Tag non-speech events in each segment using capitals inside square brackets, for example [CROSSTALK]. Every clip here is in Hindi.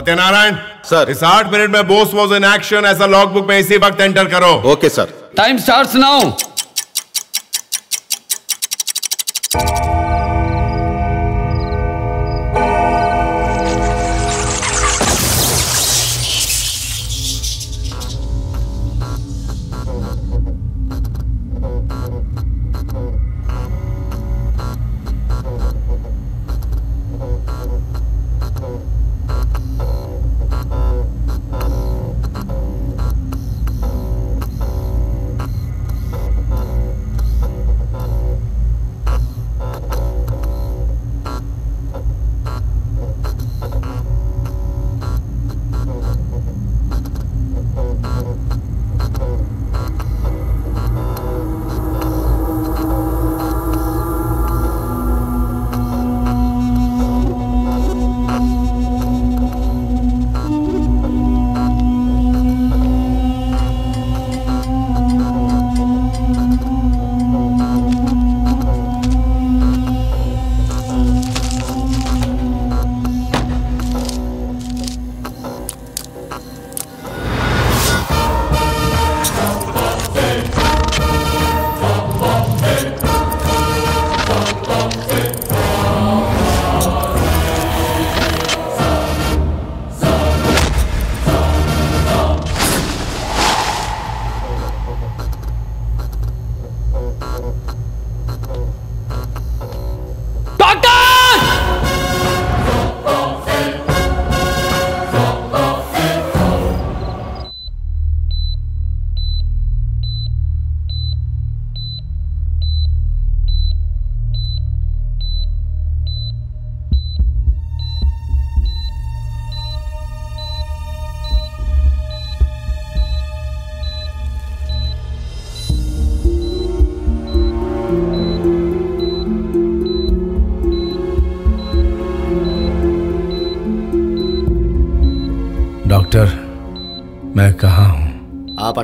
सत्यनारायण सर इस आठ मिनट में बोस वॉज़ इन एक्शन ऐसा लॉग बुक में इसी वक्त एंटर करो। Okay sir time start now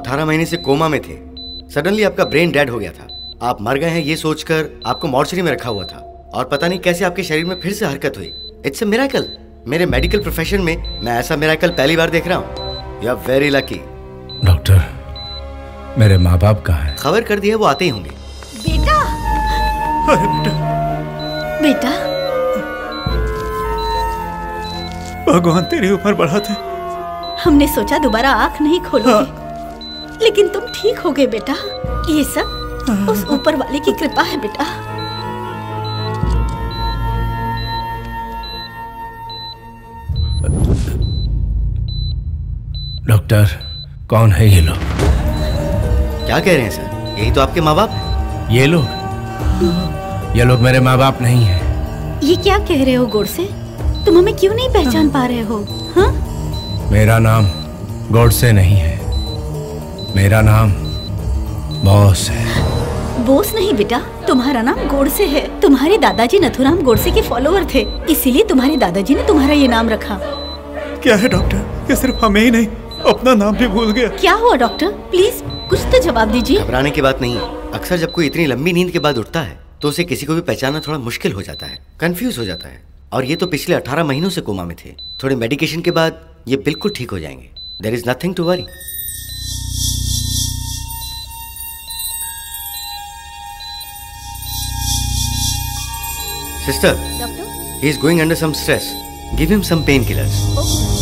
18 महीने से कोमा में थे। सडनली आपका ब्रेन डेड हो गया था। आप मर गए हैं ये सोचकर आपको मॉर्चरी में रखा हुआ था। और पता नहीं कैसे आपके शरीर में फिर से हरकत हुई। इट्स अ मिराकल मेरे मेडिकल प्रोफेशन में मैं ऐसा मिराकल पहली बार देख रहा हूँ। You are very lucky doctor मेरे माँ बाप कहाँ हैं? खबर कर दिया वो आते ही होंगे। बेटा। बेटा। बेटा। भगवान तेरी उम्र बढ़ा दे। हमने सोचा दोबारा आँख नहीं खोलोगे। लेकिन तुम ठीक हो गए बेटा। ये सब उस ऊपर वाले की कृपा है बेटा। डॉक्टर कौन है ये लोग? क्या कह रहे हैं सर? यही तो आपके माँ बाप हैं। ये लोग? ये लोग मेरे माँ बाप नहीं हैं। ये क्या कह रहे हो गोड़ से? तुम हमें क्यों नहीं पहचान पा रहे हो हाँ? मेरा नाम गोडसे नहीं है। मेरा नाम बॉस है। बोस नहीं बेटा तुम्हारा नाम गोडसे है। तुम्हारे दादाजी नथुराम गोडसे के फॉलोअर थे। इसीलिए तुम्हारे दादाजी ने तुम्हारा ये नाम रखा। क्या है डॉक्टर? ये सिर्फ़ हमें ही नहीं अपना नाम भी भूल गया। क्या हुआ डॉक्टर? प्लीज़ कुछ तो जवाब दीजिए। घबराने की बात नहीं। अक्सर जब कोई इतनी लंबी नींद के बाद उठता है तो उसे किसी को भी पहचानना थोड़ा मुश्किल हो जाता है कंफ्यूज हो जाता है। और ये तो पिछले 18 महीनों से कोमा में थे। थोड़े मेडिकेशन के बाद ये बिल्कुल ठीक हो जाएँगे। There is nothing to worry Sister, Doctor? he is going under some stress. Give him some painkillers. Okay.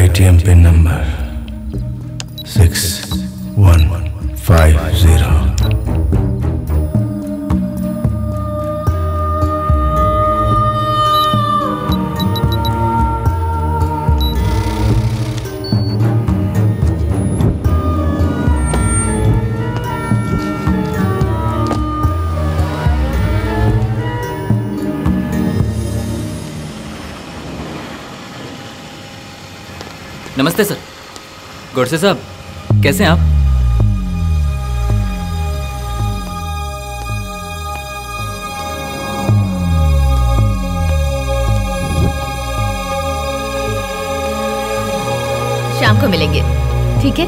मेरा एटीएम गोडसे साहब। कैसे हैं आप? शाम को मिलेंगे। ठीक है?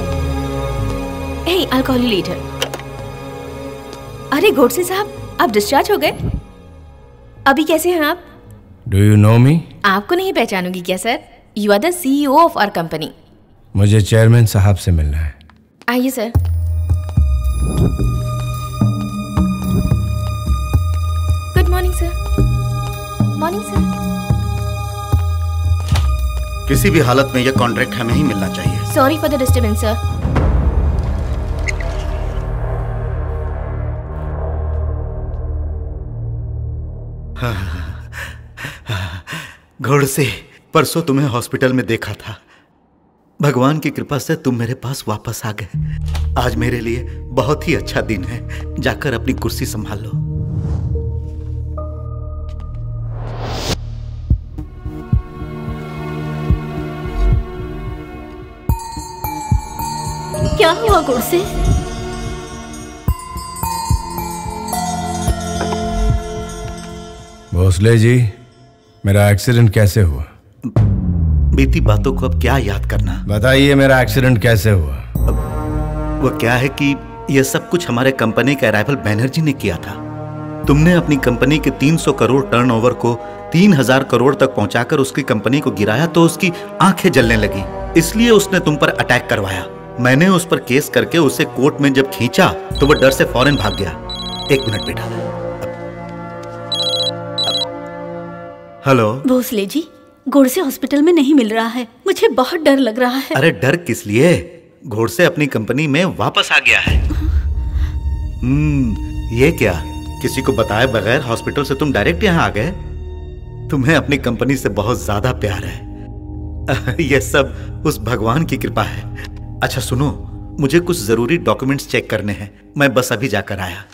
Hey I call you later अरे गोडसे साहब आप डिस्चार्ज हो गए? अभी कैसे हैं आप? डू यू नो मी आपको नहीं पहचानूँगी क्या sir? You are the CEO of our company मुझे चेयरमैन साहब से मिलना है। आइए sir. Good morning sir morning sir किसी भी हालत में यह कॉन्ट्रैक्ट हमें ही मिलना चाहिए। Sorry for the disturbance sir घोड़ से परसों तुम्हें हॉस्पिटल में देखा था। भगवान की कृपा से तुम मेरे पास वापस आ गए। आज मेरे लिए बहुत ही अच्छा दिन है। जाकर अपनी कुर्सी संभाल। लो क्या हुआ गुड़से भोसले जी मेरा एक्सीडेंट कैसे हुआ? बीती बातों को अब क्या याद करना? बताइए मेरा एक्सीडेंट कैसे हुआ? अब वो क्या है कि यह सब कुछ हमारे कंपनी के अराइवल बैनर्जी ने किया था। तुमने अपनी कंपनी के 300 करोड़ टर्नओवर को 3000 करोड़ तक पहुंचाकर उसकी कंपनी को गिराया तो उसकी आँखें जलने लगी। इसलिए उसने तुम पर अटैक करवाया। मैंने उस पर केस करके उसे कोर्ट में जब खींचा तो वो डर से फ़ौरन भाग गया। एक मिनट बेटा। हेलो? भोसले जी गुड़से हॉस्पिटल में नहीं मिल रहा है। मुझे बहुत डर लग रहा है। अरे, डर किस लिए? घोड़ से अपनी कंपनी में वापस आ गया है। हम्म ये क्या? किसी को बताए बगैर हॉस्पिटल से तुम डायरेक्ट यहाँ आ गए? तुम्हें अपनी कंपनी से बहुत ज़्यादा प्यार है। [LAUGHS] यह सब उस भगवान की कृपा है। अच्छा सुनो, मुझे कुछ ज़रूरी डॉक्यूमेंट्स चेक करने हैं। मैं बस अभी जाकर आया।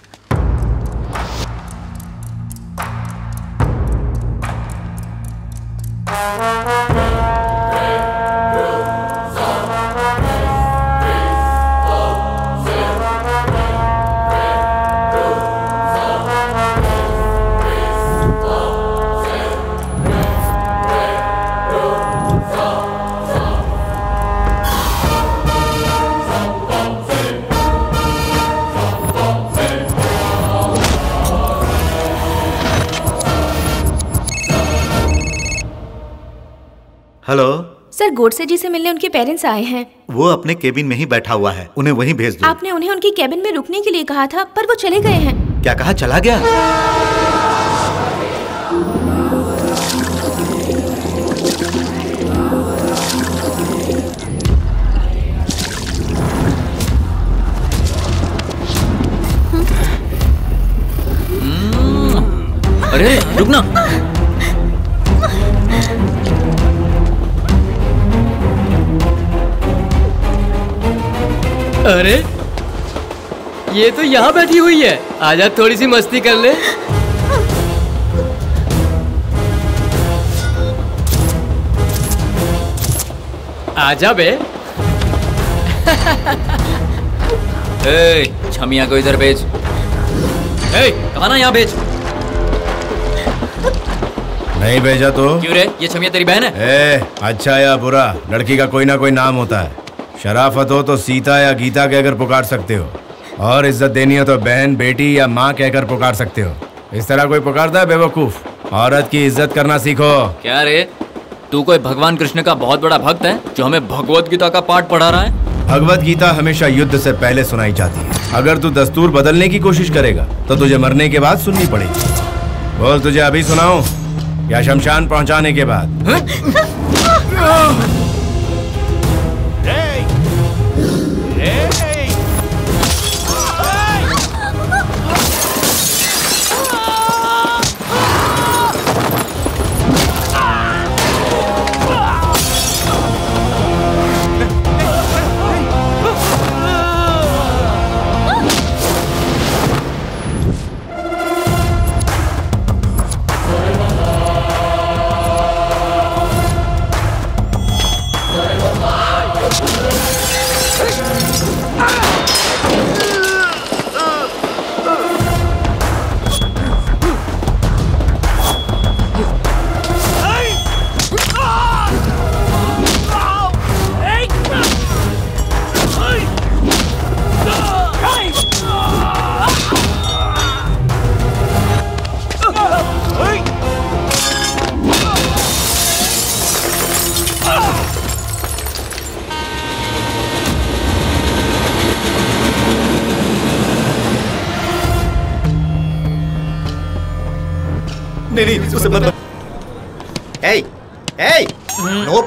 सर गोडसे जी से मिलने उनके पेरेंट्स आए हैं। वो अपने केबिन में ही बैठा हुआ है। उन्हें वहीं भेज दो। आपने उन्हें उनकी कैबिन में रुकने के लिए कहा था पर वो चले गए हैं। क्या कहा? चला गया? अरे रुकना। अरे ये तो यहाँ बैठी हुई है। आजा थोड़ी सी मस्ती कर ले। आजा बे। [LAUGHS] ए, छमिया को इधर भेज। ए, कहा ना यहाँ भेज। नहीं भेजा तो? क्यों रे? ये छमिया तेरी बहन है? ए, अच्छा या बुरा लड़की का कोई ना कोई नाम होता है। शराफत हो तो सीता या गीता कहकर पुकार सकते हो। और इज़्ज़त देनी हो तो बहन बेटी या माँ कहकर पुकार सकते हो। इस तरह कोई पुकारता है बेवकूफ़? औरत की इज़्ज़त करना सीखो। क्या रे? तू कोई भगवान कृष्ण का बहुत बड़ा भक्त है जो हमें भगवत गीता का पाठ पढ़ा रहा है? भगवत गीता हमेशा युद्ध से पहले सुनाई जाती है। अगर तू दस्तूर बदलने की कोशिश करेगा तो तुझे मरने के बाद सुननी पड़ेगी। बोल तुझे अभी सुनाऊं? या शमशान पहुँचाने के बाद?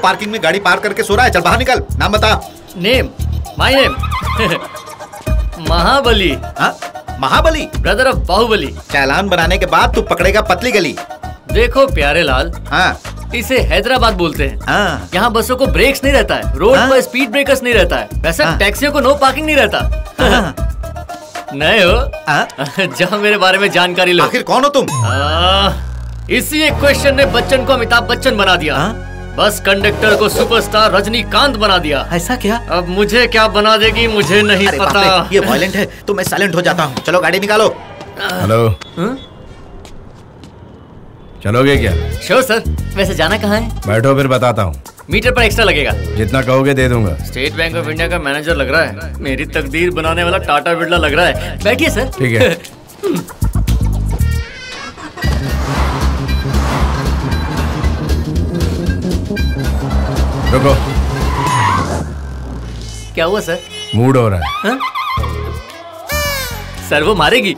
पार्किंग में गाड़ी पार्क करके सो रहा है। चल बाहर निकल। नाम बता। नेम। My name. महाबली। हाँ? महाबली? ब्रदर ऑफ़ बाहुबली चालान बनाने के बाद तू पकड़ेगा पतली गली। देखो प्यारे लाल हाँ। इसे हैदराबाद बोलते हैं। हाँ। यहाँ बसों को ब्रेक्स नहीं रहता है रोड हाँ? पर स्पीड ब्रेकर्स नहीं रहता है। वैसे हाँ? टैक्सियों को नो पार्किंग नहीं रहता। हाँ, नए हो? हाँ? जहाँ मेरे बारे में जानकारी लो। आखिर कौन हो तुम? आ, इसी एक क्वेश्चन ने बच्चन को अमिताभ बच्चन बना दिया। हाँ? बस कंडक्टर को सुपरस्टार रजनीकांत बना दिया। ऐसा क्या? अब मुझे क्या बना देगी मुझे नहीं अरे पता। ये वायलेंट है तो मैं साइलेंट हो जाता हूँ। चलो गाड़ी निकालो। हेलो। हाँ? चलोगे क्या? श्योर सर वैसे जाना कहाँ है? बैठो फिर बताता हूँ। मीटर पर एक्स्ट्रा लगेगा। जितना कहोगे दे दूँगा। स्टेट बैंक ऑफ़ इंडिया का मैनेजर लग रहा है। मेरी तकदीर बनाने वाला टाटा बिरला लग रहा है। बैठिए सर ठीक है। [LAUGHS] क्या हुआ सर? मूड हो रहा है। हाँ? सर वो मारेगी।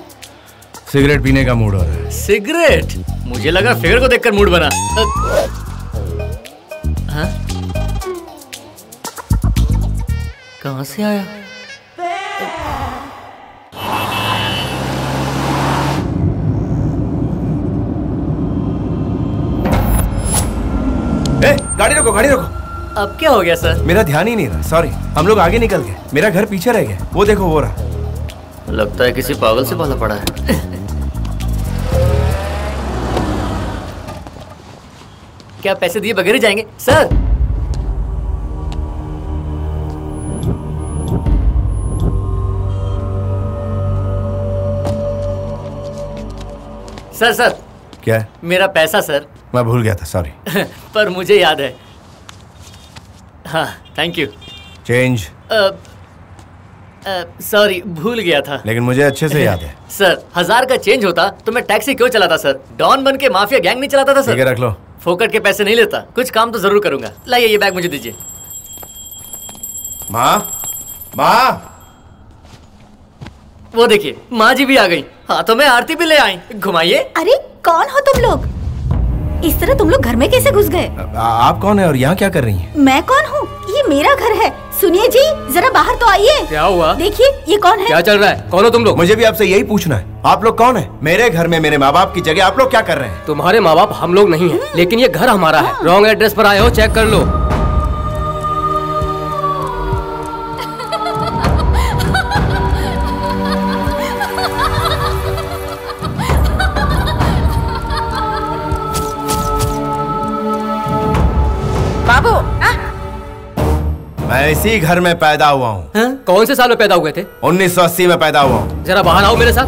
सिगरेट पीने का मूड हो रहा है। सिगरेट? मुझे लगा फिगर को देखकर मूड बना। हाँ? कहाँ से आया? ए, गाड़ी रोको गाड़ी रोको। अब क्या हो गया सर? मेरा ध्यान ही नहीं रहा सॉरी हम लोग आगे निकल गए। मेरा घर पीछे रह गया। वो देखो वो रहा। लगता है किसी पागल से पाला पड़ा है। क्या पैसे दिए बगैर ही जाएँगे? सर! Sir sir. क्या? मेरा पैसा सर। मैं भूल गया था सॉरी [LAUGHS] पर मुझे याद है। हाँ थैंक यू चेंज सॉरी भूल गया था। लेकिन मुझे अच्छे से याद है। [LAUGHS] सर हज़ार का चेंज होता तो मैं टैक्सी क्यों चलाता सर? डॉन बन के माफिया गैंग नहीं चलाता था सर? रख लो। फोकट के पैसे नहीं लेता। कुछ काम तो ज़रूर करूँगा। लाइए ये बैग मुझे दीजिए। माँ? माँ? वो देखिए माँ जी भी आ गई। हाथों में आरती भी ले आई। घुमाइए। अरे कौन हो तुम लोग? इस तरह तुम लोग घर में कैसे घुस गए? आप कौन है और यहाँ क्या कर रही हैं? मैं कौन हूँ? ये मेरा घर है। सुनिए जी जरा बाहर तो आइए। क्या हुआ? देखिए ये कौन है? क्या चल रहा है? कौन हो तुम लोग? मुझे भी आपसे यही पूछना है। आप लोग कौन है? मेरे घर में मेरे माँ बाप की जगह आप लोग क्या कर रहे हैं? तुम्हारे माँ बाप हम लोग नहीं है लेकिन ये घर हमारा है। रॉन्ग एड्रेस पर आए हो चेक कर लो। इसी घर में पैदा हुआ हूँ। हाँ? कौन से साल में पैदा हुए थे? 1980 में पैदा हुआ हूँ। जरा बाहर आओ मेरे साथ।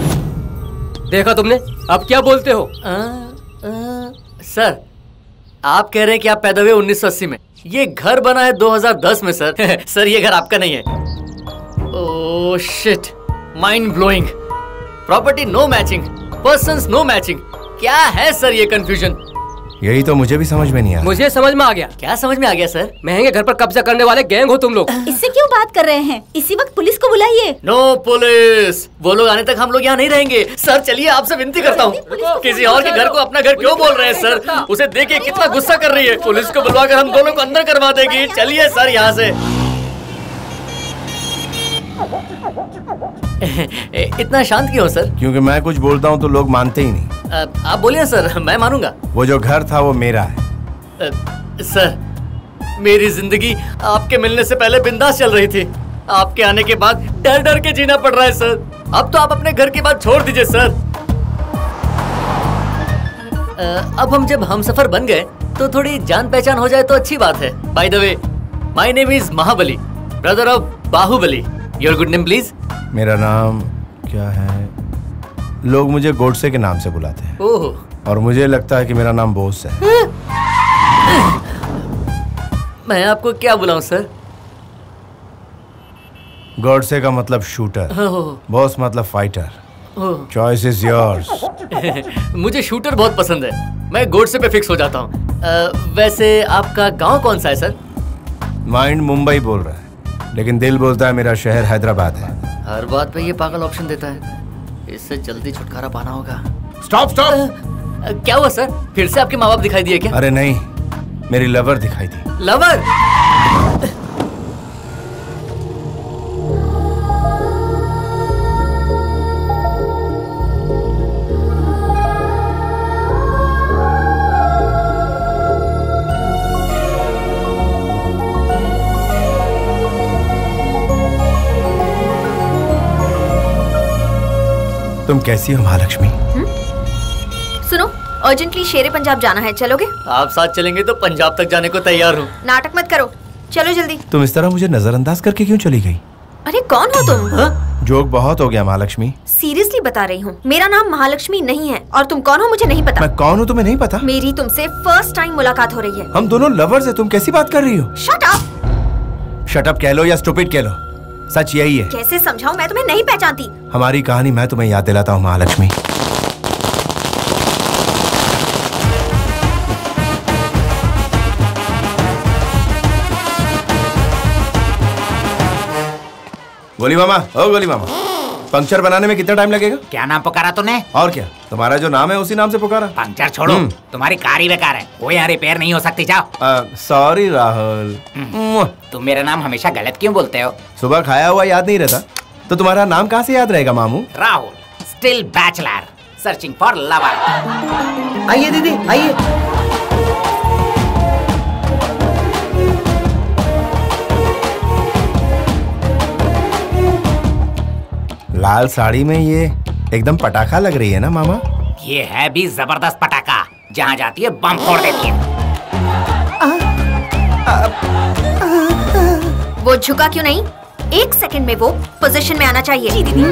देखा तुमने? अब क्या बोलते हो? आ, आ, सर आप कह रहे हैं कि आप पैदा हुए 1980 में। ये घर बना है 2010 में सर। [LAUGHS] सर ये घर आपका नहीं है। ओह shit mind blowing property no matching persons no matching क्या है सर ये कंफ्यूजन यही तो मुझे भी समझ में नहीं आया मुझे समझ में आ गया। क्या समझ में आ गया सर? महँगे घर पर कब्जा करने वाले गैंग हो तुम लोग। [LAUGHS] इससे क्यों बात कर रहे हैं? इसी वक्त पुलिस को बुलाइए। नो पुलिस वो लोग आने तक हम लोग यहाँ नहीं रहेंगे। सर चलिए आपसे विनती करता हूँ। किसी और के घर को अपना घर क्यों बोल रहे हैं सर? उसे देखिए कितना गुस्सा कर रही है। पुलिस को बुलवाकर हम दोनों को अंदर करवा देगी। चलिए सर यहाँ से। [LAUGHS] इतना शांत क्यों सर? क्योंकि मैं कुछ बोलता हूँ तो लोग मानते ही नहीं। अ, आप बोलिए सर मैं मानूँगा। वो जो घर था वो मेरा है। अ, सर मेरी ज़िंदगी आपके मिलने से पहले बिंदास चल रही थी। आपके आने के बाद डर डर के जीना पड़ रहा है सर। अब तो आप अपने घर की बात छोड़ दीजिए सर। अब हम जब हम सफ़र बन गए तो थोड़ी जान पहचान हो जाए तो अच्छी बात है। By the way my name is Mahabali brother of Baahubali your good name please मेरा नाम क्या है? लोग मुझे गोडसे के नाम से बुलाते हैं। ओह। और मुझे लगता है कि मेरा नाम बोस है। मैं आपको क्या बुलाऊं सर? गोडसे का मतलब शूटर। ओह बॉस मतलब फाइटर। चॉइस इज़ योर्स मुझे शूटर बहुत पसंद है। मैं गोडसे पे फिक्स हो जाता हूँ। वैसे आपका गाँव कौन सा है सर? माइंड मुंबई बोल रहा है। लेकिन दिल बोलता है मेरा शहर हैदराबाद है। हर बात पे ये पागल ऑप्शन देता है। इससे जल्दी छुटकारा पाना होगा। स्टॉप स्टॉप क्या हुआ सर फिर से आपके माँ बाप दिखाई दिए क्या? अरे नहीं मेरी लवर दिखाई दी। लवर तुम कैसी हो महालक्ष्मी? सुनो अर्जेंटली शेरे पंजाब जाना है चलोगे? आप साथ चलेंगे तो पंजाब तक जाने को तैयार हूँ। नाटक मत करो। चलो जल्दी। तुम इस तरह मुझे नजरअंदाज करके क्यों चली गई? अरे कौन हो तुम? हा? जोक बहुत हो गया महालक्ष्मी। सीरियसली बता रही हूँ मेरा नाम महालक्ष्मी नहीं है और तुम कौन हो मुझे नहीं पता। मैं कौन हूँ तुम्हें नहीं पता? मेरी तुमसे फ़र्स्ट टाइम मुलाकात हो रही है। हम दोनों लवर्स है तुम कैसी बात कर रही हो? शट अप शटअप कह लो या स्टूपिड कह लो। सच यही है। कैसे समझाऊं? मैं तुम्हें नहीं पहचानती। हमारी कहानी मैं तुम्हें याद दिलाता हूँ महालक्ष्मी। गोली मामा ओ गोली मामा। पंक्चर बनाने में कितना टाइम लगेगा? क्या नाम पुकारा तूने? और क्या? तुम्हारा जो नाम है उसी नाम से पुकारा? पंक्चर छोड़ो हम्म। तुम्हारी कार ही बेकार है। वो यहाँ रिपेयर नहीं हो सकती जाओ। सॉरी राहुल। तुम मेरा नाम हमेशा गलत क्यों बोलते हो? सुबह खाया हुआ याद नहीं रहता। तो तुम्हारा नाम कहाँ से याद रहेगा मामू? Rahul still bachelor searching for lover आइए दीदी आइए। लाल साड़ी में ये एकदम पटाखा लग रही है ना मामा? ये है भी ज़बरदस्त पटाखा जहाँ जाती है बम फोड़ देती है। वो झुका क्यों नहीं? एक सेकंड में वो पोजीशन में आना चाहिए। जी दीदी।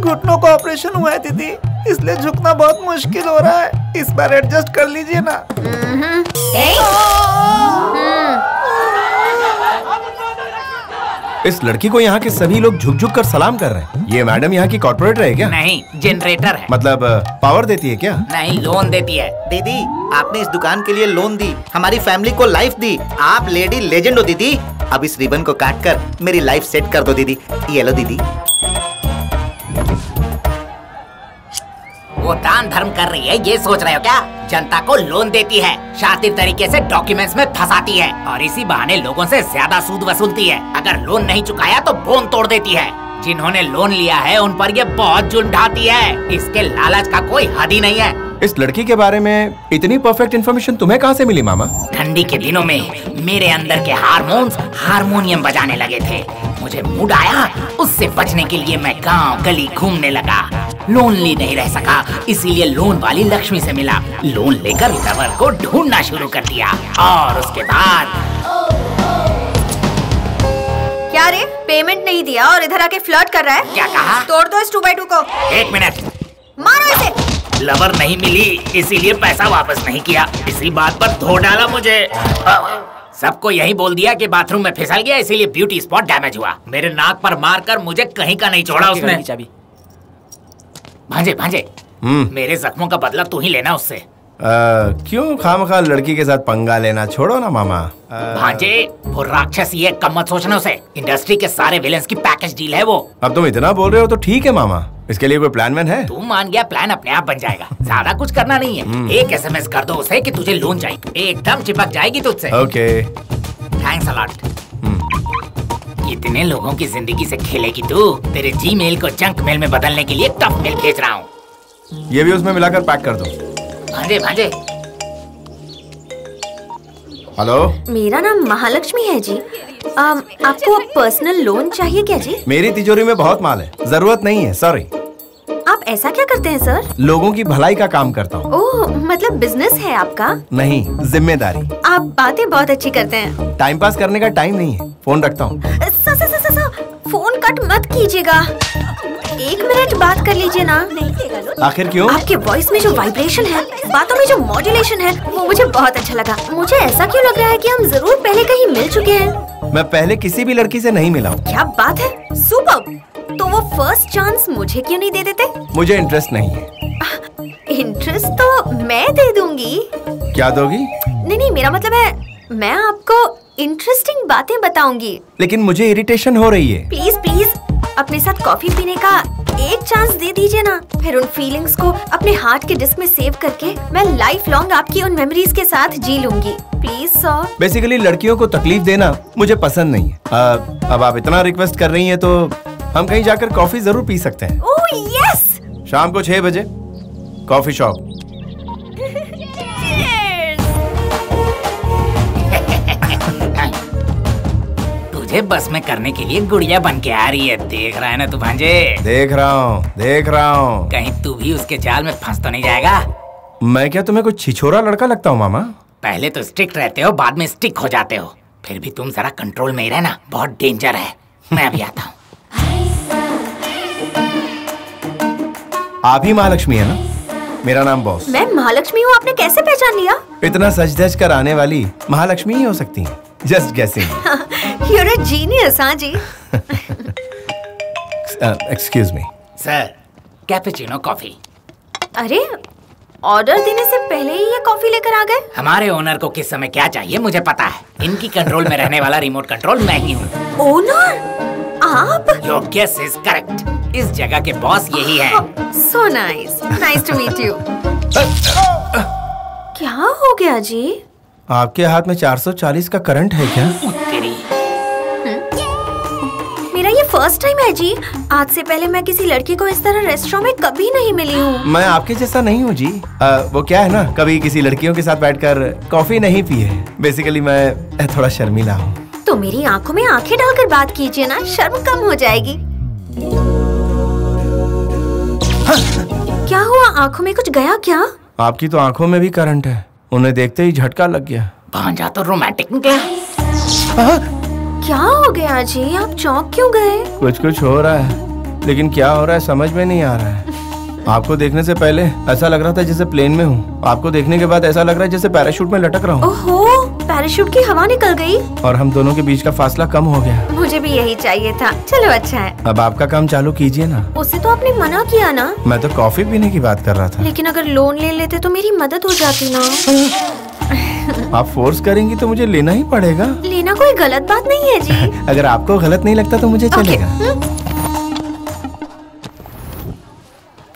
घुटनों का ऑपरेशन हुआ है दीदी। इसलिए झुकना बहुत मुश्किल हो रहा है। इस बार एडजस्ट कर लीजिए ना। इस लड़की को यहाँ के सभी लोग झुक झुक कर सलाम कर रहे हैं। ये मैडम यहाँ की कॉर्पोरेटर है क्या? नहीं जनरेटर है। मतलब पावर देती है क्या? नहीं लोन देती है। दीदी आपने इस दुकान के लिए लोन दी हमारी फैमिली को लाइफ दी। आप लेडी लेजेंड हो दीदी। अब इस रिबन को काट कर मेरी लाइफ सेट कर दो दीदी। ये लो दीदी। वो दान धर्म कर रही है, ये सोच रहे हो क्या? जनता को लोन देती है, शातिर तरीके से डॉक्यूमेंट्स में फंसाती है, और इसी बहाने लोगों से ज़्यादा सूद वसूलती है। अगर लोन नहीं चुकाया तो बोन तोड़ देती है। जिन्होंने लोन लिया है उन पर ये बहुत जुन ढाती है। इसके लालच का कोई हद ही नहीं है। इस लड़की के बारे में इतनी परफेक्ट इन्फॉर्मेशन तुम्हें कहाँ से मिली मामा? ठंडी के दिनों में मेरे अंदर के हार्मोन्स हारमोनियम बजाने लगे थे। मुझे मूड आया उससे बचने के लिए मैं गाँव गली घूमने लगा। लोनली नहीं रह सका इसीलिए लोन वाली लक्ष्मी से मिला। लोन लेकर लवर को ढूंढना शुरू कर दिया। और उसके बाद अरे पेमेंट नहीं दिया और इधर आके फ्लर्ट कर रहा है। क्या कहा? तोड़ दो इस टू बाई टू को। एक मिनट। मारो इसे। लवर नहीं मिली इसीलिए पैसा वापस नहीं किया। इसी बात पर धो डाला मुझे। सबको यही बोल दिया कि बाथरूम में फिसल गया इसीलिए ब्यूटी स्पॉट डैमेज हुआ। मेरे नाक पर मारकर मुझे कहीं का नहीं छोड़ा उसने। भांजे भांजे। हम्म। मेरे जख्मों का बदला तू ही लेना उससे। आ, खाम खा लड़की के साथ पंगा लेना? छोड़ो ना मामा। भांजे वो राक्षस ये कम मत सोचना उसे। इंडस्ट्री के सारे विलेंस की पैकेज डील है वो। अब तुम इतना बोल रहे हो तो ठीक है मामा। इसके लिए कोई प्लान मैन है? तू मान गया प्लान अपने आप बन जाएगा। [LAUGHS] ज़्यादा कुछ करना नहीं है। एक एसएमएस कर दो उसे कि तुझे लोन चाहिए। एकदम चिपक जाएगी तुझसे। ओके थैंक्स अलॉट कितने लोगों की ज़िंदगी से खेलेगी तू? तेरे जीमेल को जंक मेल में बदलने के लिए टफ मेल भेज रहा हूँ। ये भी उसमें मिलाकर पैक कर दो। भांजे भांजे हेलो? मेरा नाम महालक्ष्मी है जी। आम, आपको पर्सनल लोन चाहिए क्या जी? मेरी तिजोरी में बहुत माल है। ज़रूरत नहीं है सॉरी आप ऐसा क्या करते हैं सर? लोगों की भलाई का काम करता हूँ। ओह मतलब बिज़नेस है आपका? नहीं ज़िम्मेदारी। आप बातें बहुत अच्छी करते हैं। टाइम पास करने का टाइम नहीं है। फ़ोन रखता हूँ। फ़ोन कट मत कीजिएगा। एक मिनट बात कर लीजिए ना। आखिर क्यों? आपके वॉइस में जो वाइब्रेशन है बातों में जो मॉड्यूलेशन है वो मुझे बहुत अच्छा लगा। मुझे ऐसा क्यों लग रहा है कि हम ज़रूर पहले कहीं मिल चुके हैं? मैं पहले किसी भी लड़की से नहीं मिला हूँ। क्या बात है? सुपर तो वो फ़र्स्ट चांस मुझे क्यों नहीं दे देते? मुझे इंटरेस्ट नहीं है। इंटरेस्ट तो मैं दे दूँगी। क्या दोगी? नहीं नहीं मेरा मतलब है मैं आपको इंटरेस्टिंग बातें बताऊँगी। लेकिन मुझे इरिटेशन हो रही है। प्लीज़ प्लीज़ अपने साथ कॉफ़ी पीने का एक चांस दे दीजिए ना। फिर उन फीलिंग्स को अपने हार्ट के डिस्क में सेव करके मैं लाइफ लॉन्ग आपकी उन मेमोरीज के साथ जी लूँगी। प्लीज़ सर बेसिकली लड़कियों को तकलीफ़ देना मुझे पसंद नहीं है। आ, अब आप इतना रिक्वेस्ट कर रही हैं तो हम कहीं जाकर कॉफ़ी ज़रूर पी सकते हैं। ओह यस शाम को छह बजे। कॉफ़ी शॉप तुझे बस में करने के लिए गुड़िया बन के आ रही है। देख रहा है ना तू भांजे? देख रहा हूँ देख रहा हूँ। कहीं तू भी उसके जाल में फंस तो नहीं जाएगा? मैं क्या तुम्हें कुछ छिछोरा लड़का लगता हूँ मामा? पहले तो स्ट्रिक्ट रहते हो बाद में स्टिक हो जाते हो। फिर भी तुम जरा कंट्रोल में ही रहना बहुत डेंजर है। मैं अभी आता हूँ। आप ही महालक्ष्मी है ना? मेरा नाम बॉस। मैं महालक्ष्मी हूँ आपने कैसे पहचान लिया? इतना सच धज कर आने वाली महालक्ष्मी ही हो सकती हैं। Just guessing you're a genius हाँ जी? Excuse me sir cappuccino coffee अरे ऑर्डर देने से पहले ही ये कॉफ़ी लेकर आ गए। हमारे ओनर को किस समय क्या चाहिए मुझे पता है। इनकी कंट्रोल में रहने वाला रिमोट कंट्रोल मैं ही हूँ। ओनर आप? योर गेस इज़ करेक्ट इस जगह के बॉस यही है। So nice nice to meet you क्या हो गया जी? आपके हाथ में 440 का करंट है क्या? मेरा ये फ़र्स्ट टाइम है जी। आज से पहले मैं किसी लड़की को इस तरह रेस्टोरेंट में कभी नहीं मिली हूँ। मैं आपके जैसा नहीं हूँ जी। आ, वो क्या है ना? कभी किसी लड़कियों के साथ बैठकर कॉफ़ी नहीं पी है बेसिकली मैं थोड़ा शर्मीला हूँ। तो मेरी आँखों में आँखें डालकर बात कीजिए ना शर्म कम हो जाएगी। क्या हुआ? आँखों में कुछ गया क्या? आपकी तो आँखों में भी करंट है। उन्हें देखते ही झटका लग गया। भांजा तो रोमांटिक निकला। क्या हो गया जी? आप चौंक क्यों गए? कुछ कुछ हो रहा है लेकिन क्या हो रहा है समझ में नहीं आ रहा है। आपको देखने से पहले ऐसा लग रहा था जैसे प्लेन में हूँ। आपको देखने के बाद ऐसा लग रहा है जैसे पैराशूट में लटक रहा हूँ। ओहो! पैराशूट की हवा निकल गई। और हम दोनों के बीच का फासला कम हो गया। मुझे भी यही चाहिए था। चलो अच्छा है। अब आपका काम चालू कीजिए ना। उसे तो आपने मना किया ना। मैं तो कॉफ़ी पीने की बात कर रहा था। लेकिन अगर लोन ले लेते तो मेरी मदद हो जाती ना। [LAUGHS] आप फोर्स करेंगी तो मुझे लेना ही पड़ेगा। लेना कोई गलत बात नहीं है जी। [LAUGHS] अगर आपको गलत नहीं लगता तो मुझे चलेगा।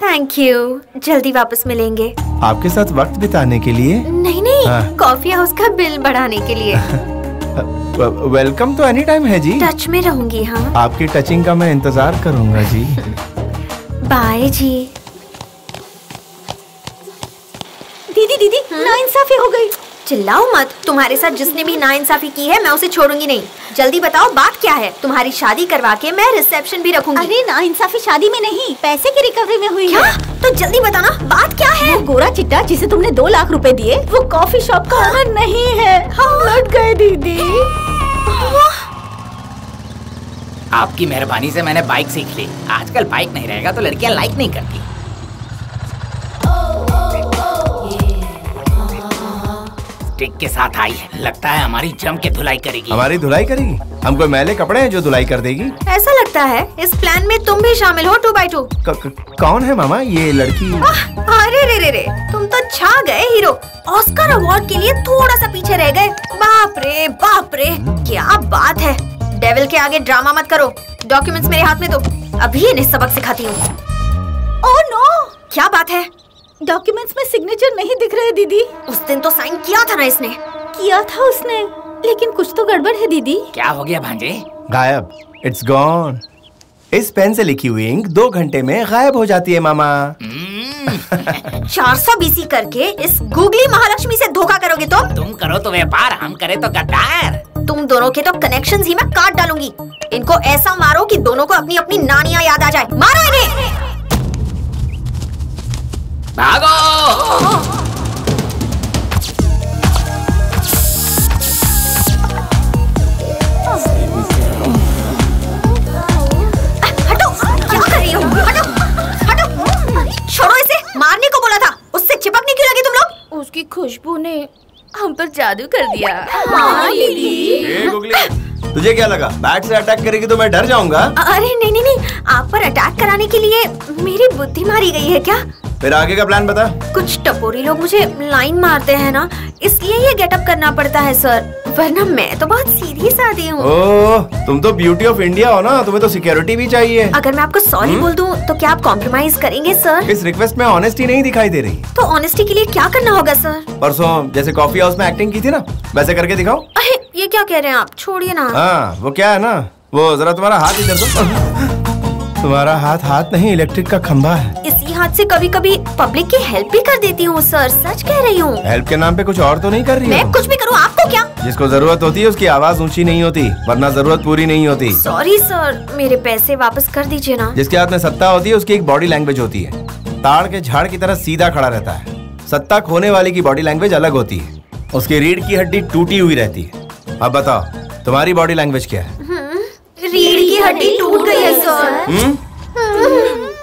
थैंक यू जल्दी वापस मिलेंगे। आपके साथ वक्त बिताने के लिए नहीं नहीं हाँ। कॉफ़ी हाउस का बिल बढ़ाने के लिए। वेलकम तो एनी टाइम है जी। टच में रहूँगी हाँ। आपकी टचिंग का मैं इंतज़ार करूँगा जी। [LAUGHS] बाय जी। दीदी दीदी नाइंसाफी हो गई। चिल्लाओ मत। तुम्हारे साथ जिसने भी नाइंसाफी की है मैं उसे छोड़ूँगी नहीं। जल्दी बताओ बात क्या है? तुम्हारी शादी करवा के मैं रिसेप्शन भी रखूँगी। अरे नाइंसाफी शादी में नहीं पैसे की रिकवरी में हुई क्या? है तो जल्दी बताना बात क्या है? वो गोरा चिट्टा जिसे तुमने दो लाख रुपए दिए वो कॉफ़ी शॉप का ओनर नहीं है। हम लौट गए दीदी। आपकी मेहरबानी से मैंने बाइक सीख ली। आजकल बाइक नहीं रहेगा तो लड़कियाँ लाइक नहीं करती। स्टिक के साथ आई है। लगता है हमारी जम के धुलाई करेगी। हमारी धुलाई करेगी? हम कोई मैले कपड़े हैं जो धुलाई कर देगी? ऐसा लगता है इस प्लान में तुम भी शामिल हो टू बाई टू कौन है मामा ये लड़की? अरे रे रे रे तुम तो छा गए हीरो। ऑस्कर अवार्ड के लिए थोड़ा सा पीछे रह गए। बाप रे बाप रे क्या बात है। डेविल के आगे ड्रामा मत करो। डॉक्यूमेंट्स मेरे हाथ में दो। अभी इन्हें सबक सिखाती हूँ। ओह नो क्या बात है? डॉक्यूमेंट्स में सिग्नेचर नहीं दिख रहे दीदी। उस दिन तो साइन किया था ना इसने। किया था उसने लेकिन कुछ तो गड़बड़ है दीदी। क्या हो गया भांजे? गायब। इट्स गॉन इस पेन से लिखी हुई इंक दो घंटे में गायब हो जाती है मामा। [LAUGHS] चार सौ बीसी करके इस गूगली महालक्ष्मी से धोखा करोगे तो? तुम करो तो व्यापार हम करे तो गद्दार। तुम दोनों के तो कनेक्शन ही मैं काट डालूँगी। इनको ऐसा मारो कि दोनों को अपनी अपनी नानियाँ याद आ जाए। मारो इन्हें! भागो हटो क्या कर रही हो हटो हटो छोड़ो इसे मारने को बोला था उससे चिपकने क्यों लगे तुम लोग उसकी खुशबू ने हम पर जादू कर दिया हाँ, दीदी। तुझे क्या लगा बैट से अटैक करेगी तो मैं डर जाऊँगा अरे नहीं नहीं नहीं आप पर अटैक कराने के लिए मेरी बुद्धि मारी गई है क्या फिर आगे का प्लान बता। कुछ टपोरी लोग मुझे लाइन मारते हैं ना इसलिए ये गेटअप करना पड़ता है सर वरना मैं तो बहुत सीधी सादी हूँ। तुम तो ब्यूटी ऑफ़ इंडिया हो ना तुम्हें तो सिक्योरिटी भी चाहिए। अगर मैं आपको सॉरी बोल दूँ तो क्या आप कॉम्प्रोमाइज करेंगे सर इस रिक्वेस्ट में ऑनेस्टी नहीं दिखाई दे रही। तो ऑनेस्टी के लिए क्या करना होगा सर परसों जैसे कॉफ़ी हाउस में एक्टिंग की थी ना वैसे करके दिखाओ। ये क्या कह रहे हैं आप? छोड़िए ना। हाँ वो क्या है ना वो जरा तुम्हारा हाथ इधर दो। तुम्हारा हाथ हाथ नहीं इलेक्ट्रिक का खंभा है। इसी हाथ से कभी कभी पब्लिक की हेल्प भी कर देती हूँ सर सच कह रही हूँ। हेल्प के नाम पे कुछ और तो नहीं कर रही मैं कुछ भी करूँ आपको क्या? जिसको ज़रूरत होती है उसकी आवाज़ ऊँची नहीं होती वरना ज़रूरत पूरी नहीं होती। सॉरी सर मेरे पैसे वापस कर दीजिए ना। जिसके हाथ में सत्ता होती है उसकी एक बॉडी लैंग्वेज होती है। ताड़ के झाड़ की तरह सीधा खड़ा रहता है। सत्ता खोने वाले की बॉडी लैंग्वेज अलग होती है। उसकी रीढ़ की हड्डी टूटी हुई रहती है। अब बताओ तुम्हारी बॉडी लैंग्वेज क्या है? रीढ़ की हड्डी टूट गई है सर। हम्म?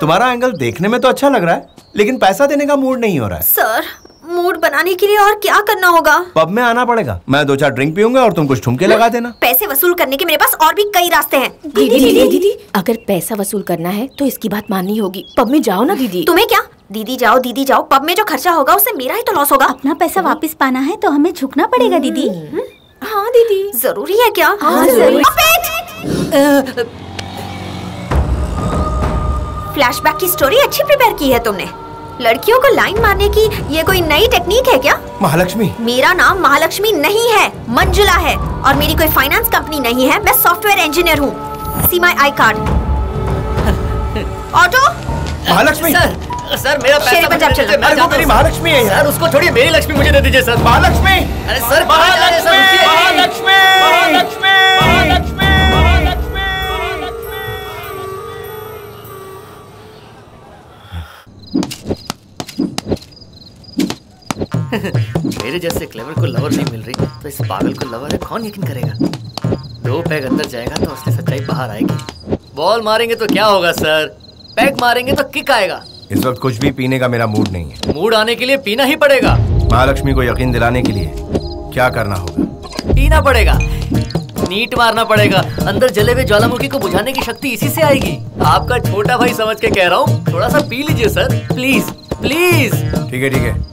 तुम्हारा एंगल देखने में तो अच्छा लग रहा है लेकिन पैसा देने का मूड नहीं हो रहा है। सर मूड बनाने के लिए और क्या करना होगा? पब में आना पड़ेगा। मैं दो चार ड्रिंक पीऊँगा और तुम कुछ ठुमके लगा देना। पैसे वसूल करने के मेरे पास और भी कई रास्ते हैं। दीदी दीदी दीदी अगर पैसा वसूल करना है तो इसकी बात माननी होगी। पब में जाओ ना दीदी। तुम्हें क्या? दीदी जाओ दीदी जाओ। पब में जो खर्चा होगा उससे मेरा ही तो लॉस होगा। अपना पैसा वापस पाना है तो हमें झुकना पड़ेगा दीदी। हाँ दीदी। ज़रूरी है क्या? हाँ, ज़रूरी। फ्लैशबैक की स्टोरी अच्छी प्रिपेयर की है तुमने। लड़कियों को लाइन मारने की ये कोई नई टेक्निक है क्या? महालक्ष्मी। मेरा नाम महालक्ष्मी नहीं है मंजुला है और मेरी कोई फाइनेंस कंपनी नहीं है मैं सॉफ्टवेयर इंजीनियर हूँ। See my I card auto Mahalakshmi. Sir sir मेरा पैसा पंजाब चलना। अरे वो मेरी महालक्ष्मी है यार। उसको छोड़िए मेरी लक्ष्मी मुझे दे दीजिए सर महालक्ष्मी। अरे सर। महालक्ष्मी। महालक्ष्मी। महालक्ष्मी। मेरे जैसे क्लेवर को लवर नहीं मिल रही तो इस पागल को लवर है कौन यकीन करेगा? दो पैग अंदर जाएगा तो असली सच्चाई बाहर आएगी। बॉल मारेंगे तो क्या होगा सर पैग मारेंगे तो किक आएगा। इस वक्त कुछ भी पीने का मेरा मूड नहीं है। मूड आने के लिए पीना ही पड़ेगा। महालक्ष्मी को यकीन दिलाने के लिए क्या करना होगा? पीना पड़ेगा। नीट मारना पड़ेगा। अंदर जले हुए ज्वालामुखी को बुझाने की शक्ति इसी से आएगी। आपका छोटा भाई समझ के कह रहा हूँ थोड़ा सा पी लीजिए सर प्लीज़ प्लीज़ ठीक है ठीक है।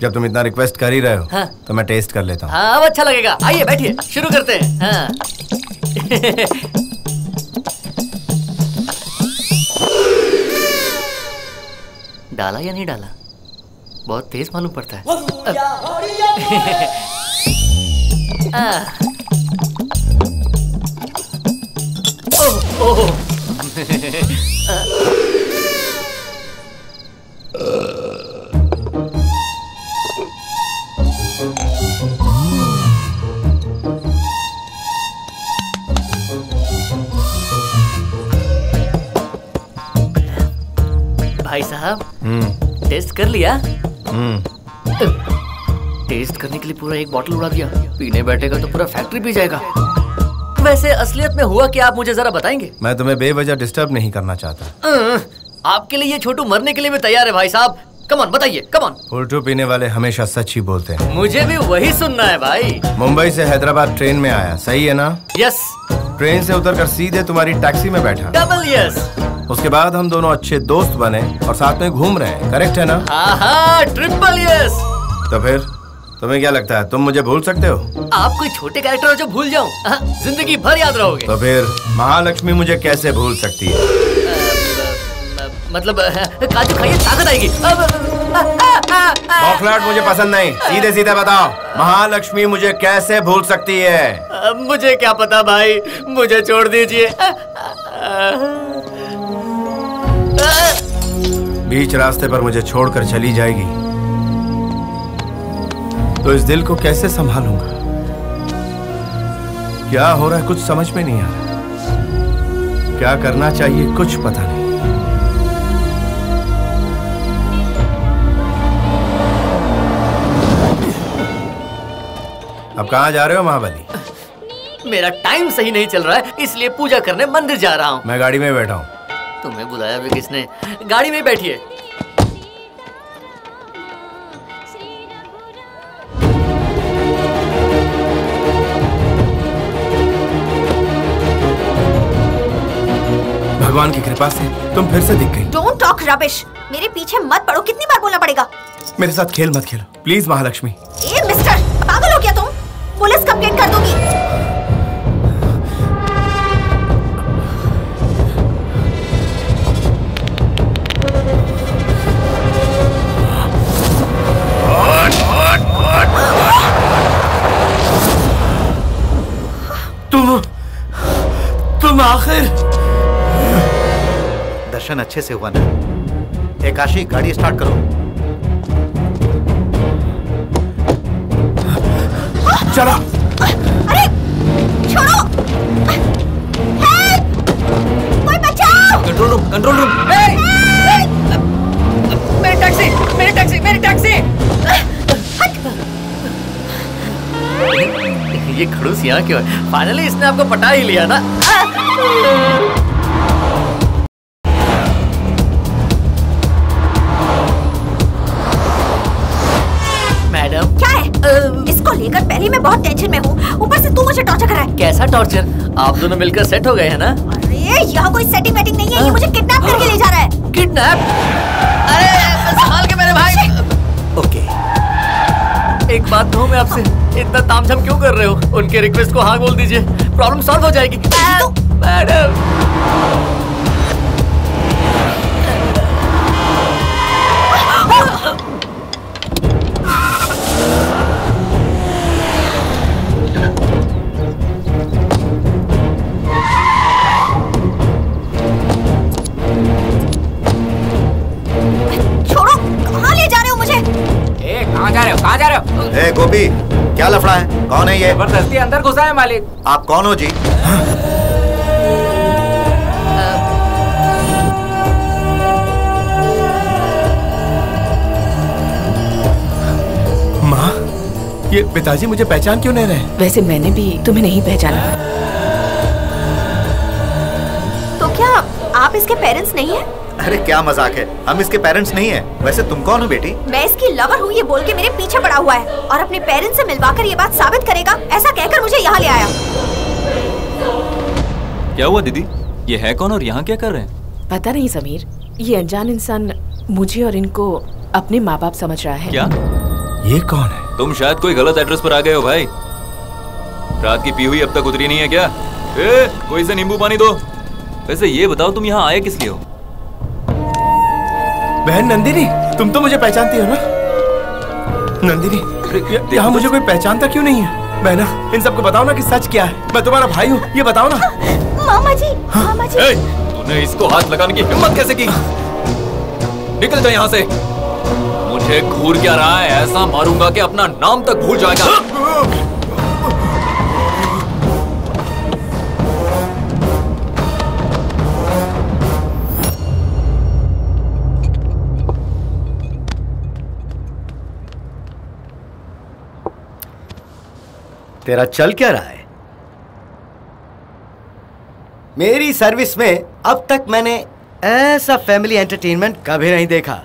जब तुम इतना रिक्वेस्ट कर ही रहे हो हाँ। तो मैं टेस्ट कर लेता हूँ। हाँ अच्छा लगेगा। आइए बैठिए शुरू करते हैं। हाँ। डाला या नहीं डाला? बहुत तेज मालूम पड़ता है। [LAUGHS] ओह, ओह। [LAUGHS] भाई साहब। हम्म। टेस्ट कर लिया? हम्म। टेस्ट करने के लिए पूरा एक बॉटल उड़ा दिया। पीने बैठेगा तो पूरा फैक्ट्री पी जाएगा। वैसे असलियत में हुआ क्या आप मुझे जरा बताएँगे? मैं तुम्हें बेवजह डिस्टर्ब नहीं करना चाहता। अं, आपके लिए ये छोटू मरने के लिए भी तैयार है भाई साहब। कमॉन बताइए कमॉन उल्टू पीने वाले हमेशा सच ही बोलते हैं। मुझे भी वही सुनना है भाई। मुंबई से हैदराबाद ट्रेन में आया सही है ना? यस ट्रेन से उतरकर सीधे तुम्हारी टैक्सी में बैठा। डबल यस उसके बाद हम दोनों अच्छे दोस्त बने और साथ में घूम रहे हैं करेक्ट है ना? ट्रिपल यस तो फिर तुम्हें क्या लगता है तुम मुझे भूल सकते हो? आप कोई छोटे कैरेक्टर हो जो भूल जाऊँ? ज़िंदगी भर याद रहोगे। तो फिर महालक्ष्मी मुझे कैसे भूल सकती है? मतलब [LAUGHS] काजू खाइए ताकत आएगी। बौखलाहट मुझे पसंद नहीं। सीधे सीधे बताओ। महालक्ष्मी मुझे कैसे भूल सकती है? मुझे क्या पता भाई? मुझे छोड़ दीजिए। बीच रास्ते पर मुझे छोड़कर चली जाएगी। तो इस दिल को कैसे संभालूँगा? क्या हो रहा है कुछ समझ में नहीं आ रहा। क्या करना चाहिए कुछ पता नहीं। अब कहाँ जा रहे हो महाबली? मेरा टाइम सही नहीं चल रहा है इसलिए पूजा करने मंदिर जा रहा हूँ। मैं गाड़ी में बैठा हूँ। तुम्हें बुलाया भी किसने? गाड़ी में बैठिए। भगवान की कृपा से तुम फिर से दिख गई। डोंट टॉक रबिश मेरे पीछे मत पड़ो कितनी बार बोलना पड़ेगा? मेरे साथ खेल मत खेलो। प्लीज़ महालक्ष्मी। ए मिस्टर पुलिस कंप्लेंट कर दूँगी। तुम तुम आखिर? दर्शन अच्छे से हुआ ना। एकाशी गाड़ी स्टार्ट करो। चलो। अरे छोड़ो। कोई बचाओ! Control room control room. मेरी टैक्सी मेरी टैक्सी मेरी टैक्सी ये खड़ूस यहाँ क्यों है? फाइनली इसने आपको पटा ही लिया ना। टॉर्चर आप दोनों मिलकर सेट हो गए हैं ना? अरे यहाँ कोई सेटिंग वेटिंग नहीं है ये मुझे किडनैप करके ले जा रहा है। किडनैप अरे संभाल के मेरे भाई। ओके एक बात कहूँ मैं आपसे इतना तामझाम क्यों कर रहे हो? उनके रिक्वेस्ट को हाँ बोल दीजिए। प्रॉब्लम सॉल्व हो जाएगी। मैडम ए गोपी क्या लफड़ा है? कौन है ये? ज़बरदस्ती अंदर घुसा है मालिक। आप कौन हो जी? माँ ये पिताजी मुझे पहचान क्यों नहीं रहे? वैसे मैंने भी तुम्हें नहीं पहचाना। तो क्या आप इसके पेरेंट्स नहीं हैं? अरे क्या मज़ाक है? हम इसके पेरेंट्स नहीं है। वैसे तुम कौन हो बेटी? मैं इसकी लवर हूँ ये बोल के मेरे पीछे पड़ा हुआ है। और अपने पेरेंट्स से मिलवाकर ये बात साबित करेगा ऐसा कहकर मुझे यहाँ ले आया। क्या हुआ दीदी? ये है कौन और यहाँ क्या कर रहे हैं? पता नहीं समीर ये अनजान इंसान मुझे और इनको अपने माँ बाप समझ रहा है। क्या? ये कौन है? तुम शायद कोई गलत एड्रेस पर आ गए हो भाई। रात की पी हुई अब तक उतरी नहीं है क्या? ए, कोई से नींबू पानी दो। वैसे ये बताओ तुम यहाँ आए किस लिए हो? बहन नंदिनी तुम तो मुझे पहचानती हो ना? नंदिनी यहाँ मुझे कोई पहचानता क्यों नहीं है? बहना इन सबको बताओ ना कि सच क्या है। मैं तुम्हारा भाई हूँ ये बताओ ना। मामा जी मामा जी ए, तूने इसको हाथ लगाने की हिम्मत कैसे की? निकल जा यहाँ से। मुझे घूर क्या रहा है? ऐसा मारूँगा कि अपना नाम तक भूल जाएगा। तेरा चल क्या रहा है? मेरी सर्विस में अब तक मैंने ऐसा फैमिली एंटरटेनमेंट कभी नहीं देखा।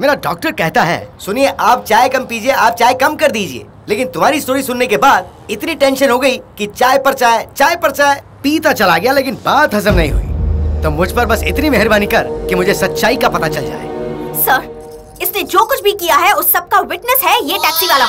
मेरा डॉक्टर कहता है, सुनिए, आप चाय कम पीजिए, आप चाय कम कर दीजिए। लेकिन तुम्हारी स्टोरी सुनने के बाद इतनी टेंशन हो गई कि चाय पर चाय चाय पर चाय। पीता चला गया, लेकिन बात हजम नहीं हुई। तो मुझ पर बस इतनी मेहरबानी कर कि मुझे सच्चाई का पता चल जाए। सर इसने जो कुछ भी किया है, उस सब का विटनेस है ये टैक्सी वाला।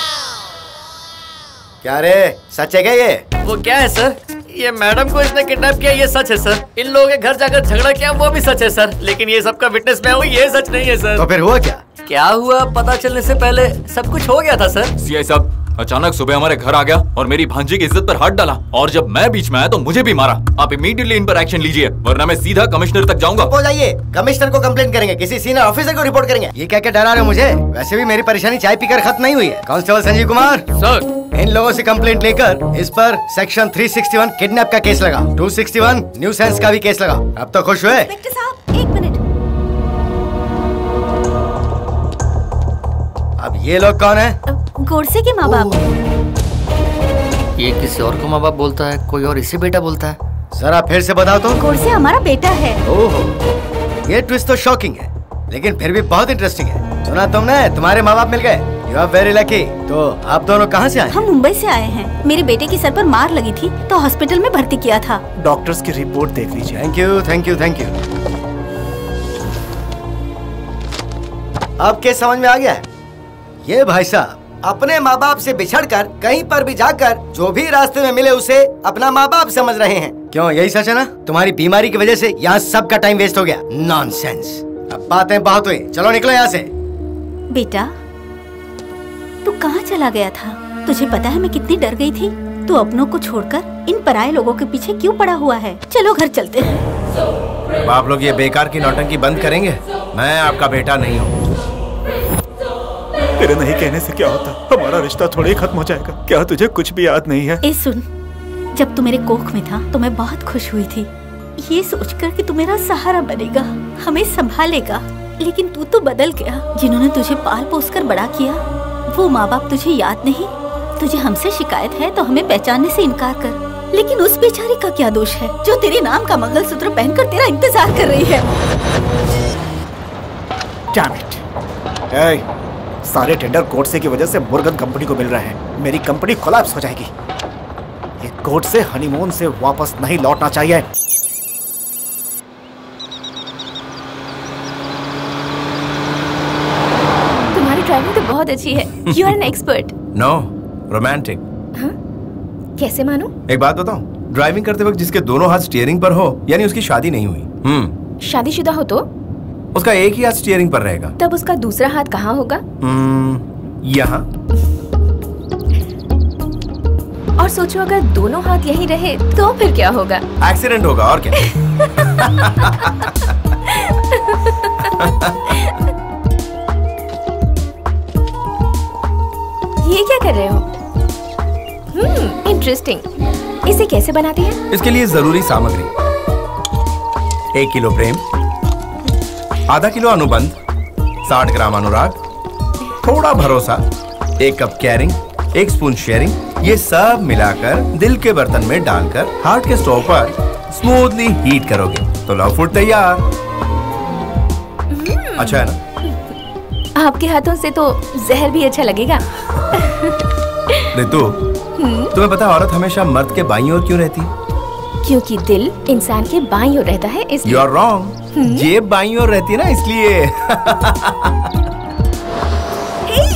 क्या रे? सच है क्या ये? वो क्या है सर? ये मैडम को इसने किडनैप किया ये सच है सर। इन लोगों के घर जाकर झगड़ा किया वो भी सच है सर। लेकिन ये सबका विटनेस मैं हूँ ये सच नहीं है सर। तो फिर हुआ क्या? क्या हुआ? पता चलने से पहले सब कुछ हो गया था सर। सीआई साहब अचानक सुबह हमारे घर आ गया और मेरी भांजी की इज़्ज़त पर हाथ डाला। और जब मैं बीच में आया तो मुझे भी मारा। आप इमीडिएटली इन पर एक्शन लीजिए वरना मैं सीधा कमिश्नर तक जाऊँगा। हो जाइए कमिश्नर को कंप्लेन करेंगे किसी सीनियर ऑफिसर को रिपोर्ट करेंगे। ये क्या क्या डरा रहे मुझे? वैसे भी मेरी परेशानी चाय पीकर खत्म नहीं हुई है। कांस्टेबल संजीव कुमार। सर। इन लोगों से कंप्लेंट लेकर इस पर सेक्शन 361 किडनैप का केस लगा। 261 न्यू सेंस का भी केस लगा। अब तो खुश हुए? एक मिनट अब ये लोग कौन है? गोडसे के माँ बाप ये किसी और को माँ बाप बोलता है कोई और इसे बेटा बोलता है? जरा फिर से बताओ तो। गोडसे हमारा बेटा है। ओहो ये ट्विस्ट तो शॉकिंग है लेकिन फिर भी बहुत इंटरेस्टिंग है। सुना तुमने तुम्हारे माँ बाप मिल गए। यू आर वेरी लकी तो आप दोनों कहाँ से आए? हम मुंबई से आए हैं। मेरे बेटे की सर पर मार लगी थी तो हॉस्पिटल में भर्ती किया था। डॉक्टर्स की रिपोर्ट देख लीजिए। Thank you thank you thank you अब क्या समझ में आ गया है? ये भाई साहब अपने माँ बाप से बिछड़कर कहीं पर भी जाकर जो भी रास्ते में मिले उसे अपना माँ बाप समझ रहे हैं। क्यों यही सच है ना? तुम्हारी बीमारी की वजह से यहाँ सबका टाइम वेस्ट हो गया। नॉनसेंस अब बातें बहुत हुई। चलो निकलो यहाँ से। बेटा तू कहाँ चला गया था? तुझे पता है मैं कितनी डर गई थी? तू अपनों को छोड़कर इन पराये लोगों के पीछे क्यों पड़ा हुआ है? चलो घर चलते हैं। अब आप लोग ये बेकार की नौटंकी बंद करेंगे? मैं आपका बेटा नहीं हूँ। तेरे नहीं कहने से क्या होता? हमारा रिश्ता थोड़े ही खत्म हो जाएगा। क्या तुझे कुछ भी याद नहीं है? ए सुन। जब तू मेरे कोख में था तो मैं बहुत खुश हुई थी। ये सोचकर कि तू मेरा सहारा बनेगा हमें संभालेगा। लेकिन तू तो बदल गया। जिन्होंने तुझे पाल पोस कर बड़ा किया वो माँ बाप तुझे याद नहीं। तुझे हमसे शिकायत है तो हमें पहचानने से इनकार कर। लेकिन उस बेचारी का क्या दोष है जो तेरे नाम का मंगलसूत्र पहनकर तेरा इंतज़ार कर रही है? Damn it. Hey, सारे टेंडर कोर्टसे की वजह से मुर्गन कंपनी को मिल रहे हैं। मेरी कंपनी कोलैप्स हो जाएगी। ये कोर्ट से हनीमून से वापस नहीं लौटना चाहिए। तुम्हारी ड्राइविंग तो बहुत अच्छी है। You are an expert no romantic कैसे मानू? एक बात बताऊँ? ड्राइविंग करते वक्त जिसके दोनों हाथ स्टीयरिंग पर हो यानी उसकी शादी नहीं हुई। हम्म। शादीशुदा हो तो? उसका एक ही हाथ स्टीयरिंग पर रहेगा। तब उसका दूसरा हाथ कहाँ होगा? हम्म, यहाँ। और सोचो अगर दोनों हाथ यहीं रहे तो फिर क्या होगा? एक्सीडेंट होगा और क्या? ये क्या कर रहे हो? हम्म इंटरेस्टिंग इसे कैसे बनाते हैं? इसके लिए ज़रूरी सामग्री। एक किलो प्रेम आधा किलो अनुबंध साठ ग्राम अनुराग थोड़ा भरोसा एक कप कैरिंग एक स्पून शेयरिंग ये सब मिलाकर दिल के बर्तन में डालकर हार्ट के स्टोव पर स्मूथली हीट करोगे तो लव फ़ूड तैयार। अच्छा है ना? आपके हाथों से तो जहर भी अच्छा लगेगा। रितु तुम्हें पता औरत हमेशा मर्द के बाई ओर क्यों रहती क्योंकि दिल इंसान के बाईं ओर रहता है यू इसलिए आर रॉन्ग जेब बाई ओर रहती है ना इसलिए।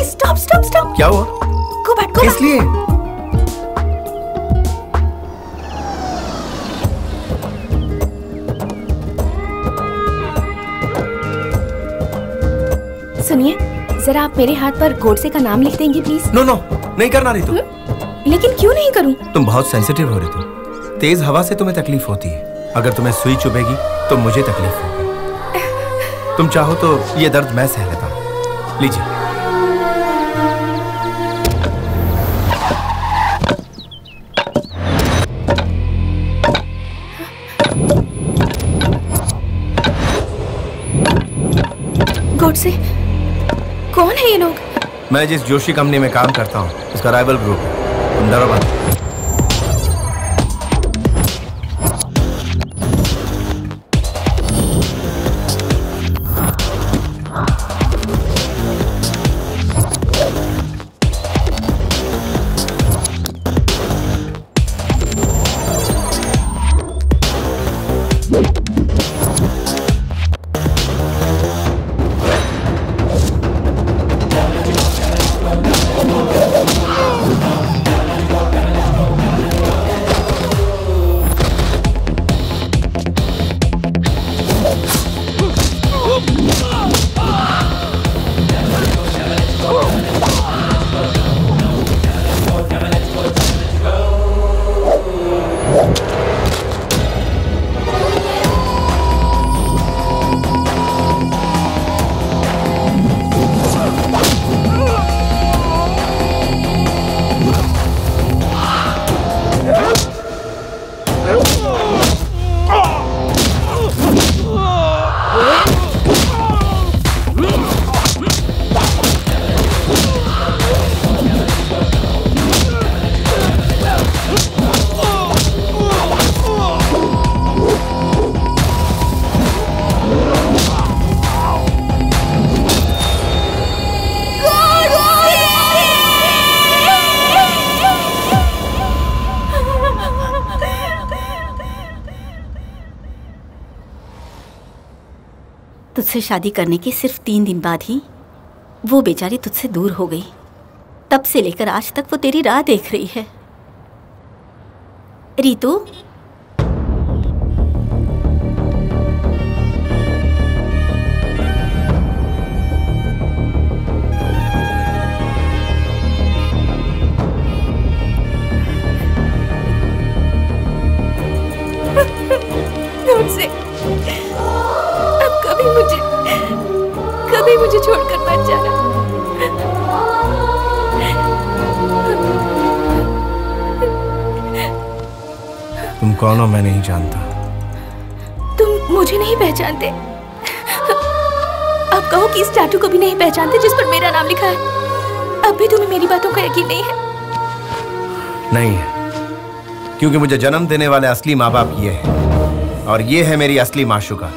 स्टॉप स्टॉप स्टॉप क्या हुआ? गो बैक गो किस लिए? सुनिए जरा आप मेरे हाथ पर गोडसे का नाम लिख देंगे प्लीज़ नो नो नहीं करना रितु लेकिन क्यों नहीं करूँ? तुम बहुत सेंसिटिव हो रितु तेज हवा से तुम्हें तकलीफ़ होती है। अगर तुम्हें सुई चुभेगी तो मुझे तकलीफ़ होगी। तुम चाहो तो ये दर्द मैं सह लेता हूँ। लीजिए। कौन है ये लोग? मैं जिस जोशी कंपनी में काम करता हूँ उसका राइवल ग्रुप है। तुम डरो तुझसे शादी करने के सिर्फ़ तीन दिन बाद ही वो बेचारी तुझसे दूर हो गई। तब से लेकर आज तक वो तेरी राह देख रही है। रीतू मैं नहीं जानता। तुम मुझे नहीं पहचानते। अब कहो कि इस टाटू को भी नहीं पहचानते जिस पर मेरा नाम लिखा है। अब भी तुम्हें मेरी बातों का यकीन नहीं है। नहीं है। क्योंकि मुझे जन्म देने वाले असली माँ बाप ये है। और ये है मेरी असली माशुका।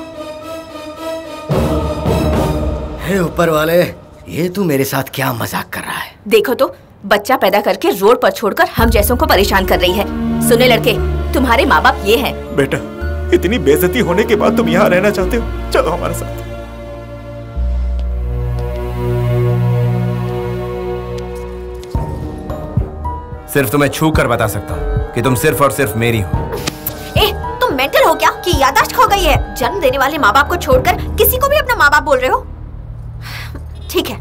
हे ऊपर वाले ये तू मेरे साथ क्या मज़ाक कर रहा है? देखो तो बच्चा पैदा करके रोड पर छोड़कर हम जैसों को परेशान कर रही है। सुने लड़के तुम्हारे माँ बाप ये हैं। बेटा इतनी बेजती होने के बाद तुम यहाँ रहना चाहते हो? चलो हमारे साथ। सिर्फ़ तुम्हें छू कर बता सकता हूँ कि तुम सिर्फ़ और सिर्फ़ मेरी हो। ए तुम मेंटल हो क्या? कि यादाश्त खो गई है? जन्म देने वाले माँ बाप को छोड़कर किसी को भी अपना माँ बाप बोल रहे हो? ठीक है।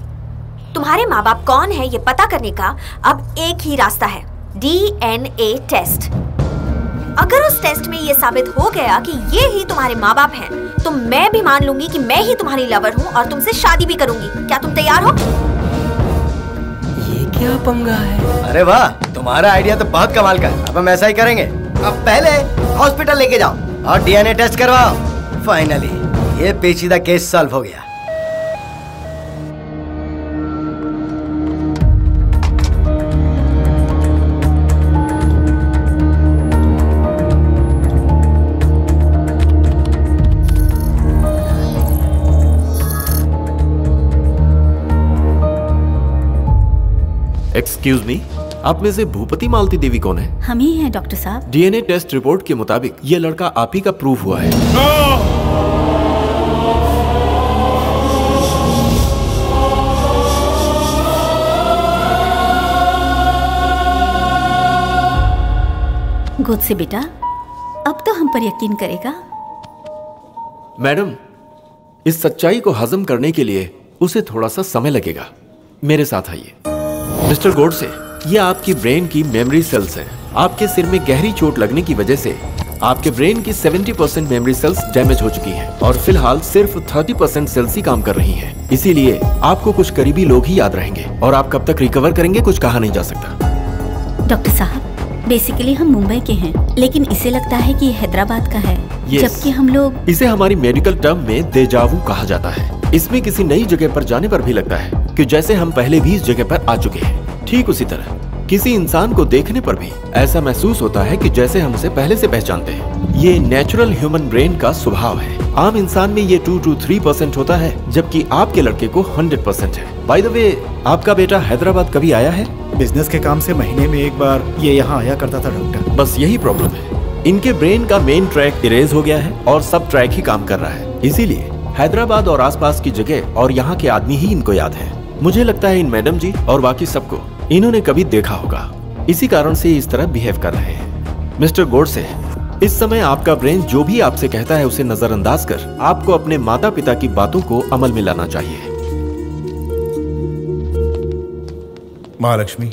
तुम्हारे माँ बाप कौन है ये पता करने का अब एक ही रास्ता है। डीएनए टेस्ट अगर उस टेस्ट में ये साबित हो गया कि ये ही तुम्हारे माँ बाप हैं, तो मैं भी मान लूँगी कि मैं ही तुम्हारी लवर हूँ और तुमसे शादी भी करूँगी। क्या तुम तैयार हो? ये क्या पंगा है? अरे वाह तुम्हारा आइडिया तो बहुत कमाल का है। अब हम ऐसा ही करेंगे। अब पहले हॉस्पिटल लेके जाओ और डीएनए टेस्ट करवाओ। फाइनली ये पेचीदा केस सॉल्व हो गया। एक्सक्यूज मी आप में से भूपति मालती देवी कौन है? हम ही हैं डॉक्टर साहब। डीएनए टेस्ट रिपोर्ट के मुताबिक ये लड़का आप ही का प्रूफ हुआ है। गोद से बेटा अब तो हम पर यकीन करेगा। मैडम इस सच्चाई को हजम करने के लिए उसे थोड़ा सा समय लगेगा। मेरे साथ आइए। मिस्टर गोडसे ये आपकी ब्रेन की मेमोरी सेल्स हैं। आपके सिर में गहरी चोट लगने की वजह से आपके ब्रेन की 70 परसेंट मेमोरी सेल्स डैमेज हो चुकी हैं और फ़िलहाल सिर्फ़ 30 परसेंट सेल्स ही काम कर रही हैं। इसीलिए आपको कुछ करीबी लोग ही याद रहेंगे और आप कब तक रिकवर करेंगे कुछ कहा नहीं जा सकता। डॉक्टर साहब बेसिकली हम मुंबई के हैं लेकिन इसे लगता है कि हैदराबाद का है Yes. जबकि हम लोग इसे हमारी मेडिकल टर्म में देजावू कहा जाता है। इसमें किसी नई जगह पर जाने पर भी लगता है कि जैसे हम पहले भी इस जगह पर आ चुके हैं। ठीक उसी तरह किसी इंसान को देखने पर भी ऐसा महसूस होता है कि जैसे हम उसे पहले से पहचानते हैं। ये नेचुरल ह्यूमन ब्रेन का स्वभाव है। आम इंसान में ये टू टू थ्री परसेंट होता है जबकि आपके लड़के को हंड्रेड परसेंट है। बाय द वे आपका बेटा हैदराबाद कभी आया है? बिज़नेस के काम से महीने में एक बार ये यहाँ आया करता था डॉक्टर बस यही प्रॉब्लम है। इनके ब्रेन का मेन ट्रैक इरेज हो गया है और सब ट्रैक ही काम कर रहा है। इसीलिए हैदराबाद और आसपास की जगह और यहाँ के आदमी ही इनको याद है। मुझे लगता है इन मैडम जी और बाकी सबको इन्होंने कभी देखा होगा। इसी कारण से इस तरह बिहेव कर रहे हैं। मिस्टर गोडसे इस समय आपका ब्रेन जो भी आपसे कहता है उसे नजरअंदाज कर आपको अपने माता पिता की बातों को अमल में लाना चाहिए। महालक्ष्मी।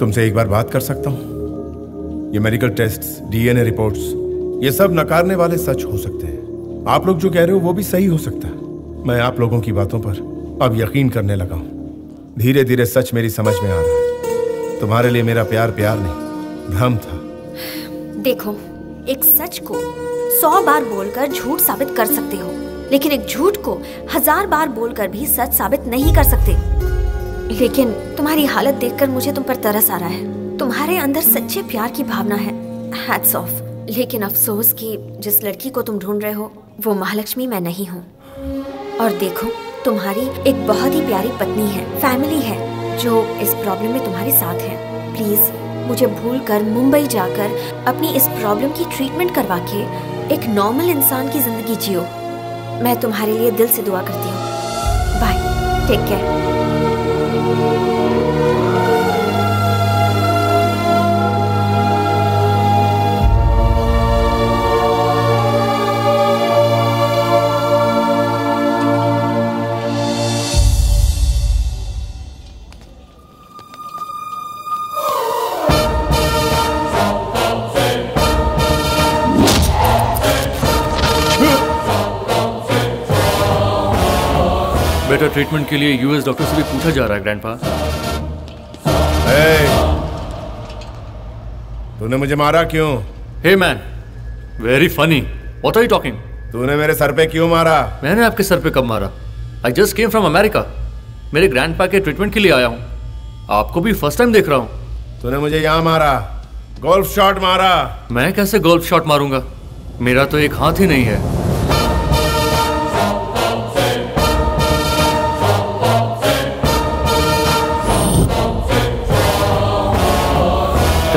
तुमसे एक बार बात कर सकता हूँ। ये मेडिकल टेस्ट्स डीएनए रिपोर्ट्स ये सब नकारने वाले सच हो सकते हैं। आप लोग जो कह रहे हो, वो भी सही हो सकता है। मैं आप लोगों की बातों पर अब यकीन करने लगा हूँ। धीरे धीरे सच मेरी समझ में आ रहा है। तुम्हारे लिए मेरा प्यार प्यार नहीं, भ्रम था। देखो, एक सच को सौ बार बोलकर झूठ साबित कर सकते हो, लेकिन एक झूठ को हज़ार बार बोलकर भी सच साबित नहीं कर सकते। लेकिन तुम्हारी हालत देखकर मुझे तुम पर तरस आ रहा है। तुम्हारे अंदर सच्चे प्यार की भावना है। हैट्स ऑफ़ लेकिन अफसोस कि जिस लड़की को तुम ढूंढ रहे हो, वो महालक्ष्मी मैं नहीं हूँ। और देखो, तुम्हारी एक बहुत ही प्यारी पत्नी है फैमिली है, जो इस प्रॉब्लम में तुम्हारे साथ है। प्लीज़ मुझे भूल कर मुंबई जाकर अपनी इस प्रॉब्लम की ट्रीटमेंट करवा के एक नॉर्मल इंसान की ज़िंदगी जियो। मैं तुम्हारे लिए दिल से दुआ करती हूँ। बाय टेक केयर बेटा ट्रीटमेंट के लिए यूएस डॉक्टर से भी पूछा जा रहा है ग्रैंडपा तूने मुझे मारा क्यों? Hey man very funny what are you talking तूने मेरे सर पे क्यों मारा? मैंने आपके सर पे कब मारा? I just came from America मेरे ग्रैंडपा के ट्रीटमेंट के लिए आया हूँ। आपको भी फ़र्स्ट टाइम देख रहा हूँ। तूने मुझे यहाँ मारा। गोल्फ शॉट मारा। मैं कैसे गोल्फ शॉट मारूँगा? मेरा तो एक हाथ ही नहीं है।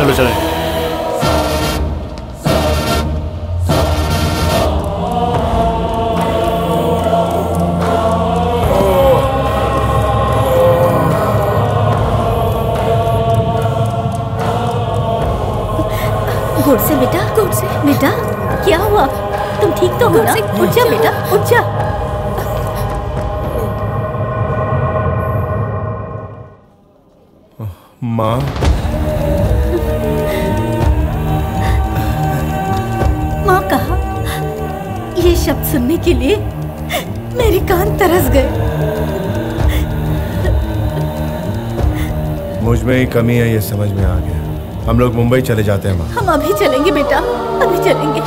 चलो चले। घोड़ से बेटा घोड़ से। बेटा क्या हुआ? तुम ठीक तो हो ना? उठ जा बेटा उठ जा। शब्द सुनने के लिए मेरे कान तरस गए। मुझमें ही कमी है ये समझ में आ गया। हम लोग मुंबई चले जाते हैं माँ। हम अभी चलेंगे बेटा अभी चलेंगे।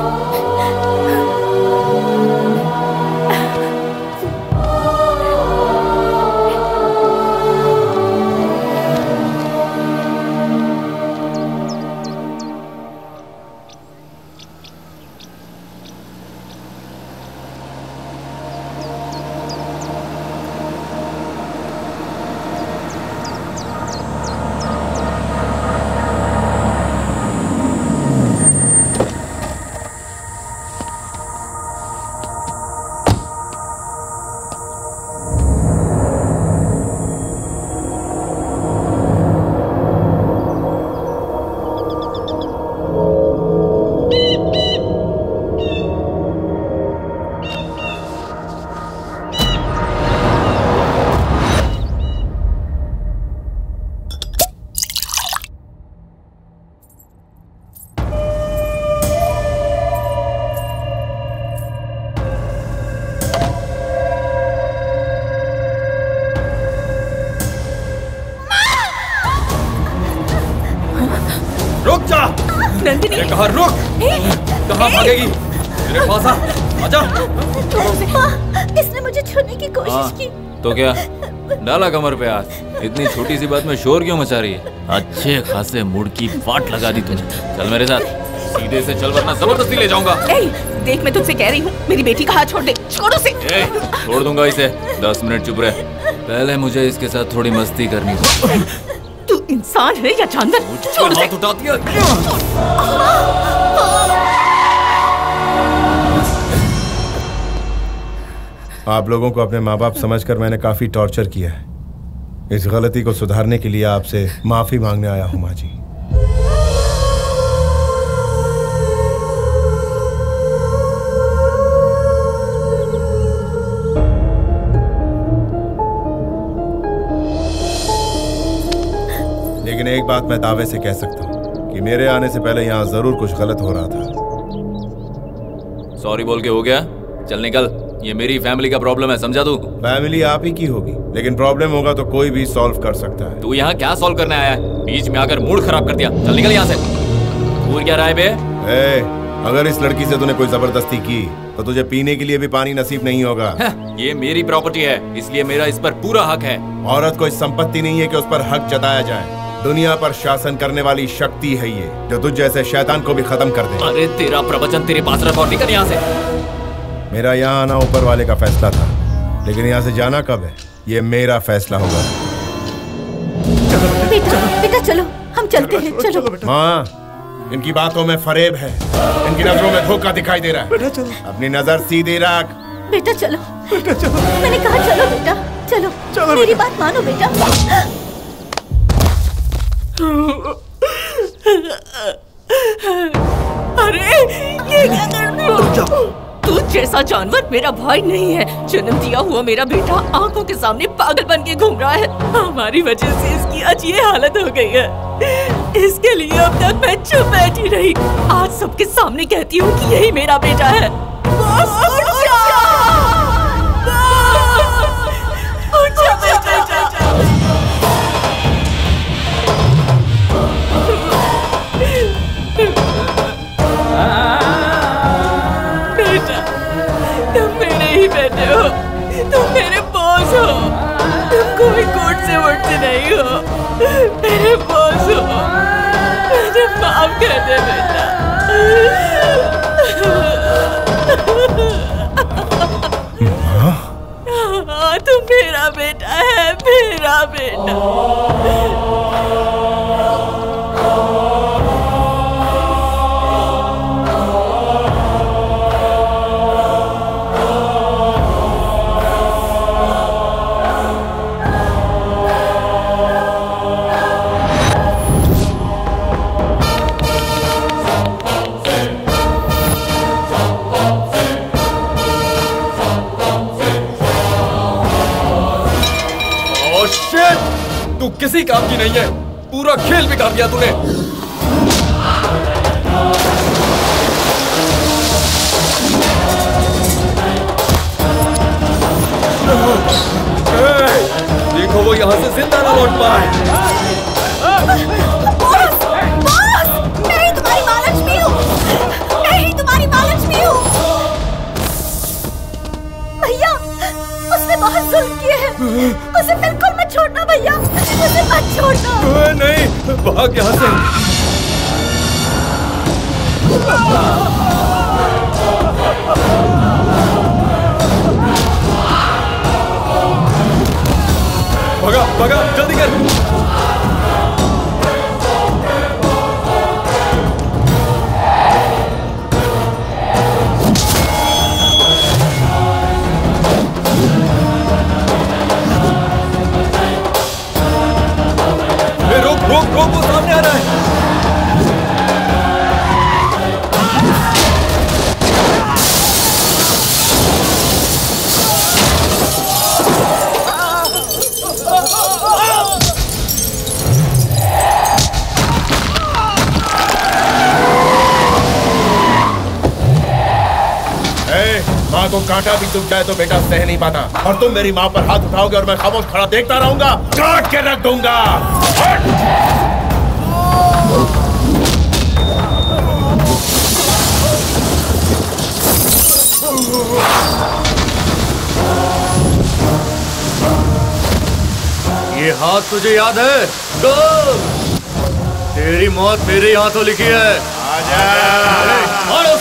कहाँ भागेगी? मेरे पास आ आजा माँ, इसने मुझे छूने की कोशिश की। तो क्या? डाला कमर पे हाथ। इतनी छोटी सी बात में शोर क्यों मचा रही है? अच्छे खासे मुड़ की वाट लगा दी तूने। चल मेरे साथ। सीधे से चल वरना ज़बरदस्ती ले जाऊँगा। देख मैं तुझसे कह रही हूँ मेरी बेटी का हाथ छोड़ दे। छोड़ उसे। ए, छोड़ दूँगा इसे। दस मिनट चुप रहे। पहले मुझे इसके साथ थोड़ी मस्ती करनी थी। तू इंसान है या जानवर? हाथ उठा दिया। आप लोगों को अपने माँ बाप समझकर मैंने काफ़ी टॉर्चर किया है। इस गलती को सुधारने के लिए आपसे माफ़ी मांगने आया हूँ, माँ जी। लेकिन एक बात मैं दावे से कह सकता हूँ कि मेरे आने से पहले यहाँ ज़रूर कुछ गलत हो रहा था। सॉरी बोल के हो गया। चल निकल। ये मेरी फैमिली का प्रॉब्लम है समझा तू? फैमिली आप ही की होगी लेकिन प्रॉब्लम होगा तो कोई भी सॉल्व कर सकता है। तू यहाँ क्या सॉल्व करने आया है? बीच में आकर मूड खराब कर दिया। चल निकल यहाँ से। क्या है बे? ए, अगर इस लड़की से तूने कोई ज़बरदस्ती की तो तुझे पीने के लिए भी पानी नसीब नहीं होगा। ये मेरी प्रॉपर्टी है इसलिए मेरा इस पर पूरा हक है। औरत को इस संपत्ति नहीं है कि उस पर हक जताया जाए। दुनिया पर शासन करने वाली शक्ति है ये जो तुझ जैसे शैतान को भी खत्म कर दे। अरे तेरा प्रवचन तेरे पास रखा और निकल यहाँ से। मेरा यहाँ आना ऊपर वाले का फैसला था। लेकिन यहाँ से जाना कब है? ये मेरा फैसला होगा। बेटा बेटा चलो हम चलते हैं चलो माँ इनकी बातों में फरेब है। इनकी नज़रों में धोखा दिखाई दे रहा है। बेटा चलो। अपनी नज़र सीधी रख। बेटा चलो। बेटा चलो। मैंने कहा चलो बेटा चलो। चलो मेरी बात मानो बेटा। अरे ये क्या कर रहे हो? जैसा जानवर मेरा भाई नहीं है। जन्म दिया हुआ मेरा बेटा आँखों के सामने पागल बन के घूम रहा है। हमारी वजह से इसकी आज ये हालत हो गई है। इसके लिए अब तक मैं चुप बैठी रही। आज सबके सामने कहती हूँ कि यही मेरा बेटा है। मेरे हो। तुम मेरे बॉस हो। तुम कोई कोर्ट से उठते नहीं हो। मेरे बॉस हो। मुझे माफ़ कर दे बेटा। हाँ तुम मेरा बेटा है मेरा बेटा। किसी काम की नहीं है। पूरा खेल बिगाड़ दिया तूने। देखो वो यहाँ से ज़िंदा ना लौट पाए। भैया उसने बहुत जुल्म किए हैं। उसे छोड़ना उसे मत छोड़ दो नहीं भाग यहाँ से। भगा भगा जल्दी कर। सामने आ रहा है। माँ को कांटा भी चुभ जाए तो बेटा सह नहीं पाता। और तुम मेरी माँ पर हाथ उठाओगे और मैं खामोश खड़ा देखता रहूँगा। काट के रख दूँगा। ये हाथ तुझे याद है? गोल तेरी मौत मेरे हाथों लिखी है। आजा। मारो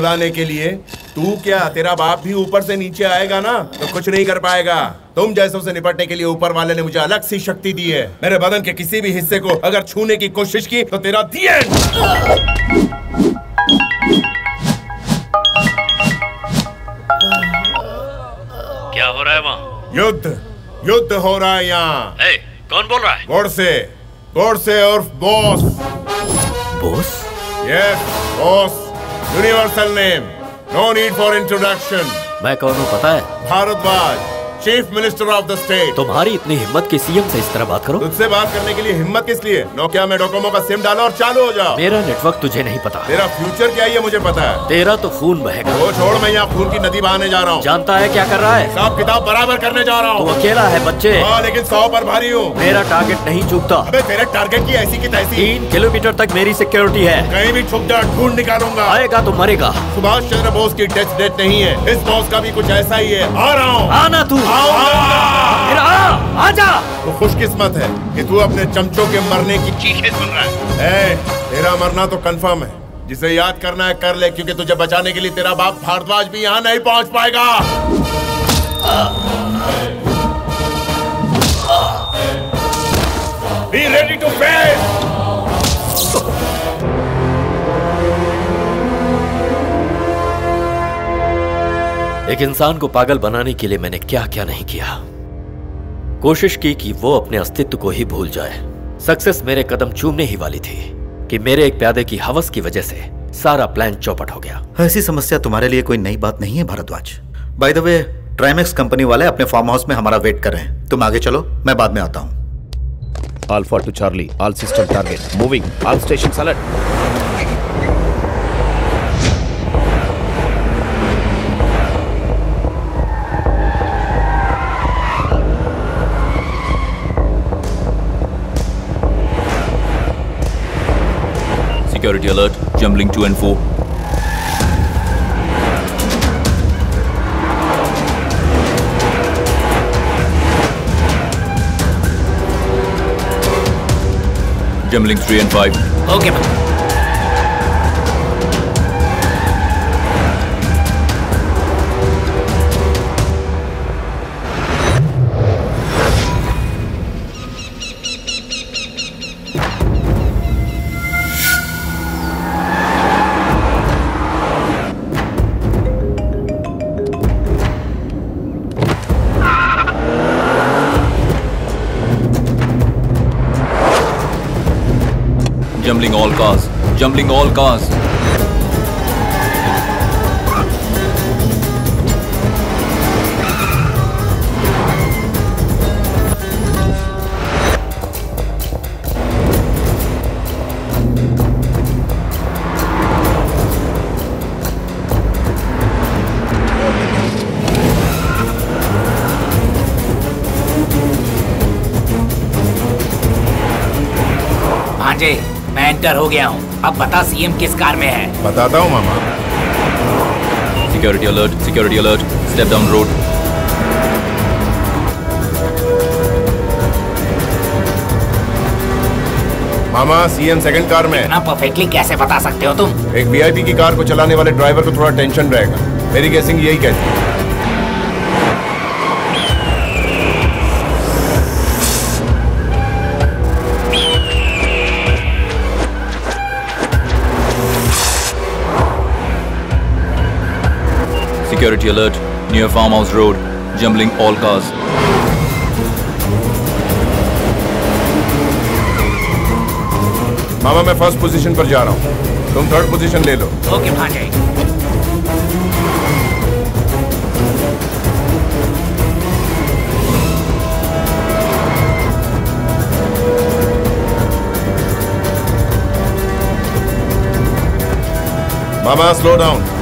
सुलाने के लिए। तू क्या तेरा बाप भी ऊपर से नीचे आएगा ना? तो कुछ नहीं कर पाएगा। तुम जैसों से निपटने के लिए ऊपर वाले ने मुझे अलग सी शक्ति दी है। मेरे बदन के किसी भी हिस्से को अगर छूने की कोशिश की तो तेरा दिए क्या हो रहा है वहाँ? युद्ध युद्ध हो रहा है यहाँ। ए, कौन बोल रहा है? गोड से गोड से और boss. Boss? Yes boss. Universal name no need for introduction मैं कौन हूँ पता है? Bhardwaj. Chief minister of the state तुम्हारी इतनी हिम्मत के सीएम से इस तरह बात करो? तुझसे बात करने के लिए हिम्मत किस लिए? नोकिया में डोकोमो का सिम डालो और चालू हो जाओ। मेरा नेटवर्क तुझे नहीं पता। तेरा फ्यूचर क्या है ये मुझे पता है। तेरा तो खून बहेगा। वो छोड़ मैं यहाँ खून की नदी बहाने जा रहा हूँ। जानता है क्या कर रहा है? हिसाब किताब बराबर करने जा रहा हूँ। अकेला है बच्चे। हाँ लेकिन सौ पर भारी हूँ। मेरा टारगेट नहीं चूकता। तेरे टारगेट की ऐसी की तैसी। तीन किलोमीटर तक मेरी सिक्योरिटी है। कहीं भी छुप जा ढूंढ निकालूँगा। आएगा तो मरेगा। सुभाष चंद्र बोस की डेथ डेट नहीं है। इस बॉस का भी कुछ ऐसा ही है। आ रहा हूँ। आना तू। आजा। तो खुशकिस्मत है कि तू अपने चमचों के मरने की चीखें सुन रहा है। ए, तेरा मरना तो कंफर्म है। जिसे याद करना है कर ले क्योंकि तुझे बचाने के लिए तेरा बाप भारद्वाज भी यहाँ नहीं पहुँच पाएगा। Be ready to face! एक इंसान को पागल बनाने के लिए मैंने क्या क्या नहीं किया कोशिश की कि वो अपने अस्तित्व को ही भूल जाए सक्सेस मेरे कदम चूमने ही वाली थी कि मेरे एक प्यादे की हवस की वजह से सारा प्लान चौपट हो गया ऐसी समस्या तुम्हारे लिए कोई नई बात नहीं है Bhardwaj by the way Trimax company वाले अपने फार्म हाउस में हमारा वेट कर रहे हैं तुम आगे चलो मैं बाद में आता हूँ Alpha to Charlie. All system target. Moving. All stations alert. Security alert. Jumbling 2 and 4. Jumbling 3 and 5. Okay Jumbling all cars. Jumbling all cars. मैं एंटर हो गया हूँ अब बता सीएम किस कार में है बताता हूँ मामा security alert security alert. Step down road. मामा सीएम सेकंड कार में। इतना परफेक्टली कैसे बता सकते हो तुम एक वीआईपी की कार को चलाने वाले ड्राइवर को थोड़ा टेंशन रहेगा मेरी गेसिंग यही कहती है Security alert. Near Farmhouse Road. Jumbling all cars. मामा मैं फ़र्स्ट पोजीशन पर जा रहा हूँ तुम थर्ड पोजीशन ले लो ओके भांजे मामा slow down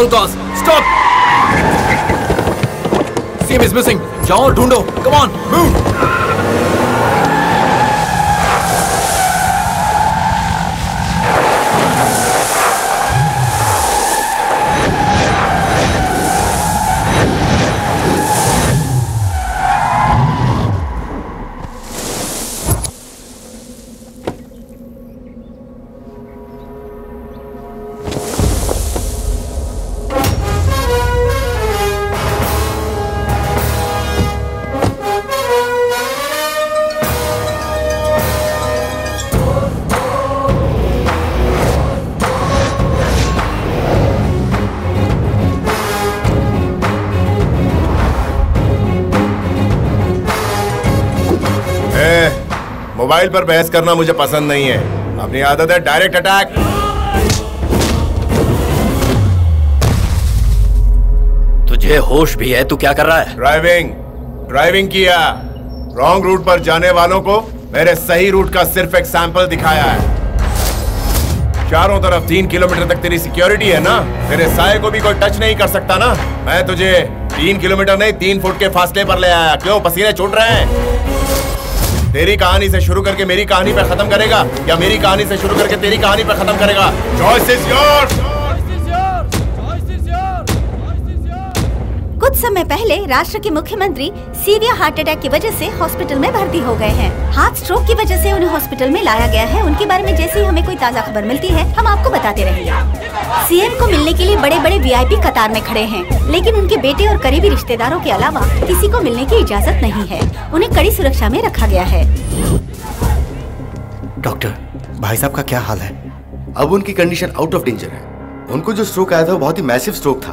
all cars. Stop! Seam is missing. Jao, Dundo. Come on, move! Mobile पर बहस करना मुझे पसंद नहीं है। अपनी आदत है डायरेक्ट अटैक तुझे होश भी है तू क्या कर रहा है? ड्राइविंग ड्राइविंग किया। रॉन्ग रूट पर जाने वालों को मेरे सही रूट का सिर्फ़ एक सैंपल दिखाया है। चारों तरफ़ तीन किलोमीटर तक तेरी सिक्योरिटी है ना? तेरे साय को भी कोई टच नहीं कर सकता ना? मैं तुझे तीन किलोमीटर नहीं तीन फुट के फासले पर ले आया। क्यों? पसीने छूट रहे हैं। तेरी कहानी से शुरू करके मेरी कहानी पे खत्म करेगा या मेरी कहानी से शुरू करके तेरी कहानी पे खत्म करेगा? चॉइस इज़ योर्स कुछ समय पहले राष्ट्र के मुख्यमंत्री सीवियर हार्ट अटैक की वजह से हॉस्पिटल में भर्ती हो गए हैं। हार्ट स्ट्रोक की वजह से उन्हें हॉस्पिटल में लाया गया है। उनके बारे में जैसे ही हमें कोई ताज़ा खबर मिलती है हम आपको बताते रहेंगे सीएम को मिलने के लिए बड़े बड़े वीआईपी कतार में खड़े हैं लेकिन उनके बेटे और करीबी रिश्तेदारों के अलावा किसी को मिलने की इजाज़त नहीं है। उन्हें कड़ी सुरक्षा में रखा गया है। डॉक्टर भाई साहब का क्या हाल है? अब उनकी कंडीशन आउट ऑफ़ डेंजर है। उनको जो स्ट्रोक आया था वो बहुत ही मैसिव स्ट्रोक था।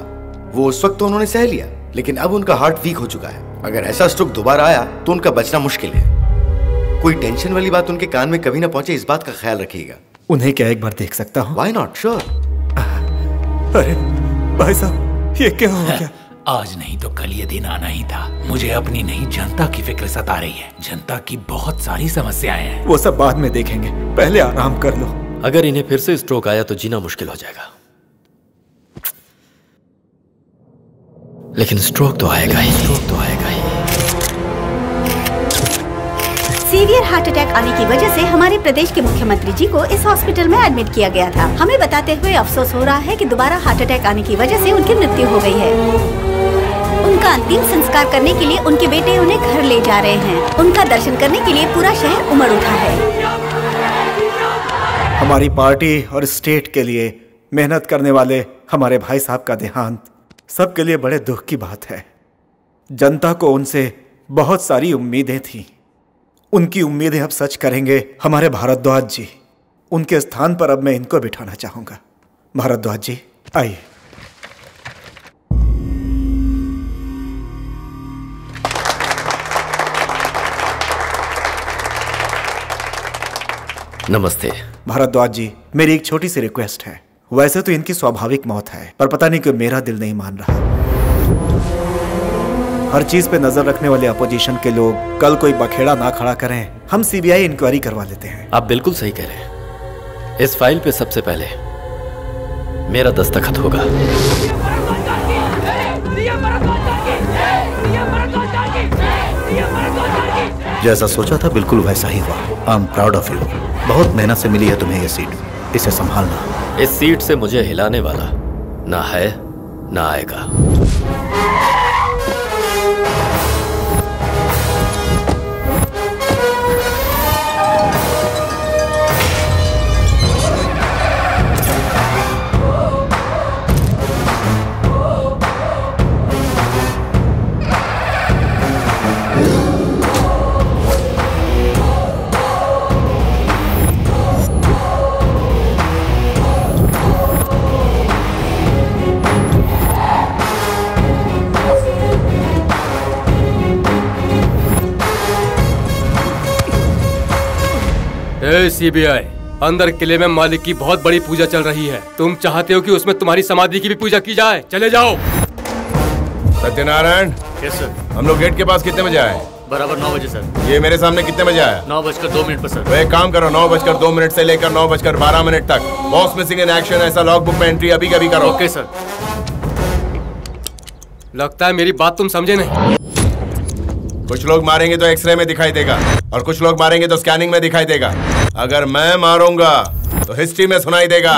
वो उस वक्त तो उन्होंने सह लिया लेकिन अब उनका हार्ट वीक हो चुका है। अगर ऐसा स्ट्रोक दोबारा आया तो उनका बचना मुश्किल है। कोई टेंशन वाली बात उनके कान में कभी ना पहुँचे इस बात का ख्याल रखिएगा। उन्हें क्या एक बार देख सकता हूँ? वाई नॉट श्योर अरे भाई साहब ये क्या हो गया? [LAUGHS] आज नहीं तो कल ये दिन आना ही था। मुझे अपनी नहीं जनता की फ़िक्र सता रही है। जनता की बहुत सारी समस्याएँ हैं। वो सब बाद में देखेंगे। पहले आराम कर लो। अगर इन्हें फिर से स्ट्रोक आया तो जीना मुश्किल हो जाएगा। लेकिन स्ट्रोक तो आएगा ही स्ट्रोक तो सीवियर हार्ट अटैक आने की वजह से हमारे प्रदेश के मुख्यमंत्री जी को इस हॉस्पिटल में एडमिट किया गया था। हमें बताते हुए अफसोस हो रहा है कि दोबारा हार्ट अटैक आने की वजह से उनकी मृत्यु हो गई है। उनका अंतिम संस्कार करने के लिए उनके बेटे उन्हें घर ले जा रहे हैं। उनका दर्शन करने के लिए पूरा शहर उमड़ उठा है। हमारी पार्टी और स्टेट के लिए मेहनत करने वाले हमारे भाई साहब का देहांत सबके लिए बड़े दुख की बात है। जनता को उनसे बहुत सारी उम्मीदें थीं। उनकी उम्मीदें अब सच करेंगे हमारे भारद्वाज जी। उनके स्थान पर अब मैं इनको बिठाना चाहूँगा। भारद्वाज जी आइए। नमस्ते। भारद्वाज जी मेरी एक छोटी सी रिक्वेस्ट है। वैसे तो इनकी स्वाभाविक मौत है पर पता नहीं क्यों मेरा दिल नहीं मान रहा। हर चीज़ पे नज़र रखने वाले अपोजिशन के लोग कल कोई बखेड़ा ना खड़ा करें। हम सीबीआई इंक्वायरी करवा लेते हैं। आप बिल्कुल सही कह रहे हैं। इस फ़ाइल पे सबसे पहले मेरा दस्तखत होगा। जैसा सोचा था बिल्कुल वैसा ही हुआ। I am proud of you बहुत मेहनत से मिली है तुम्हें ये सीट इसे संभालना। इस सीट से मुझे हिलाने वाला ना है ना आएगा। सीबीआई अंदर किले में मालिक की बहुत बड़ी पूजा चल रही है। तुम चाहते हो कि उसमें तुम्हारी समाधि की भी पूजा की जाए? चले जाओ। सत्यनारायण? यस सर हम लोग गेट के पास कितने बजे आए? बराबर नौ बजे सर ये मेरे सामने कितने बजे आया? नौ बजकर दो मिनट पर सर तो एक काम करो नौ बजकर दो मिनट से लेकर नौ बजकर बारह मिनट तक बॉस मिसिंग इन एक्शन ऐसा लॉग बुक में एंट्री अभी कभी करो। ओके सर लगता है मेरी बात तुम समझे नहीं। कुछ लोग मारेंगे तो एक्सरे में दिखाई देगा और कुछ लोग मारेंगे तो स्कैनिंग में दिखाई देगा। अगर मैं मारूँगा तो हिस्ट्री में सुनाई देगा।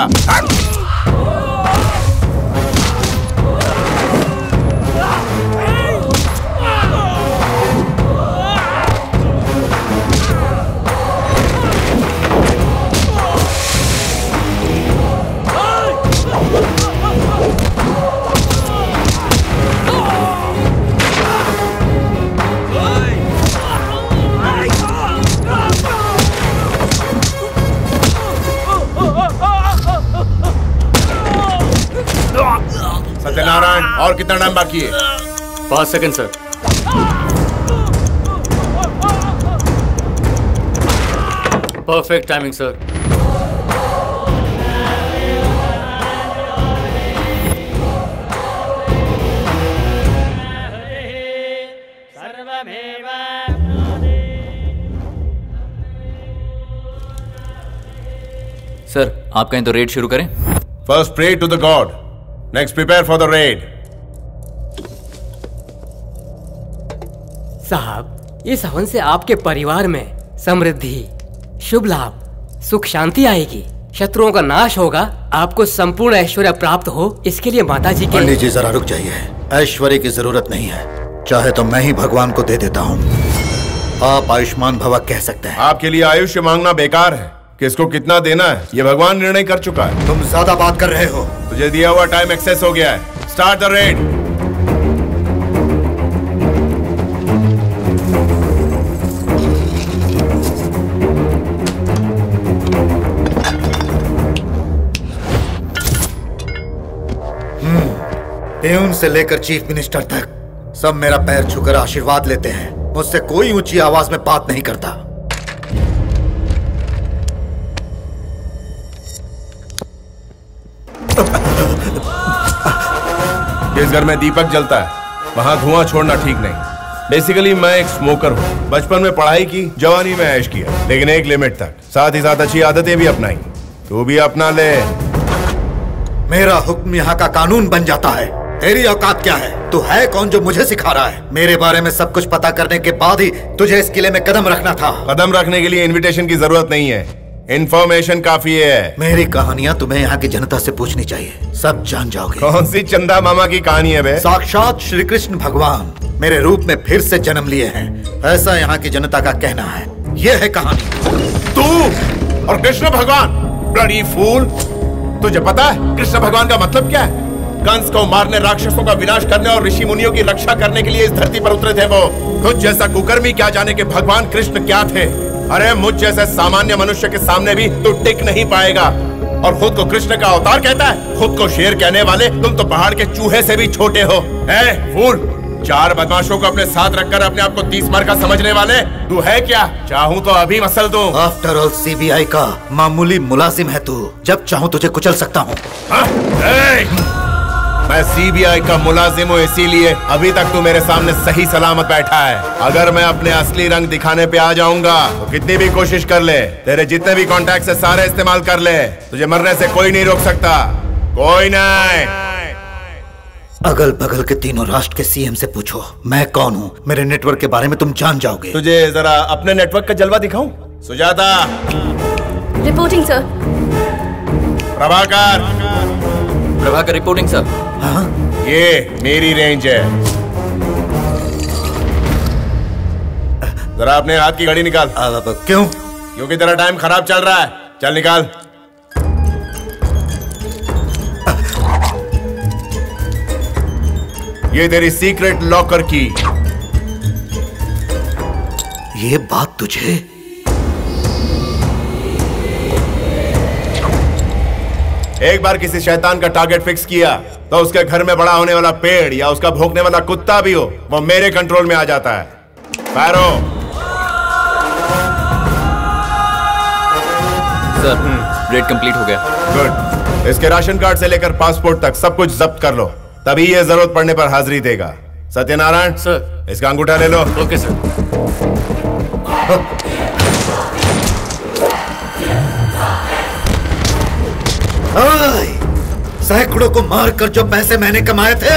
कितना टाइम बाकी है। पाँच second sir. Perfect timing sir sir आप कहें तो रेड शुरू करें। First pray to the God next prepare for the raid साहब इस हवन से आपके परिवार में समृद्धि शुभ लाभ सुख शांति आएगी। शत्रुओं का नाश होगा आपको संपूर्ण ऐश्वर्य प्राप्त हो इसके लिए माता जी के पंडित जी जरा रुक जाइए। ऐश्वर्य की ज़रूरत नहीं है। चाहे तो मैं ही भगवान को दे देता हूँ। आप आयुष्मान भवा कह सकते हैं। आपके लिए आयुष्य मांगना बेकार है। किसको कितना देना है ये भगवान निर्णय कर चुका है। तुम ज़्यादा बात कर रहे हो। तुझे दिया हुआ टाइम एक्सेस हो गया है। स्टार्ट द रेड प्यून से लेकर चीफ मिनिस्टर तक सब मेरा पैर छूकर आशीर्वाद लेते हैं। मुझसे कोई ऊँची आवाज़ में बात नहीं करता। जिस घर में दीपक जलता है वहाँ धुआँ छोड़ना ठीक नहीं। बेसिकली मैं एक स्मोकर हूँ। बचपन में पढ़ाई की जवानी में ऐश किया लेकिन एक लिमिट तक। साथ ही साथ अच्छी आदतें भी अपनाई। तू भी अपना ले। मेरा हुक्म यहाँ का कानून बन जाता है। तेरी औकात क्या है? तू है कौन जो मुझे सिखा रहा है? मेरे बारे में सब कुछ पता करने के बाद ही तुझे इस किले में कदम रखना था। कदम रखने के लिए इनविटेशन की ज़रूरत नहीं है। इन्फॉर्मेशन काफ़ी है। मेरी कहानियाँ तुम्हें यहाँ की जनता से पूछनी चाहिए। सब जान जाओगे। कौन सी चंदा मामा की कहानी है बे? साक्षात श्री कृष्ण भगवान मेरे रूप में फिर से जन्म लिए हैं। ऐसा यहाँ की जनता का कहना है। यह है कहानी। तू और कृष्ण भगवान ब्लडी फूल तुझे पता है कृष्ण भगवान का मतलब क्या है? कंस को मारने राक्षसों का विनाश करने और ऋषि मुनियों की रक्षा करने के लिए इस धरती पर उतरे थे वो। खुद जैसा कुकर्मी क्या जाने के भगवान कृष्ण क्या थे? अरे मुझ जैसे सामान्य मनुष्य के सामने भी तू टिक नहीं पाएगा। और खुद को कृष्ण का अवतार कहता है? खुद को शेर कहने वाले तुम तो पहाड़ के चूहे से भी छोटे हो। है फूल चार बदमाशों को अपने साथ रखकर अपने आप को तीस मार का समझने वाले तू है क्या? चाहूँ तो अभी मसल दू। आफ्टर ऑल सीबीआई का मामूली मुलाजिम है तू। जब चाहूँ तुझे कुचल सकता हूँ। मैं सीबीआई का मुलाजिम हूँ इसीलिए अभी तक तू मेरे सामने सही सलामत बैठा है। अगर मैं अपने असली रंग दिखाने पे आ जाऊँगा तो कितनी भी कोशिश कर ले तेरे जितने भी कॉन्टेक्ट है सारे इस्तेमाल कर ले। तुझे मरने से कोई नहीं रोक सकता। कोई नहीं। अगल बगल के तीनों राष्ट्र के सीएम से पूछो मैं कौन हूँ? मेरे नेटवर्क के बारे में तुम जान जाओगे। तुझे जरा अपने नेटवर्क का जलवा दिखाऊँ? Sujata. Reporting sir Prabhakar. Prabhakar reporting sir हाँ? ये मेरी रेंज है। जरा अपने हाथ की घड़ी निकाल। तो क्यों? क्योंकि तेरा टाइम खराब चल रहा है। चल निकाल। ये तेरी सीक्रेट लॉकर की। ये बात तुझे? एक बार किसी शैतान का टारगेट फिक्स किया। तो उसके घर में बड़ा होने वाला पेड़ या उसका भोंकने वाला कुत्ता भी हो वो मेरे कंट्रोल में आ जाता है। पैरो सर रेड कंप्लीट हो गया। गुड इसके राशन कार्ड से लेकर पासपोर्ट तक सब कुछ जब्त कर लो। तभी ये ज़रूरत पड़ने पर हाजिरी देगा। सत्यनारायण सर इसका अंगूठा ले लो। Okay sir I! सैकड़ों को मारकर जो पैसे मैंने कमाए थे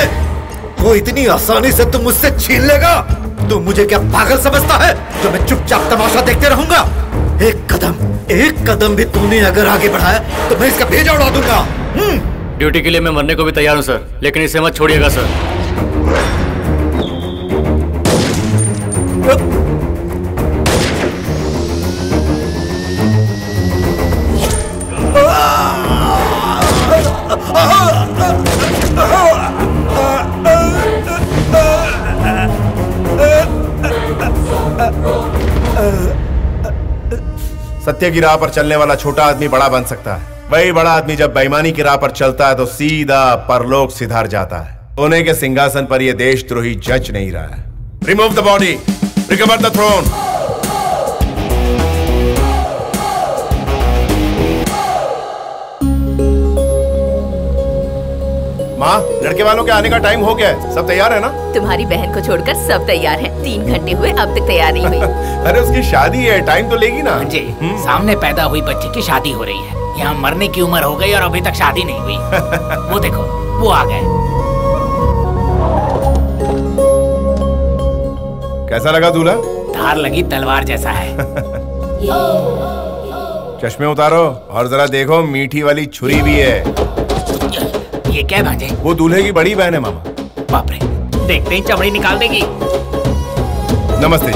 वो इतनी आसानी से तुम मुझसे छीन लेगा। तू मुझे क्या पागल समझता है जो मैं चुपचाप तमाशा देखते रहूँगा? एक कदम एक कदम भी तूने अगर आगे बढ़ाया तो मैं इसका भेजा उड़ा दूँगा। हम्म। ड्यूटी के लिए मैं मरने को भी तैयार हूँ सर। लेकिन इसे मत छोड़िएगा सर। सत्य की राह पर चलने वाला छोटा आदमी बड़ा बन सकता है। वही बड़ा आदमी जब बेईमानी की राह पर चलता है तो सीधा परलोक सिधार जाता है। सोने के सिंहासन पर यह देशद्रोही जज नहीं रहा है। Remove the body recover the throne माँ लड़के वालों के आने का टाइम हो गया है। सब तैयार है ना? तुम्हारी बहन को छोड़कर सब तैयार है। तीन घंटे हुए अब तक तैयार नहीं हुई। [LAUGHS] अरे उसकी शादी है टाइम तो लेगी ना। जी सामने पैदा हुई बच्ची की शादी हो रही है। यहाँ मरने की उम्र हो गई और अभी तक शादी नहीं हुई। [LAUGHS] वो देखो वो आ गए। कैसा लगा दूल्हा? धार लगी तलवार जैसा है। [LAUGHS] चश्मे उतारो और जरा देखो मीठी वाली छुरी भी है। ये क्या है? वो दूल्हे की बड़ी बहन है मामा। बाप रे देखते ही चमड़ी निकाल देगी। नमस्ते।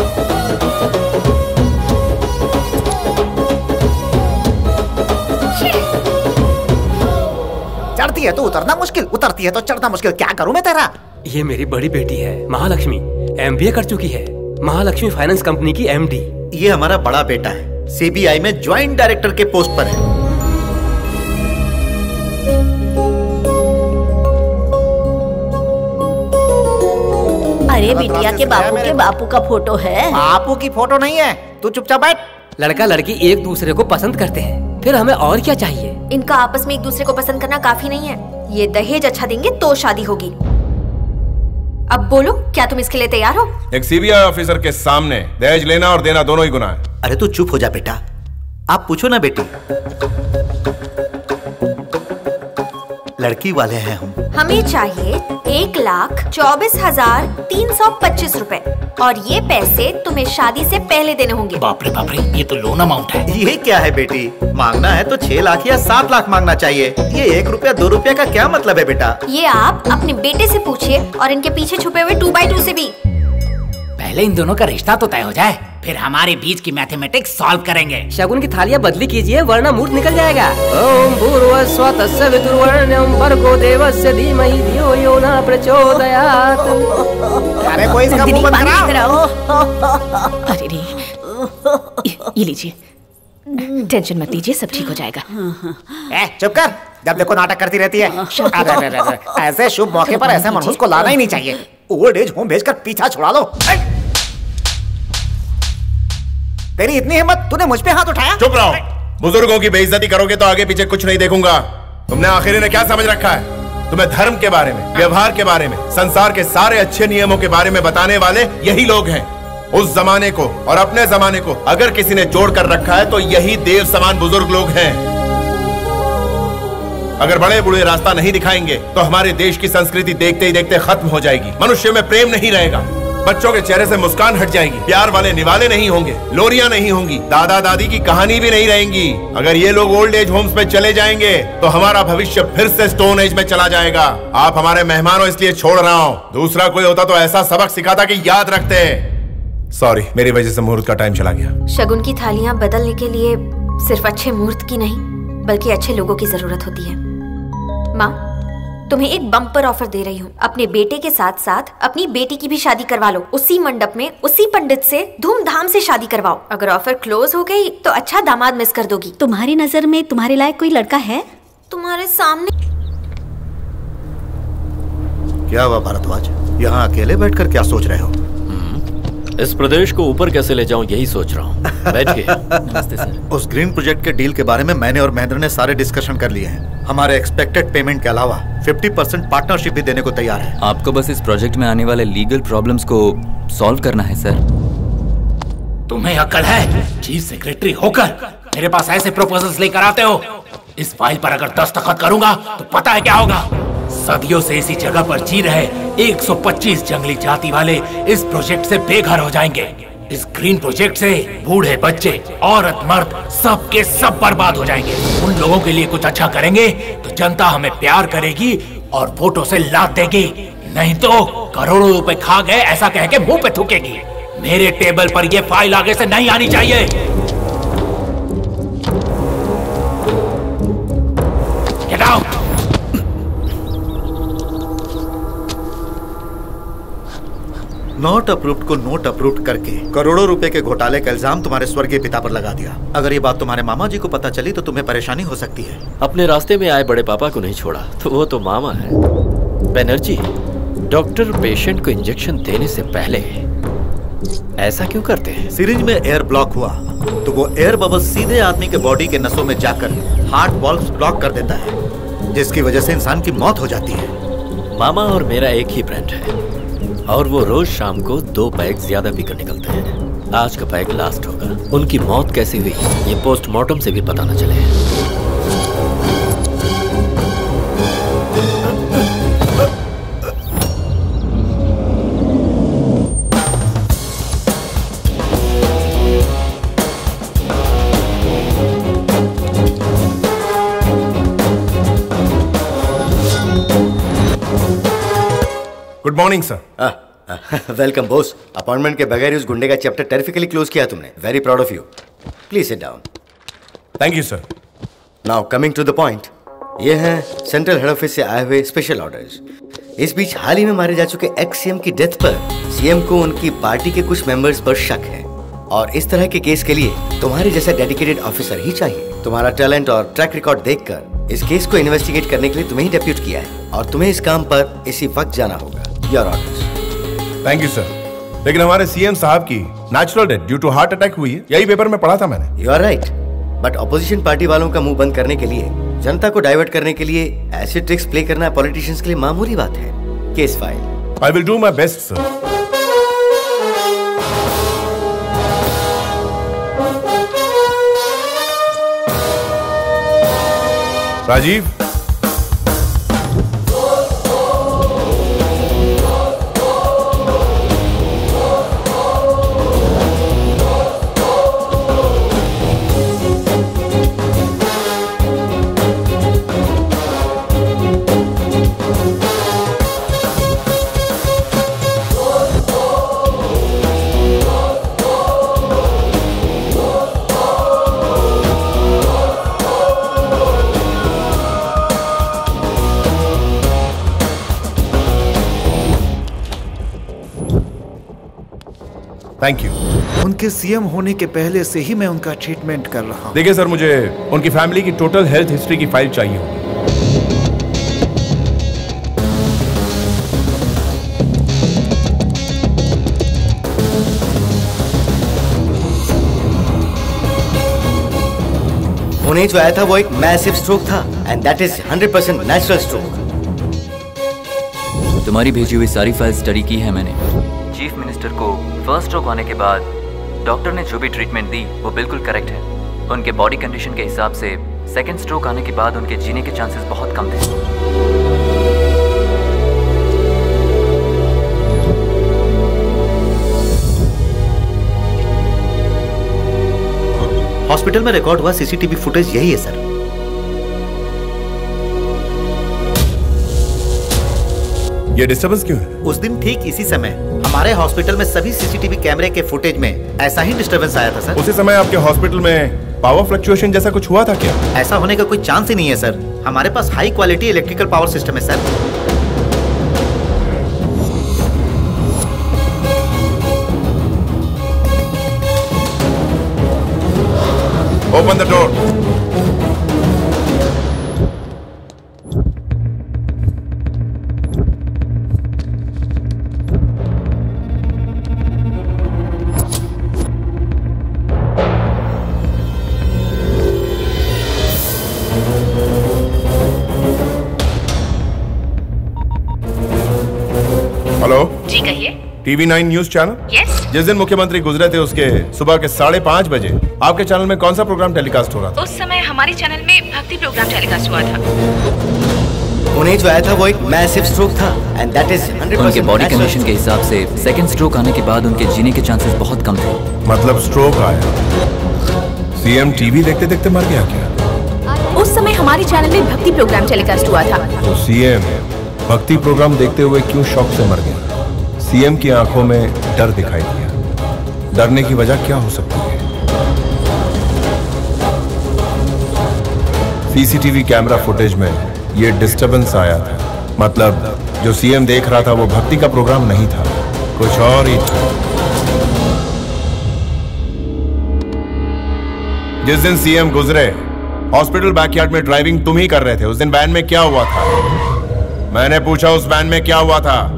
चढ़ती है तो उतरना मुश्किल उतरती है तो चढ़ना मुश्किल। क्या करूँ मैं तेरा? ये मेरी बड़ी बेटी है महालक्ष्मी। एमबीए कर चुकी है। महालक्ष्मी फाइनेंस कंपनी की एमडी ये हमारा बड़ा बेटा है। सीबीआई में ज्वाइंट डायरेक्टर के पोस्ट पर है। अरे बिटिया के बापू के बापू का फ़ोटो है। बापू की फ़ोटो नहीं है। तू चुपचाप बैठ। लड़का लड़की एक दूसरे को पसंद करते हैं। फिर हमें और क्या चाहिए? इनका आपस में एक दूसरे को पसंद करना काफ़ी नहीं है। ये दहेज अच्छा देंगे तो शादी होगी। अब बोलो क्या तुम इसके लिए तैयार हो? एक सीबीआई ऑफिसर के सामने दहेज लेना और देना दोनों ही गुनाह है। अरे तू चुप हो जा बेटा। आप पूछो ना बेटी। लड़की वाले हैं हम। हमें चाहिए एक लाख चौबीस हज़ार तीन सौ पच्चीस रूपए। और ये पैसे तुम्हें शादी से पहले देने होंगे। बाप रे बाप रे ये तो लोन अमाउंट है। ये क्या है बेटी? मांगना है तो छह लाख या सात लाख मांगना चाहिए। ये एक रुपया दो रुपया का क्या मतलब है बेटा? ये आप अपने बेटे से पूछिए और इनके पीछे छुपे हुए टू बाई टू से भी। पहले इन दोनों का रिश्ता तो तय हो जाए फिर हमारे बीच की मैथमेटिक्स सॉल्व करेंगे। शगुन की थालियाँ बदली कीजिए वरना मूड निकल जाएगा। ओम भूर्व स्वतस्य वितुर्वर्ण्यम भर्गो देवस्य धीमहि धियो यो न प्रचोदयात्। अरे कोई इसका मुँह बंद कराओ अरे रे ये- ये लीजिए। टेंशन मत लीजिए सब ठीक हो जाएगा। ए, चुप कर। जब देखो नाटक करती रहती है। अरे, अरे, अरे, अरे, ऐसे शुभ मौके पर ऐसे मनुष्य को लाना ही नहीं चाहिए। ओल्ड एज होम भेजकर पीछा छुड़ा लो ए! तेरी इतनी हिम्मत तूने मुझ पे हाथ उठाया? चुप रहो। बुज़ुर्गों की बेइज्जती करोगे तो आगे पीछे कुछ नहीं देखूँगा। तुमने आखिरी ने क्या समझ रखा है? तुम्हें धर्म के बारे में, व्यवहार के बारे में, संसार के सारे अच्छे नियमों के बारे में बताने वाले यही लोग हैं। उस जमाने को और अपने जमाने को अगर किसी ने जोड़ कर रखा है तो यही देव समान बुज़ुर्ग लोग हैं। अगर बड़े बूढ़े रास्ता नहीं दिखाएँगे तो हमारे देश की संस्कृति देखते ही देखते खत्म हो जाएगी। मनुष्य में प्रेम नहीं रहेगा। बच्चों के चेहरे से मुस्कान हट जाएगी। प्यार वाले निवाले नहीं होंगे, लोरियाँ नहीं होंगी दादा दादी की कहानी भी नहीं रहेंगी। अगर ये लोग ओल्ड एज होम्स में चले जाएँगे तो हमारा भविष्य फिर से स्टोन एज में चला जाएगा। आप हमारे मेहमान हो इसलिए छोड़ रहा हूँ। दूसरा कोई होता तो ऐसा सबक सिखाता की याद रखते। सॉरी मेरी वजह से मुहूर्त का टाइम चला गया। शगुन की थालियाँ बदलने के लिए सिर्फ़ अच्छे मुहूर्त की नहीं, बल्कि अच्छे लोगों की ज़रूरत होती है। माँ तुम्हें एक बम्पर ऑफ़र दे रही हूँ। अपने बेटे के साथ साथ अपनी बेटी की भी शादी करवा लो। उसी मंडप में उसी पंडित से धूमधाम से शादी करवाओ। अगर ऑफ़र क्लोज हो गई तो अच्छा दामाद मिस कर दोगी। तुम्हारी नज़र में तुम्हारे लायक कोई लड़का है? तुम्हारे सामने क्या हुआ भारद्वाज? यहाँ अकेले बैठकर क्या सोच रहे हो? इस प्रदेश को ऊपर कैसे ले जाऊँ यही सोच रहा हूँ। [LAUGHS] बैठिए नमस्ते सर। उस ग्रीन प्रोजेक्ट के डील के बारे में मैंने और महेंद्र ने सारे डिस्कशन कर लिए हैं। हमारे एक्सपेक्टेड पेमेंट के अलावा 50 परसेंट पार्टनरशिप भी देने को तैयार है। आपको बस इस प्रोजेक्ट में आने वाले लीगल प्रॉब्लम्स को सॉल्व करना है सर। तुम्हें अकल है। चीफ सेक्रेटरी होकर मेरे पास ऐसे प्रपोजल्स लेकर आते हो। इस फ़ाइल पर अगर दस्तखत करूँगा तो पता है क्या होगा? सदियों से इसी जगह पर जी रहे 125 जंगली जाति वाले इस प्रोजेक्ट से बेघर हो जाएँगे। इस ग्रीन प्रोजेक्ट से बूढ़े बच्चे, औरत, मर्द सब के सब बर्बाद हो जाएँगे। उन लोगों के लिए कुछ अच्छा करेंगे तो जनता हमें प्यार करेगी और वोटों से लाद देगी। नहीं तो करोड़ों रुपए खा गए, ऐसा कह के मुँह पे थूकेगी। मेरे टेबल पर ये फ़ाइल आगे से नहीं आनी चाहिए। Out! नॉट अप्रूव्ड को नोट अप्रूव्ड करके करोड़ों रुपए के घोटाले का इल्ज़ाम तुम्हारे स्वर्गीय पिता पर लगा दिया। अगर ये बात तुम्हारे मामा जी को पता चली तो तुम्हें परेशानी हो सकती है। अपने रास्ते में आए बड़े पापा को नहीं छोड़ा तो वो तो मामा है। बनर्जी डॉक्टर पेशेंट को इंजेक्शन देने से पहले ऐसा क्यों करते हैं? सिरिंज में एयर ब्लॉक हुआ तो वो एयर बबल सीधे आदमी के बॉडी के नसों में जाकर हार्ट वॉल्व ब्लॉक कर देता है। जिसकी वजह से इंसान की मौत हो जाती है। मामा और मेरा एक ही ब्रांड है। और वो रोज शाम को दो पैक ज़्यादा पीकर निकलते हैं। आज का पैक लास्ट होगा। उनकी मौत कैसी हुई, ये पोस्टमार्टम से भी पता न चले। Morning sir welcome boss appointment के बगैर उस गुंडे का चैप्टर टेरिफिकली क्लोज किया तुमने. Very proud of you please sit down thank you sir now coming to the point ये हैं सेंट्रल हेड ऑफ़िस से आए हुए स्पेशल ऑर्डर्स इस बीच हाल ही में मारे जा चुके एक्स सीएम की डेथ पर सीएम को उनकी पार्टी के कुछ मेंबर्स पर शक है। और इस तरह के केस के लिए तुम्हारे जैसा डेडिकेटेड ऑफिसर ही चाहिए। तुम्हारा टैलेंट और ट्रैक रिकॉर्ड देखकर इस केस को इन्वेस्टिगेट करने के लिए तुम्हें ही डेप्यूट किया है। और तुम्हें इस काम पर इसी वक्त जाना होगा। Your orders thank you sir लेकिन हमारे सीएम साहब की natural death due to heart attack हुई है। यही पेपर में पढ़ा था मैंने। You are right but opposition party वालों का मुँह बंद करने के लिए जनता को डाइवर्ट करने के लिए ऐसे ट्रिक्स प्ले करना पॉलिटिशियंस के लिए मामूली बात है। Case file I will do my best sir Rajiv thank you उनके सीएम होने के पहले से ही मैं उनका ट्रीटमेंट कर रहा हूँ। देखिए सर मुझे उनकी फैमिली की टोटल हेल्थ हिस्ट्री की फ़ाइल चाहिए होगी। उन्हें जो आया था वो एक मैसिव स्ट्रोक था and that is 100% natural stroke तुम्हारी भेजी हुई सारी फ़ाइल स्टडी की है मैंने। चीफ मिनिस्टर को फ़र्स्ट स्ट्रोक आने के बाद डॉक्टर ने जो भी ट्रीटमेंट दी, वो बिल्कुल करेक्ट है। उनके बॉडी कंडीशन के हिसाब से सेकेंड स्ट्रोक आने के बाद उनके जीने के चांसेस बहुत कम थे। हॉस्पिटल में रिकॉर्ड हुआ सीसीटीवी फुटेज यही है सर ये डिस्टर्बेंस क्यों है? उस दिन ठीक इसी समय हमारे हॉस्पिटल में सभी सीसीटीवी कैमरे के फुटेज में ऐसा ही डिस्टर्बेंस आया था सर उसी समय आपके हॉस्पिटल में पावर फ्लक्चुएशन जैसा कुछ हुआ था क्या? ऐसा होने का कोई चांस ही नहीं है सर हमारे पास high quality electrical power system है sir open the door TV nine news channel? Yes जिस दिन मुख्यमंत्री गुजरे थे उसके सुबह के साढ़े पाँच बजे आपके चैनल में कौन सा प्रोग्राम टेलीकास्ट हो रहा था? उस समय हमारे चैनल में भक्ति प्रोग्राम टेलीकास्ट हुआ था। उन्हें जो आया था वो एक मैसिव स्ट्रोक था एंड दैट इज़ 100% उनके बॉडी कंडीशन के हिसाब से सेकंड स्ट्रोक आने के बाद उनके जीने के चांसेस बहुत कम थे। मतलब स्ट्रोक आया। सीएम टीवी देखते देखते मर गया क्या? उस समय हमारे चैनल में भक्ति प्रोग्राम टेलीकास्ट हुआ था। तो सीएम भक्ति प्रोग्राम देखते हुए क्यों शौक से मर गया? सीएम की आँखों में डर दिखाई दिया। डरने की वजह क्या हो सकती है? सीसीटीवी कैमरा फुटेज में ये डिस्टरबेंस आया था। मतलब जो सीएम देख रहा था वो भक्ति का प्रोग्राम नहीं था। कुछ और ही था। जिस दिन सीएम गुजरे, हॉस्पिटल बैकयार्ड में ड्राइविंग तुम ही कर रहे थे। उस दिन वैन में क्या हुआ था? मैंने पूछा, उस वैन में क्या हुआ था?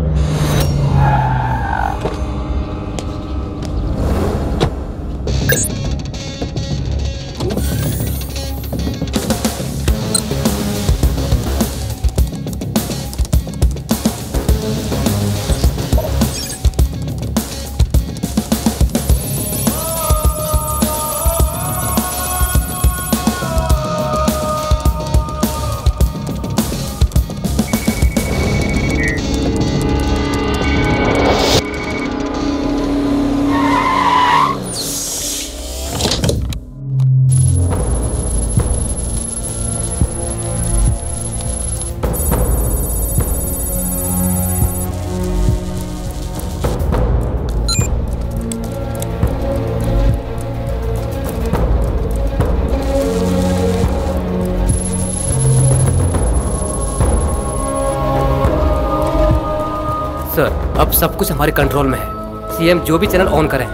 हमारे कंट्रोल में है। सीएम जो भी चैनल ऑन करें,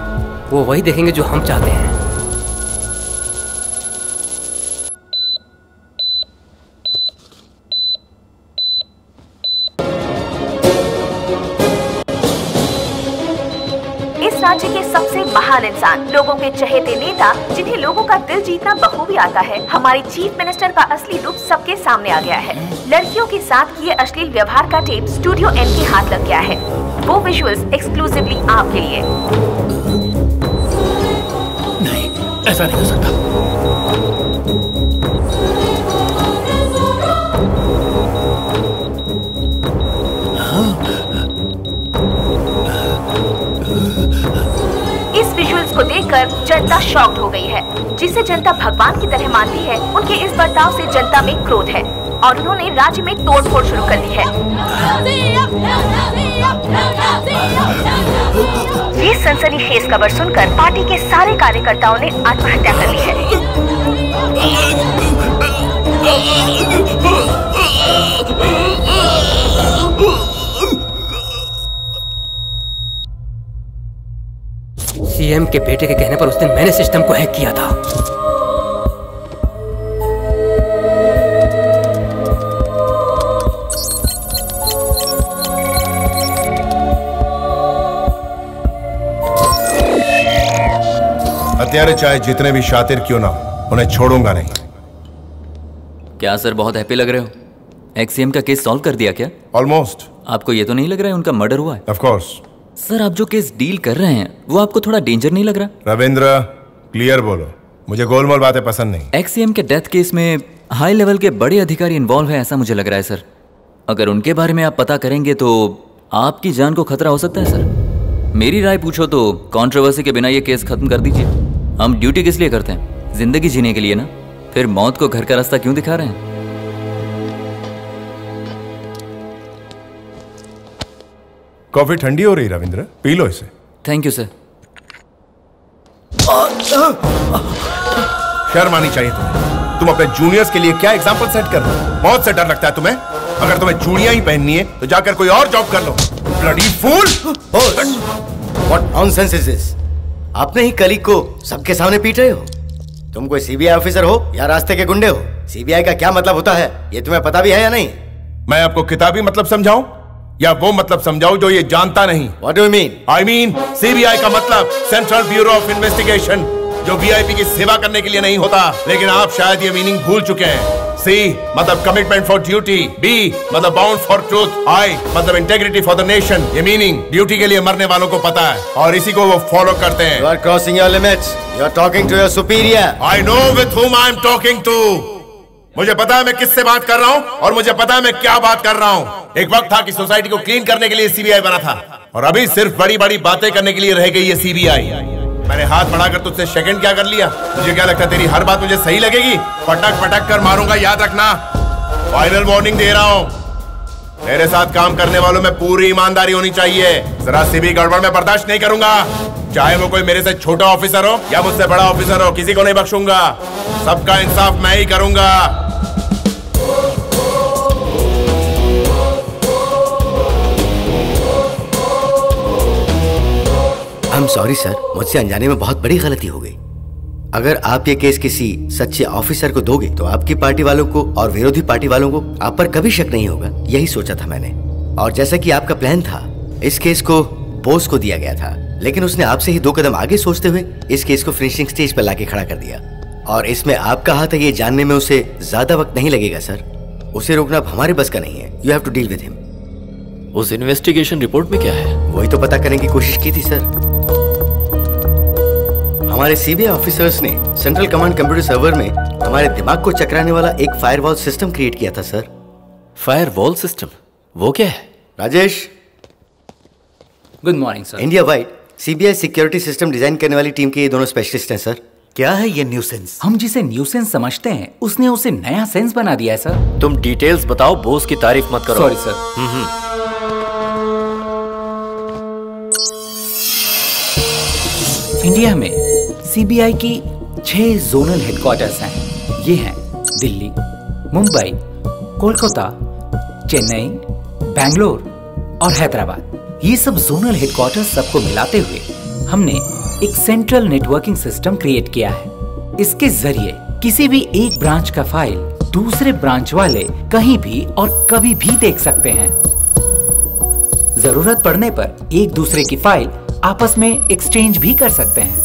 वो वही देखेंगे जो हम चाहते हैं। इस राज्य के सबसे महान इंसान, लोगों के चहेते नेता, जिन्हें लोगों का दिल जीतना बखूबी आता है, हमारे चीफ मिनिस्टर का असली रूप सबके सामने आ गया है। लड़कियों के साथ किए अश्लील व्यवहार का टेप स्टूडियो एम के हाथ लग गया है। वो विजुअल्स एक्सक्लूसिवली आपके लिए। नहीं ऐसा नहीं हो सकता। इस विजुअल्स को देखकर जनता शॉक्ड हो गई है। जिसे जनता भगवान की तरह मानती है उनके इस बर्ताव से जनता में क्रोध है। और उन्होंने राज्य में तोड़फोड़ शुरू कर दी है। ये सनसनीखेज खबर सुनकर पार्टी के सारे कार्यकर्ताओं ने आत्महत्या कर ली है। सीएम के बेटे के कहने पर उस दिन मैंने सिस्टम को हैक किया था। हत्यारे चाहे जितने भी शातिर क्यों ना उन्हें छोड़ूँगा नहीं। क्या सर बहुत हैप्पी लग रहे हो? एक्सीएम का केस सॉल्व कर दिया क्या? ऑलमोस्ट आपको ये तो नहीं लग रहा है उनका मर्डर हुआ है? ऑफ़ कोर्स सर आप जो केस डील कर रहे हैं वो आपको थोड़ा डेंजर नहीं लग रहा? रविंद्र क्लियर बोलो। मुझे गोलमोल बातें पसंद नहीं। एक्सीएम के डेथ केस में हाई लेवल के बड़े अधिकारी इन्वॉल्व है ऐसा मुझे लग रहा है सर। अगर उनके बारे में आप पता करेंगे तो आपकी जान को खतरा हो सकता है सर। मेरी राय पूछो तो कंट्रोवर्सी के बिना ये केस खत्म कर दीजिए। हम ड्यूटी किस लिए करते हैं? ज़िंदगी जीने के लिए ना? फिर मौत को घर का रास्ता क्यों दिखा रहे हैं? कॉफ़ी ठंडी हो रही रविंद्र। पी लो इसे। थैंक यू सर शर्म आनी चाहिए तुम्हें। तुम अपने जूनियर्स के लिए क्या एग्ज़ाम्पल सेट कर रहे हो? बहुत से डर लगता है तुम्हें। अगर तुम्हें चूड़ियाँ ही पहननी है तो जाकर कोई और जॉब कर लो। Bloody fool what nonsense is this आपने ही कलीग को सबके सामने पीट रहे हो। तुम कोई सीबीआई ऑफिसर हो या रास्ते के गुंडे हो? सीबीआई का क्या मतलब होता है? ये तुम्हें पता भी है या नहीं? मैं आपको किताबी मतलब समझाऊं? या वो मतलब समझाऊं जो ये जानता नहीं? What do mean I mean CBI का मतलब सेंट्रल ब्यूरो ऑफ़ इन्वेस्टिगेशन जो वीआईपी की सेवा करने के लिए नहीं होता लेकिन आप शायद ये मीनिंग भूल चुके हैं। सी मतलब कमिटमेंट फॉर ड्यूटी बी मतलब बाउंड फॉर ट्रूथ आई मतलब इंटेग्रिटी फॉर द नेशन ये मीनिंग ड्यूटी के लिए मरने वालों को पता है। और इसी को वो फॉलो करते हैं। You are crossing your limits you are talking to your superior I know with whom I am talking to मुझे पता है मैं किससे बात कर रहा हूँ और मुझे पता है मैं क्या बात कर रहा हूँ। एक वक्त था कि सोसाइटी को क्लीन करने के लिए सीबीआई बना था। और अभी सिर्फ़ बड़ी बड़ी बातें करने के लिए रह गई है सीबीआई मैंने हाथ बढ़ाकर तुझसे सेकंड क्या कर लिया? मुझे क्या लगता है तेरी हर बात मुझे सही लगेगी? पटक पटक कर मारूँगा, याद रखना। फाइनल वार्निंग दे रहा हूँ। मेरे साथ काम करने वालों में पूरी ईमानदारी होनी चाहिए। जरा सी भी गड़बड़ में बर्दाश्त नहीं करूँगा। चाहे वो कोई मेरे से छोटा ऑफिसर हो या मुझसे बड़ा ऑफिसर हो, किसी को नहीं बख्शूँगा। सबका इंसाफ मैं ही करूँगा। आई एम सॉरी सर मुझसे अनजाने में बहुत बड़ी गलती हो गई। अगर आप ये केस किसी सच्चे ऑफिसर को दोगे तो आपकी पार्टी वालों को और विरोधी पार्टी वालों को आप पर कभी शक नहीं होगा यही सोचा था मैंने। और जैसा कि आपका प्लान था इस केस को बोस को दिया गया था लेकिन उसने आपसे ही दो कदम आगे सोचते हुए इस केस को फिनिशिंग स्टेज पर लाके खड़ा कर दिया। और इसमें आपका हाथ है ये जानने में उसे ज़्यादा वक्त नहीं लगेगा सर। उसे रोकना अब हमारे बस का नहीं है। You have to deal with him उस इन्वेस्टिगेशन रिपोर्ट में क्या है? वही तो पता करने की कोशिश की थी सर। हमारे सीबीआई ऑफिसर्स ने सेंट्रल कमांड कंप्यूटर सर्वर में हमारे दिमाग को चकराने वाला एक फायरवॉल सिस्टम क्रिएट किया था सर फायरवॉल सिस्टम वो क्या है? Rajesh? Good morning sir India wide CBI security system design करने वाली टीम के ये दोनों स्पेशलिस्ट हैं सर क्या है ये न्यूसेंस हम जिसे न्यूसेंस समझते हैं उसने उसे नया सेंस बना दिया है सर तुम डिटेल्स बताओ बोस की तारीफ़ मत करो। Sorry sir hmm hmm. India में सीबीआई की छह जोनल हेडक्वार्टर्स हैं। ये हैं दिल्ली, मुंबई, कोलकाता, चेन्नई, बैंगलोर और हैदराबाद। ये सब जोनल हेडक्वार्टर्स सबको मिलाते हुए हमने एक सेंट्रल नेटवर्किंग सिस्टम क्रिएट किया है। इसके ज़रिए किसी भी एक ब्रांच का फ़ाइल दूसरे ब्रांच वाले कहीं भी और कभी भी देख सकते हैं। ज़रूरत पड़ने पर एक दूसरे की फ़ाइल आपस में एक्सचेंज भी कर सकते हैं।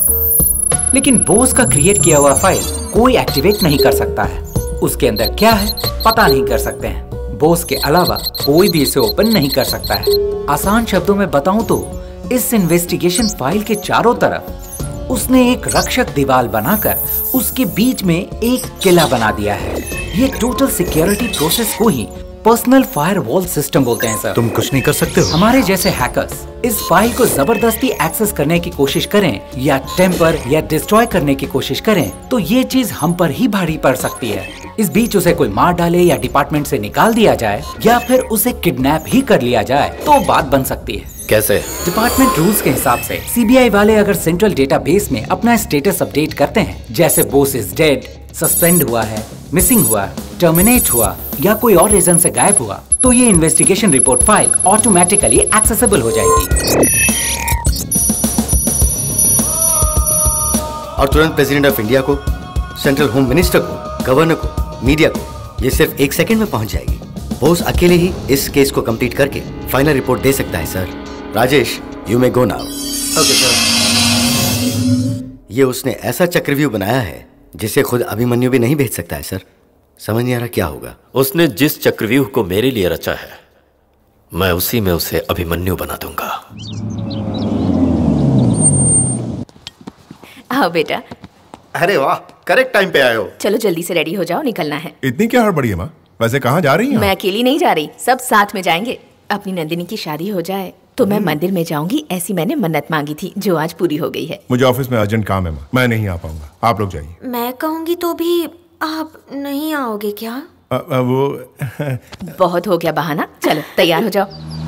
लेकिन बोस का क्रिएट किया हुआ फ़ाइल कोई एक्टिवेट नहीं कर सकता है। उसके अंदर क्या है, पता नहीं कर सकते हैं। बोस के अलावा कोई भी इसे ओपन नहीं कर सकता है। आसान शब्दों में बताऊँ तो इस इन्वेस्टिगेशन फ़ाइल के चारों तरफ़ उसने एक रक्षक दीवार बनाकर उसके बीच में एक किला बना दिया है। ये टोटल सिक्योरिटी प्रोसेस को ही पर्सनल फायरवॉल सिस्टम बोलते हैं सर। तुम कुछ नहीं कर सकते हो। हमारे जैसे हैकर्स इस फ़ाइल को ज़बरदस्ती एक्सेस करने की कोशिश करें या टेम्पर या डिस्ट्रॉय करने की कोशिश करें तो ये चीज़ हम पर ही भारी पड़ सकती है। इस बीच उसे कोई मार डाले या डिपार्टमेंट से निकाल दिया जाए या फिर उसे किडनैप ही कर लिया जाए तो बात बन सकती है। कैसे? डिपार्टमेंट रूल्स के हिसाब से सीबीआई वाले अगर सेंट्रल डेटाबेस में अपना स्टेटस अपडेट करते हैं जैसे बोस इज़ डेड सस्पेंड हुआ है मिसिंग हुआ टर्मिनेट हुआ या कोई और रीजन से गायब हुआ तो ये investigation report file automatically accessible हो जाएगी। और तुरंत प्रेसिडेंट ऑफ़ इंडिया को सेंट्रल होम मिनिस्टर को गवर्नर को मीडिया को ये सिर्फ़ एक सेकंड में पहुँच जाएगी। बोस अकेले ही इस केस को कंप्लीट करके फाइनल रिपोर्ट दे सकता है sir Rajesh you may go now okay sir ये उसने ऐसा चक्रव्यूह बनाया है जिसे खुद अभिमन्यु भी नहीं भेज सकता है सर। समझ नहीं आ रहा क्या होगा। उसने जिस चक्रव्यूह को मेरे लिए रचा है मैं उसी में उसे अभिमन्यु बना दूँगा। आओ बेटा। अरे वाह करेक्ट टाइम पे आए हो। चलो जल्दी से रेडी हो जाओ निकलना है। इतनी क्या हड़बड़ी है माँ? वैसे कहाँ जा रही हैं मैं अकेली नहीं जा रही सब साथ में जाएँगे। अपनी नंदिनी की शादी हो जाए। तो मैं मंदिर में जाऊँगी ऐसी मैंने मन्नत मांगी थी जो आज पूरी हो गई है। मुझे ऑफ़िस में अर्जेंट काम है मैं नहीं आ पाऊँगा। आप लोग जाइए। मैं कहूँगी तो भी आप नहीं आओगे क्या? आ, आ, वो बहुत हो गया बहाना। चलो तैयार हो जाओ।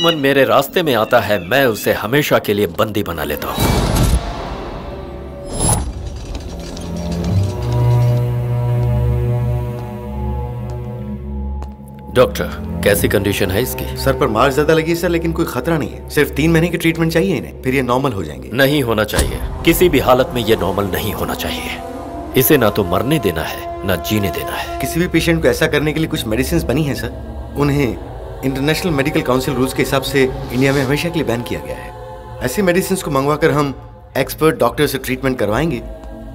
दुश्मन मेरे रास्ते में आता है मैं उसे हमेशा के लिए बंदी बना लेता हूँ। डॉक्टर कैसी कंडीशन है इसकी? सर पर मार ज़्यादा लगी सर लेकिन कोई खतरा नहीं है। सिर्फ़ तीन महीने की ट्रीटमेंट चाहिए इन्हें फिर ये नॉर्मल हो जाएँगे। नहीं होना चाहिए। किसी भी हालत में ये नॉर्मल नहीं होना चाहिए। इसे ना तो मरने देना है ना जीने देना है। किसी भी पेशेंट को ऐसा करने के लिए कुछ मेडिसिन बनी है सर? उन्हें इंटरनेशनल मेडिकल काउंसिल रूल्स के हिसाब से इंडिया में हमेशा के लिए बैन किया गया है। ऐसी मेडिसिन को मंगवाकर हम एक्सपर्ट डॉक्टर से ट्रीटमेंट करवाएँगे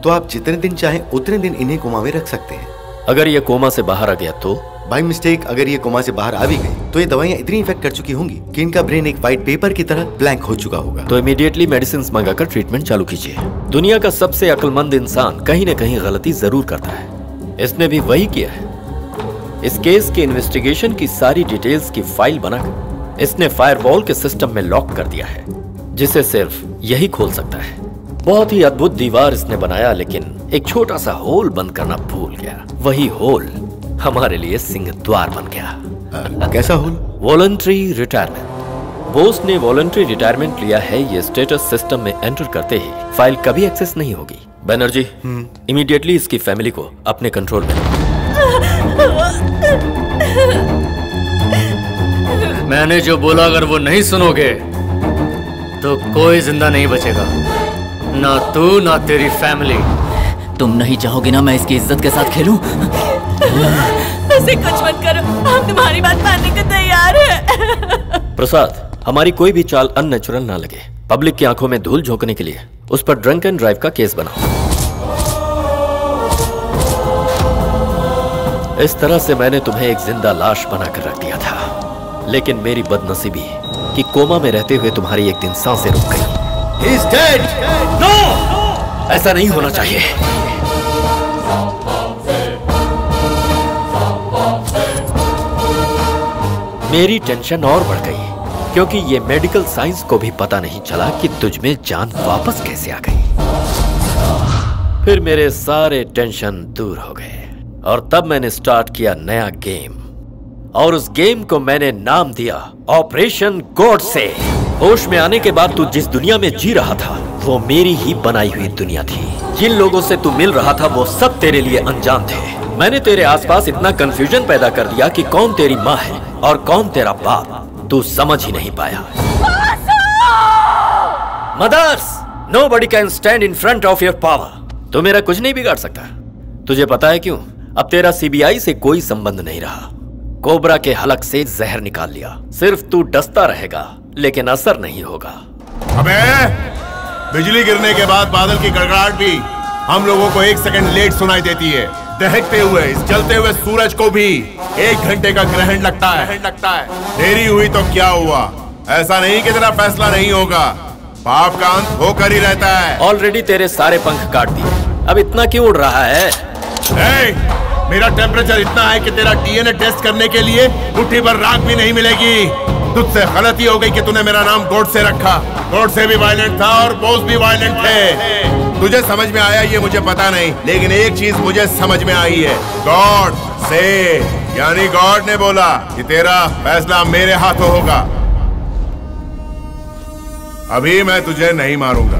तो आप जितने दिन चाहें उतने दिन इन्हें कोमा में रख सकते हैं। अगर ये कोमा से बाहर आ गया तो? बाई मिस्टेक अगर ये कोमा से बाहर आ भी गई तो ये दवाइयाँ इतनी इफ़ेक्ट कर चुकी होंगी कि इनका ब्रेन एक व्हाइट पेपर की तरह ब्लैंक हो चुका होगा। तो इमीडिएटली मेडिसिन मंगाकर ट्रीटमेंट चालू कीजिए। दुनिया का सबसे अक्लमंद इंसान कहीं न कहीं गलती ज़रूर करता है। इसने भी वही किया है। इस केस के इन्वेस्टिगेशन की सारी डिटेल्स की फ़ाइल बनाकर इसने फायरवॉल के सिस्टम में लॉक कर दिया है जिसे सिर्फ़ यही खोल सकता है। बहुत ही अद्भुत दीवार इसने बनाया लेकिन एक छोटा सा होल बंद करना भूल गया। वही होल हमारे लिए सिंह द्वार बन गया। आ, कैसा होल? वॉलंट्री रिटायरमेंट बोस ने वॉलंटरी रिटायरमेंट लिया है ये स्टेटस सिस्टम में एंटर करते ही फ़ाइल कभी एक्सेस नहीं होगी। बनर्जी इमीडिएटली इसकी फैमिली को अपने कंट्रोल में। [LAUGHS] मैंने जो बोला अगर वो नहीं सुनोगे तो कोई ज़िंदा नहीं बचेगा। ना तू ना तेरी फैमिली। तुम नहीं चाहोगे ना मैं इसकी इज़्ज़त के साथ खेलूं? ऐसे कुछ मत करो। हम तुम्हारी बात मानने को तैयार है। प्रसाद हमारी कोई भी चाल अननेचुरल ना लगे। पब्लिक की आँखों में धूल झोंकने के लिए। उस पर ड्रंक एंड ड्राइव का केस बनाओ। इस तरह से मैंने तुम्हें एक ज़िंदा लाश बनाकर रख दिया था। लेकिन मेरी बदनसीबी कि कोमा में रहते हुए तुम्हारी एक दिन साँसें रुक गई। नो ऐसा नहीं होना चाहिए। मेरी टेंशन और बढ़ गई, क्योंकि ये मेडिकल साइंस को भी पता नहीं चला कि तुझ में जान वापस कैसे आ गई। फिर मेरे सारे टेंशन दूर हो गए। और तब मैंने स्टार्ट किया नया गेम और उस गेम को मैंने नाम दिया ऑपरेशन गॉड से होश में आने के बाद तू जिस दुनिया में जी रहा था, वो मेरी ही बनाई हुई दुनिया थी। जिन लोगों से तू मिल रहा था, वो सब तेरे लिए अनजान थे। मैंने तेरे आसपास इतना कंफ्यूजन पैदा कर दिया कि कौन तेरी माँ है और कौन तेरा बाप। तू समझ ही नहीं पाया। Mothers nobody can stand in front of your power तो मेरा कुछ नहीं बिगाड़ सकता। तुझे पता है क्यों? अब तेरा सीबीआई से कोई संबंध नहीं रहा। कोबरा के हलक से जहर निकाल लिया। सिर्फ़ तू डसता रहेगा लेकिन असर नहीं होगा। अबे बिजली गिरने के बाद बादल की गड़गड़ाहट भी हम लोगों को एक सेकंड लेट सुनाई देती है। दहकते हुए इस जलते हुए सूरज को भी एक घंटे का ग्रहण लगता है। लगता है। देरी हुई तो क्या हुआ? ऐसा नहीं कि तेरा फैसला नहीं होगा। पाप का अंत होकर ही रहता है। ऑलरेडी तेरे सारे पंख काट दिए। अब इतना क्यों उड़ रहा है? ए, मेरा टेम्परेचर इतना है कि तेरा डीएनए टेस्ट करने के लिए मुट्ठी पर राख भी नहीं मिलेगी। तुझसे गलती हो गई कि तूने मेरा नाम गोड से रखा। गोड से भी वायलेंट था और बोस भी वायलेंट थे। तुझे समझ में आया ये मुझे पता नहीं लेकिन एक चीज़ मुझे समझ में आई है। गॉड से यानी गॉड ने बोला कि तेरा फैसला मेरे हाथों होगा। अभी मैं तुझे नहीं मारूँगा।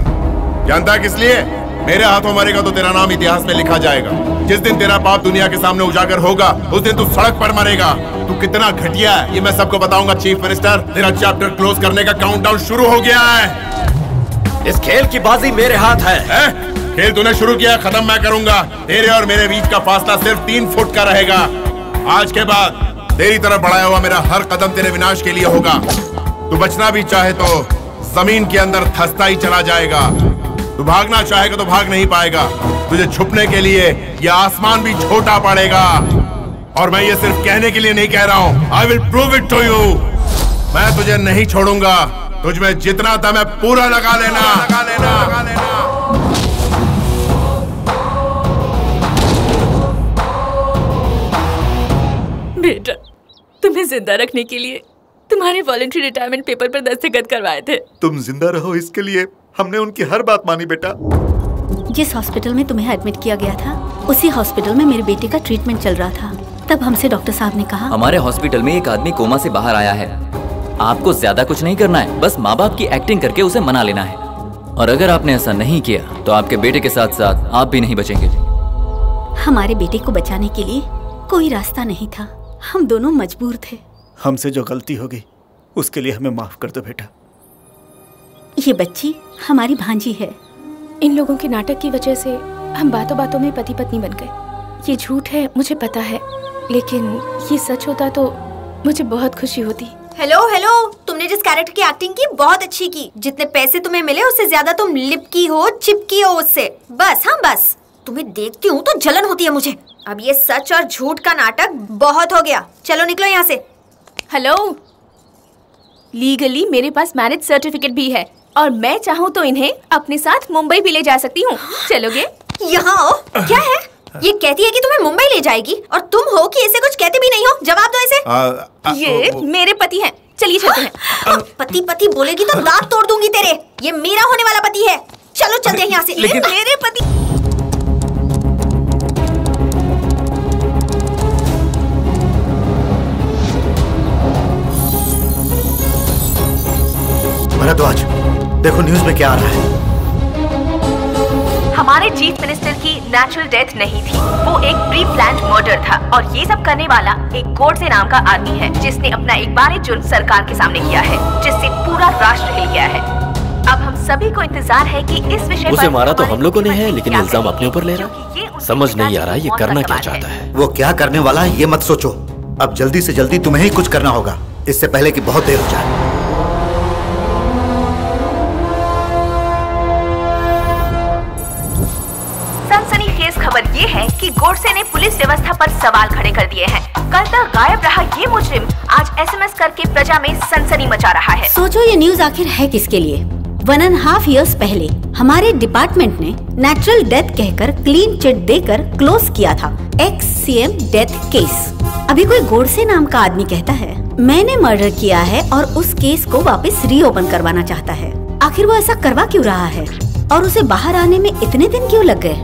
जानता किस लिए? मेरे हाथों मरेगा तो तेरा नाम इतिहास में लिखा जाएगा। जिस दिन तेरा पाप दुनिया के सामने उजागर होगा उस दिन तू सड़क पर मरेगा। तू कितना घटिया है ये मैं सबको बताऊँगा चीफ मिनिस्टर तेरा चैप्टर क्लोज करने का काउंटडाउन शुरू हो गया है। इस खेल की बाजी मेरे हाथ है, है? खेल तूने शुरू किया खत्म मैं करूँगा। तेरे और मेरे बीच का फासला सिर्फ़ तीन फुट का रहेगा। आज के बाद तेरी तरफ़ बढ़ाया हुआ मेरा हर कदम तेरे विनाश के लिए होगा। तू बचना भी चाहे तो ज़मीन के अंदर धसता ही चला जाएगा। तू भागना चाहेगा तो भाग नहीं पाएगा। तुझे छुपने के लिए ये आसमान भी छोटा पड़ेगा। और मैं ये सिर्फ़ कहने के लिए नहीं कह रहा हूँ। I will prove it to you मैं तुझे नहीं छोड़ूँगा। तुझ में जितना था मैं पूरा लगा लेना। लगा लेना लगा लेना बेटा तुम्हें ज़िंदा रखने के लिए तुम्हारे वॉलेंट्री रिटायरमेंट पेपर पर दस्तखत करवाए थे। तुम ज़िंदा रहो इसके लिए। हमने उनकी हर बात मानी बेटा। जिस हॉस्पिटल में तुम्हें एडमिट किया गया था उसी हॉस्पिटल में मेरे बेटे का ट्रीटमेंट चल रहा था। तब हमसे डॉक्टर साहब ने कहा हमारे हॉस्पिटल में एक आदमी कोमा से बाहर आया है। आपको ज़्यादा कुछ नहीं करना है बस माँ बाप की एक्टिंग करके उसे मना लेना है। और अगर आपने ऐसा नहीं किया तो आपके बेटे के साथ साथ आप भी नहीं बचेंगे। हमारे बेटे को बचाने के लिए कोई रास्ता नहीं था। हम दोनों मजबूर थे। हमसे जो गलती हो गई उसके लिए हमें माफ़ कर दो बेटा। ये बच्ची हमारी भांजी है। इन लोगों के नाटक की वजह से हम बातों बातों में पति पत्नी बन गए। ये झूठ है मुझे पता है लेकिन ये सच होता तो मुझे बहुत खुशी होती। हेलो हेलो तुमने जिस कैरेक्टर की एक्टिंग की बहुत अच्छी की। जितने पैसे तुम्हें मिले उससे ज़्यादा तुम लिपकी हो चिपकी हो उससे। बस हाँ बस। तुम्हें देखती हूँ तो जलन होती है मुझे। अब ये सच और झूठ का नाटक बहुत हो गया। चलो निकलो यहाँ से। हेलो? लीगली मेरे पास मैरिज सर्टिफिकेट भी है। और मैं चाहूँ तो इन्हें अपने साथ मुंबई भी ले जा सकती हूँ। चलोगे? यहाँ आओ क्या है? ये कहती है कि तुम्हें मुंबई ले जाएगी और तुम हो कि इसे कुछ कहते भी नहीं हो। जवाब दो इसे। आ, आ, ये ओ, ओ, मेरे पति हैं। चलिए चलते हैं। पति पति बोलेगी तो दांत तोड़ दूँगी तेरे। ये मेरा होने वाला पति है। चलो चलते हैं यहाँ से। ये मेरे पति भरद्वाज देखो न्यूज़ में क्या आ रहा है। हमारे चीफ मिनिस्टर की नेचुरल डेथ नहीं थी। वो एक प्री प्लान मर्डर था और ये सब करने वाला एक गोडसे नाम का आदमी है जिसने अपना एक बार जुर्म सरकार के सामने किया है जिससे पूरा राष्ट्र हिल गया है। अब हम सभी को इंतज़ार है कि इस विषय उसे मारा तो हम लोगों ने है लेकिन इल्ज़ाम अपने ऊपर ले रहा समझ नहीं आ रहा ये करना क्या चाहता है। वो क्या करने वाला है ये मत सोचो। अब जल्दी से जल्दी तुम्हें ही कुछ करना होगा। इससे पहले कि बहुत देर हो जाए। है कि गोडसे ने पुलिस व्यवस्था पर सवाल खड़े कर दिए हैं। कल तक गायब रहा ये मुजरिम। आज एसएमएस करके प्रजा में सनसनी मचा रहा है। सोचो ये न्यूज़ आखिर है किसके लिए? वन एंड हाफ़ इयर्स पहले हमारे डिपार्टमेंट ने नेचुरल डेथ कहकर क्लीन चिट देकर क्लोज किया था ex C M death case अभी कोई गोडसे नाम का आदमी कहता है, मैंने मर्डर किया है और उस केस को वापस रीओपन करवाना चाहता है। आखिर वो ऐसा करवा क्यों रहा है? और उसे बाहर आने में इतने दिन क्यों लग गए?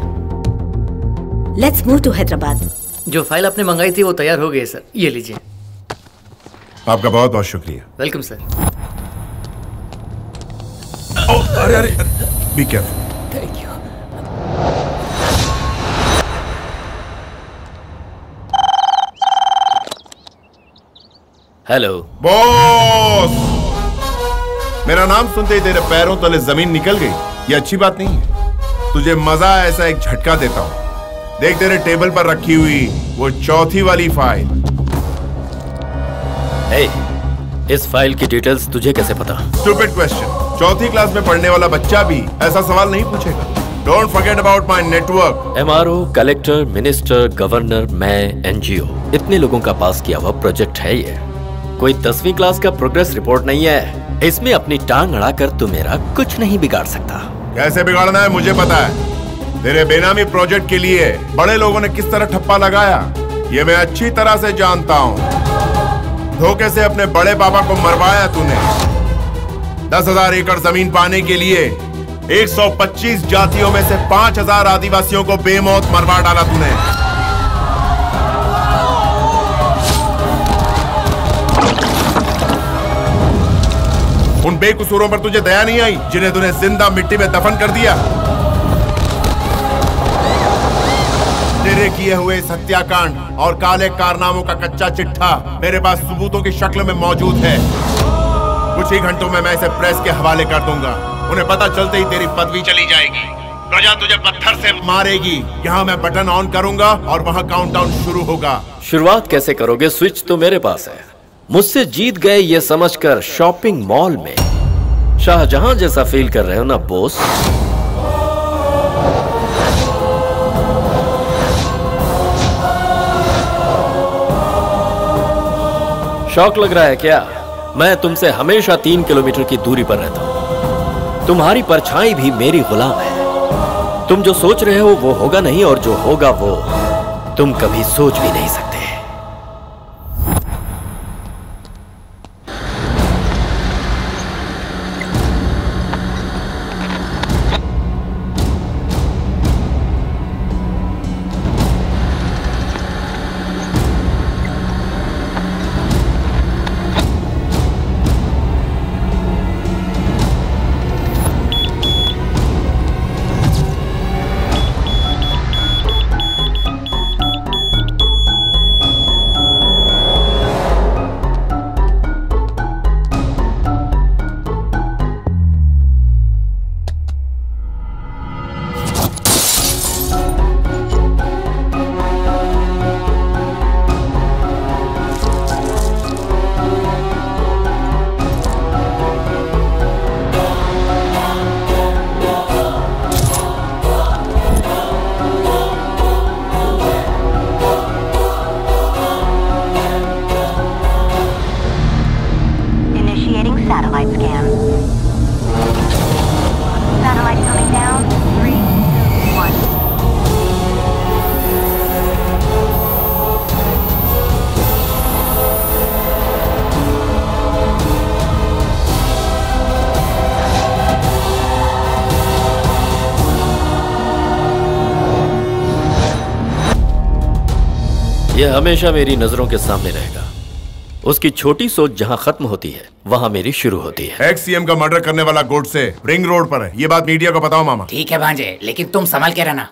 लेट्स मूव टू हैदराबाद जो फ़ाइल आपने मंगाई थी वो तैयार हो गई सर ये लीजिए। आपका बहुत बहुत शुक्रिया। वेलकम सर ओ, अरे अरे be careful thank you hello boss मेरा नाम सुनते ही तेरे पैरों तले ज़मीन निकल गई। ये अच्छी बात नहीं है। तुझे मज़ा ऐसा एक झटका देता हूँ। देख तेरे टेबल पर रखी हुई वो चौथी वाली फ़ाइल। ए, इस फ़ाइल की डिटेल्स तुझे कैसे पता? स्टूपिड क्वेश्चन चौथी क्लास में पढ़ने वाला बच्चा भी ऐसा सवाल नहीं पूछेगा। Don't forget about my network M R O collector minister governor मैं एनजीओ इतने लोगों का पास किया हुआ प्रोजेक्ट है ये। कोई दसवीं क्लास का प्रोग्रेस रिपोर्ट नहीं है। इसमें अपनी टांग अड़ा कर तू मेरा कुछ नहीं बिगाड़ सकता। कैसे बिगाड़ना है मुझे पता है। तेरे बेनामी प्रोजेक्ट के लिए बड़े लोगों ने किस तरह ठप्पा लगाया, ये मैं अच्छी तरह से जानता हूँ। धोखे से अपने बड़े पापा को मरवाया तूने। दस हज़ार एकड़ ज़मीन पाने के लिए 125 जातियों में से 5000 आदिवासियों को बेमौत मरवा डाला तूने। उन बेकसूरों पर तुझे दया नहीं आई, जिन्हें तूने ज़िंदा मिट्टी में दफन कर दिया? तेरे किए हुए इस हत्याकांड और काले कारनामों का कच्चा चिट्ठा मेरे पास सबूतों की शक्ल में मौजूद है। कुछ ही घंटों में मैं इसे प्रेस के हवाले कर दूँगा। उन्हें पता चलते ही तेरी पदवी चली जाएगी। प्रजा तुझे पत्थर से मारेगी। यहाँ मैं बटन ऑन करूँगा और वहाँ काउंटडाउन शुरू होगा। शुरुआत कैसे करोगे? स्विच तो मेरे पास है। मुझसे जीत गए ये समझकर शॉपिंग मॉल में। शाहजहां जैसा फील कर रहे हो ना बोस शौक लग रहा है क्या? मैं तुमसे हमेशा तीन किलोमीटर की दूरी पर रहता हूँ। तुम्हारी परछाई भी मेरी गुलाम है। तुम जो सोच रहे हो वो होगा नहीं और जो होगा वो तुम कभी सोच भी नहीं सकते। हमेशा मेरी नज़रों के सामने रहेगा। उसकी छोटी सोच जहाँ खत्म होती है वहाँ मेरी शुरू होती है। एक्स सीएम का मर्डर करने वाला गोड से रिंग रोड पर है। ये बात मीडिया को बताओ मामा। ठीक है भांजे लेकिन तुम संभल के रहना।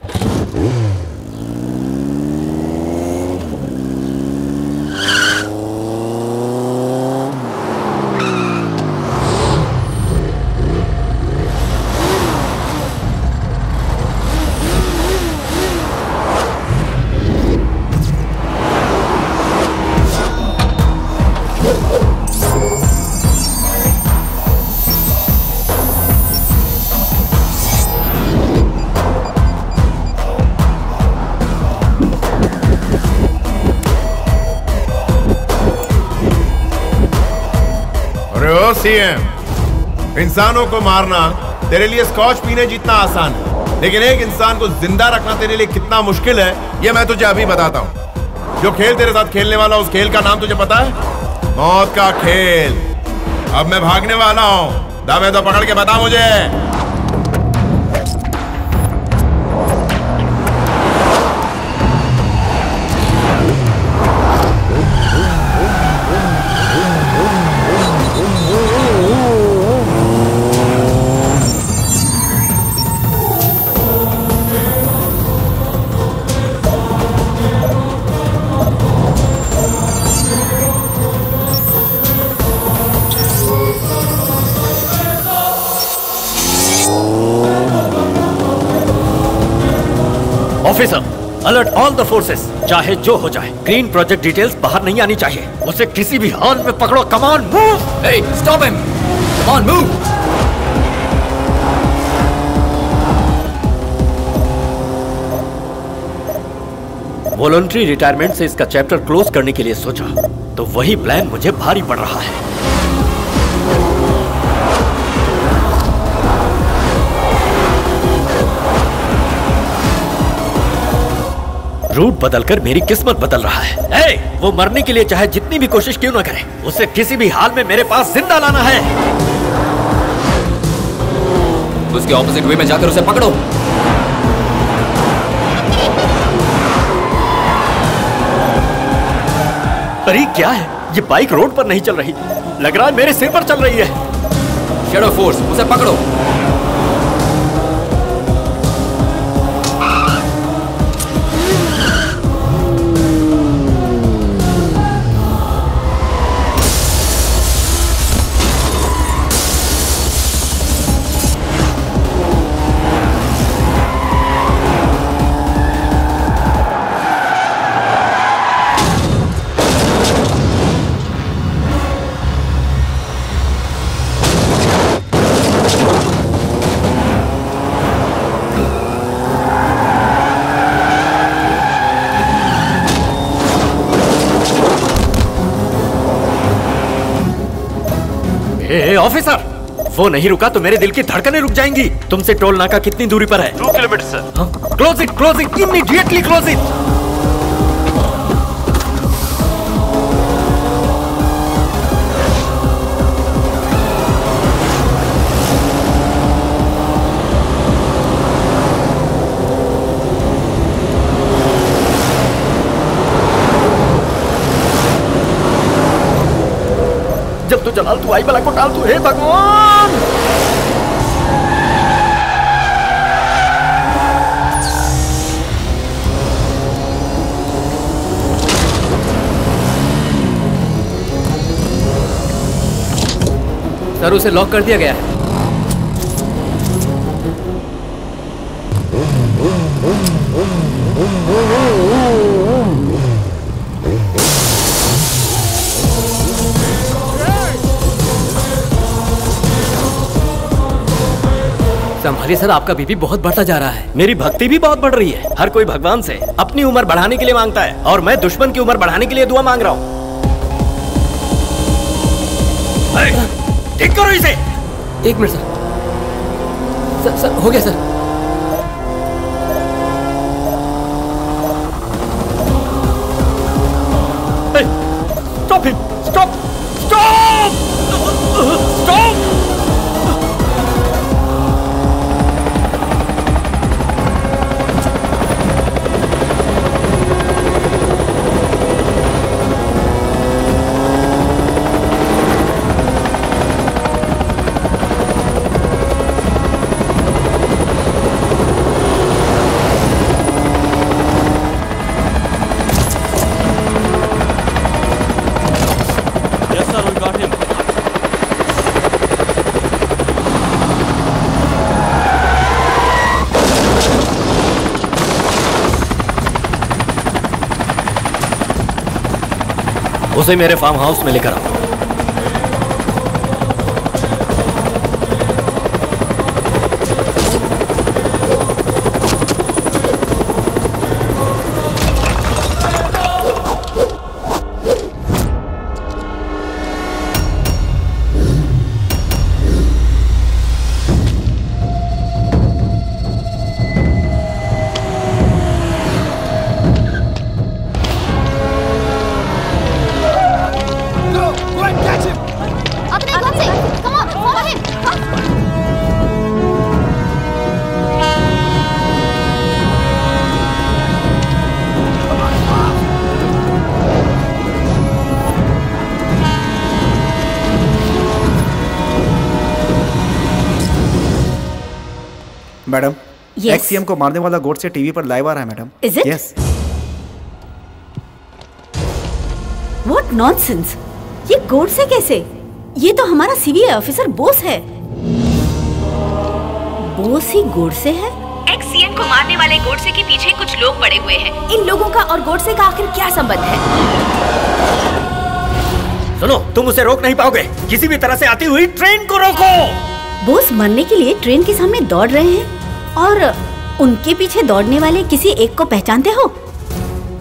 इंसानों को मारना तेरे लिए स्कॉच पीने जितना आसान है। लेकिन एक इंसान को ज़िंदा रखना तेरे लिए कितना मुश्किल है, ये मैं तुझे अभी बताता हूँ। जो खेल तेरे साथ खेलने वाला, उस खेल का नाम तुझे पता है? मौत का खेल। अब मैं भागने वाला हूँ। दावे तो पकड़ के बता मुझे। Officer alert all the forces चाहे जो हो जाए ग्रीन प्रोजेक्ट डिटेल्स बाहर नहीं आनी चाहिए। उसे किसी भी हाल में पकड़ो। Come on move stop him! Come on, voluntary retirement से इसका चैप्टर क्लोज करने के लिए सोचा। तो वही प्लान मुझे भारी पड़ रहा है। रूट बदलकर मेरी किस्मत बदल रहा है। ए, वो मरने के लिए चाहे जितनी भी कोशिश क्यों ना करे उसे किसी भी हाल में मेरे पास ज़िंदा लाना है। उसके ऑपोजिट वे में जाकर उसे पकड़ो। अरे क्या है? ये बाइक रोड पर नहीं चल रही। लग रहा है मेरे सिर पर चल रही है। शेडो फोर्स उसे पकड़ो। ऑफिसर वो नहीं रुका तो मेरे दिल की धड़कनें रुक जाएँगी। तुमसे टोल नाका कितनी दूरी पर है? Two kilometre sir close it close it immediately close it जब तू जलाल, तू आई बला को टाल तू हे भगवान। सर, उसे लॉक कर दिया गया है। संभालिए सर आपका बीपी बहुत बढ़ता जा रहा है। मेरी भक्ति भी बहुत बढ़ रही है। हर कोई भगवान से अपनी उम्र बढ़ाने के लिए माँगता है और मैं दुश्मन की उम्र बढ़ाने के लिए दुआ मांग रहा हूँ। ठीक करो इसे। एक मिनट सर। सर, सर हो गया सर। उसे मेरे फार्म हाउस में लेकर आओ। Yes. एक्सीएम को मारने वाला गोड से टीवी पर लाइव आ रहा है मैडम यस व्हाट नॉनसेंस ये गोड से कैसे? ये तो हमारा सीबीआई ऑफिसर बोस है। बोस ही गोड से है? एक्स सीएम को मारने वाले गोडसे के पीछे कुछ लोग पड़े हुए हैं। इन लोगों का और गोडसे का आखिर क्या संबंध है? सुनो तुम उसे रोक नहीं पाओगे। किसी भी तरह से आती हुई ट्रेन को रोको। बोस मरने के लिए ट्रेन के सामने दौड़ रहे हैं। और उनके पीछे दौड़ने वाले किसी एक को पहचानते हो?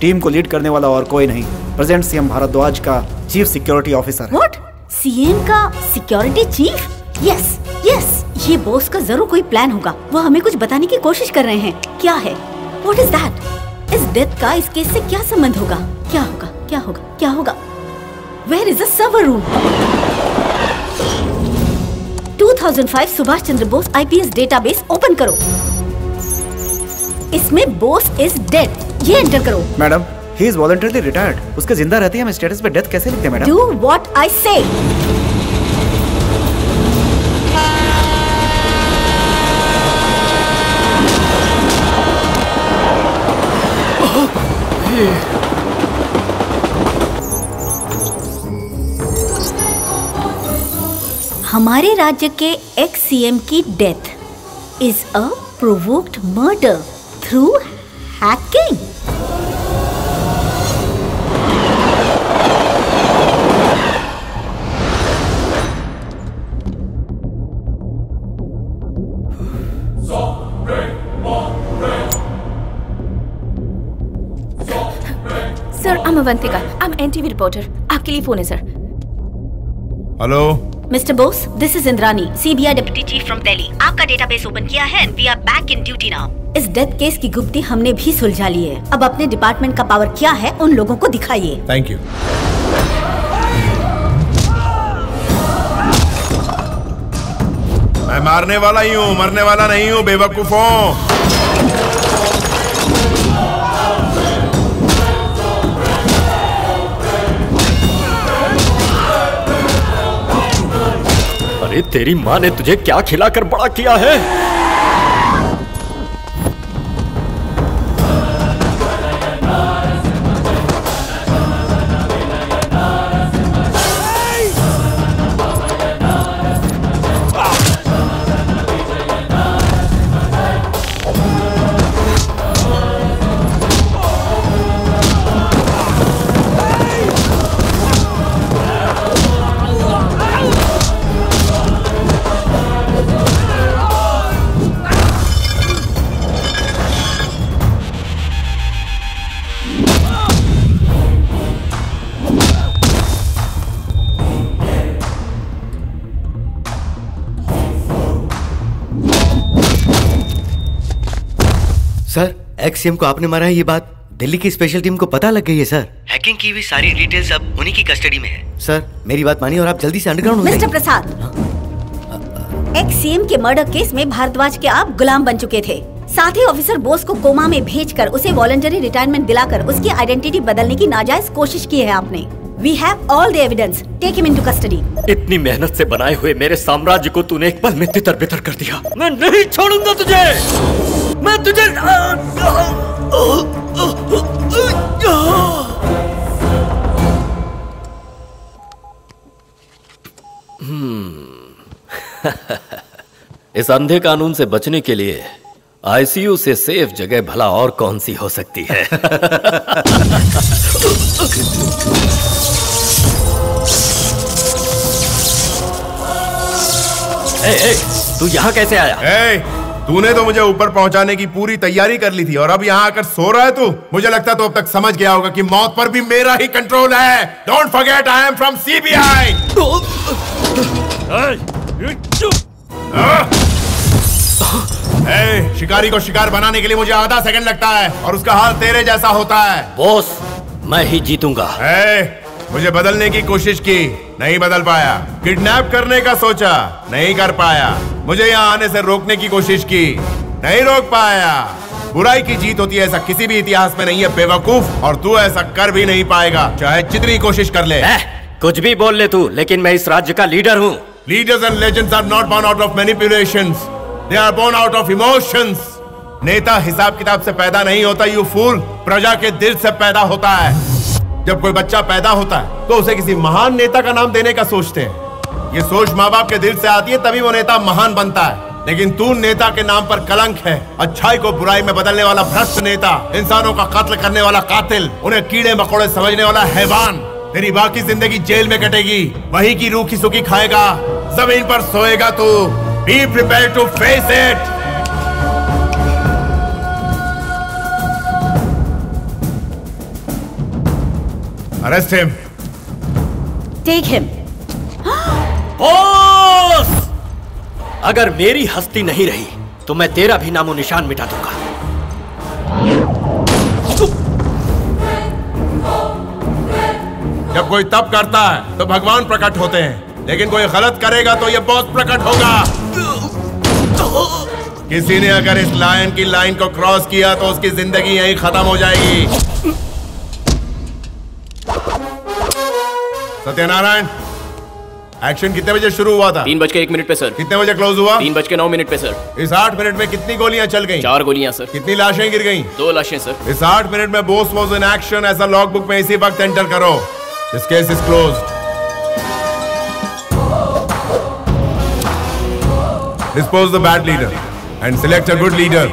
टीम को लीड करने वाला और कोई नहीं। प्रेजेंट सीएम भारद्वाज का chief security officer what CM का सिक्योरिटी चीफ? यस यस ये बॉस का ज़रूर कोई प्लान होगा। वो हमें कुछ बताने की कोशिश कर रहे हैं। क्या है? व्हाट इज़ दैट इस डेथ का इस केस से क्या संबंध होगा? क्या होगा? क्या होगा? क्या होगा? Where is a server room 2005 Subhash Chandra Bose IPS database open करो। इसमें बोस इज़ डेड ये एंटर करो। Madam he is voluntarily retired उसके ज़िंदा रहते हैं हम स्टेटस पे डेथ कैसे लिखते हैं मैडम डू व्हाट आई से हमारे राज्य के एक्स सीएम की death is a provoked murder through hacking sir I am Avantika I am NTV reporter आपके लिए फ़ोन है sir hello mister Bose this is Indrani CBI deputy chief from Delhi आपका डेटाबेस ओपन किया है we are back in duty now इस डेथ केस की गुप्ती हमने भी सुलझा ली है। अब अपने डिपार्टमेंट का पावर क्या है, उन लोगों को दिखाइए। थैंक यू मैं मारने वाला ही हूँ, मरने वाला नहीं हूँ, बेवकूफों। तेरी माँ ने तुझे क्या खिलाकर बड़ा किया है? एक्सएम को आपने मारा है ये बात? दिल्ली की स्पेशल टीम को पता लग गई है सर हैकिंग की हुई सारी डिटेल्स अब उन्हीं की कस्टडी में है। सर मेरी बात मानिए और आप जल्दी से underground mister Prasad ex CM के मर्डर केस में भारद्वाज के आप गुलाम बन चुके थे। साथ ही ऑफिसर बोस को कोमा में भेजकर उसे वॉलंटरी रिटायरमेंट दिलाकर उसकी आइडेंटिटी बदलने की नाजायज कोशिश की है आपने। We have all the evidence take him into custody इतनी मेहनत से बनाए हुए मेरे साम्राज्य को तूने एक पल में तितर बितर कर दिया। मैं नहीं छोड़ूँगा तुझे। मैं तुझे हम्म। [LAUGHS] इस अंधे कानून से बचने के लिए आईसीयू से सेफ़ जगह भला और कौन सी हो सकती है? ए, ए, तू यहाँ कैसे आया? ए, तूने तो मुझे ऊपर पहुँचाने की पूरी तैयारी कर ली थी और अब यहाँ आकर सो रहा है तू। मुझे लगता तो अब तक समझ गया होगा कि मौत पर भी मेरा ही कंट्रोल है। Don't forget I am from CBI ए, शिकारी को शिकार बनाने के लिए मुझे आधा सेकंड लगता है और उसका हाल तेरे जैसा होता है। बॉस मैं ही जीतूँगा। ए, मुझे बदलने की कोशिश की नहीं बदल पाया। किडनैप करने का सोचा नहीं कर पाया। मुझे यहाँ आने से रोकने की कोशिश की नहीं रोक पाया। बुराई की जीत होती है ऐसा किसी भी इतिहास में नहीं है बेवकूफ़ और तू ऐसा कर भी नहीं पाएगा। चाहे जितनी कोशिश कर ले। कुछ भी बोल ले तू लेकिन मैं इस राज्य का लीडर हूँ। Leaders and legends are not born out of manipulations. They are born out of emotions. नेता हिसाब किताब से पैदा नहीं होता यू फूल प्रजा के दिल से पैदा होता है। जब कोई बच्चा पैदा होता है तो उसे किसी महान नेता का नाम देने का सोचते हैं। ये सोच माँ बाप के दिल से आती है, तभी वो नेता महान बनता है। लेकिन तू नेता के नाम पर कलंक है। अच्छाई को बुराई में बदलने वाला भ्रष्ट नेता, इंसानों का कत्ल करने वाला कातिल, उन्हें कीड़े मकोड़े समझने वाला हैवान। तेरी बाकी ज़िंदगी जेल में कटेगी, वही की रूखी सुखी खाएगा, ज़मीन पर सोएगा तू। Be prepared to face it. Arrest him. Take him. Boss! अगर मेरी हस्ती नहीं रही तो मैं तेरा भी नामो nishan mita dunga जब कोई तप करता है तो भगवान प्रकट होते हैं लेकिन कोई गलत करेगा तो यह बहुत प्रकट होगा किसी ने अगर इस लायन की लाइन को क्रॉस किया तो उसकी ज़िंदगी यहीं खत्म हो जाएगी। सत्यनारायण एक्शन कितने बजे शुरू हुआ था? तीन बज के एक मिनट पे सर कितने बजे क्लोज हुआ? तीन बज के नौ मिनट पे सर इस आठ मिनट में कितनी गोलियाँ चल गई? चार गोलियाँ सर कितनी लाशें गिर गई? दो लाशें सर इस आठ मिनट में बोस वॉज़ इन एक्शन ऐसा लॉग बुक में इसी वक्त एंटर करो। This case is closed dispose the bad leader and select a good leader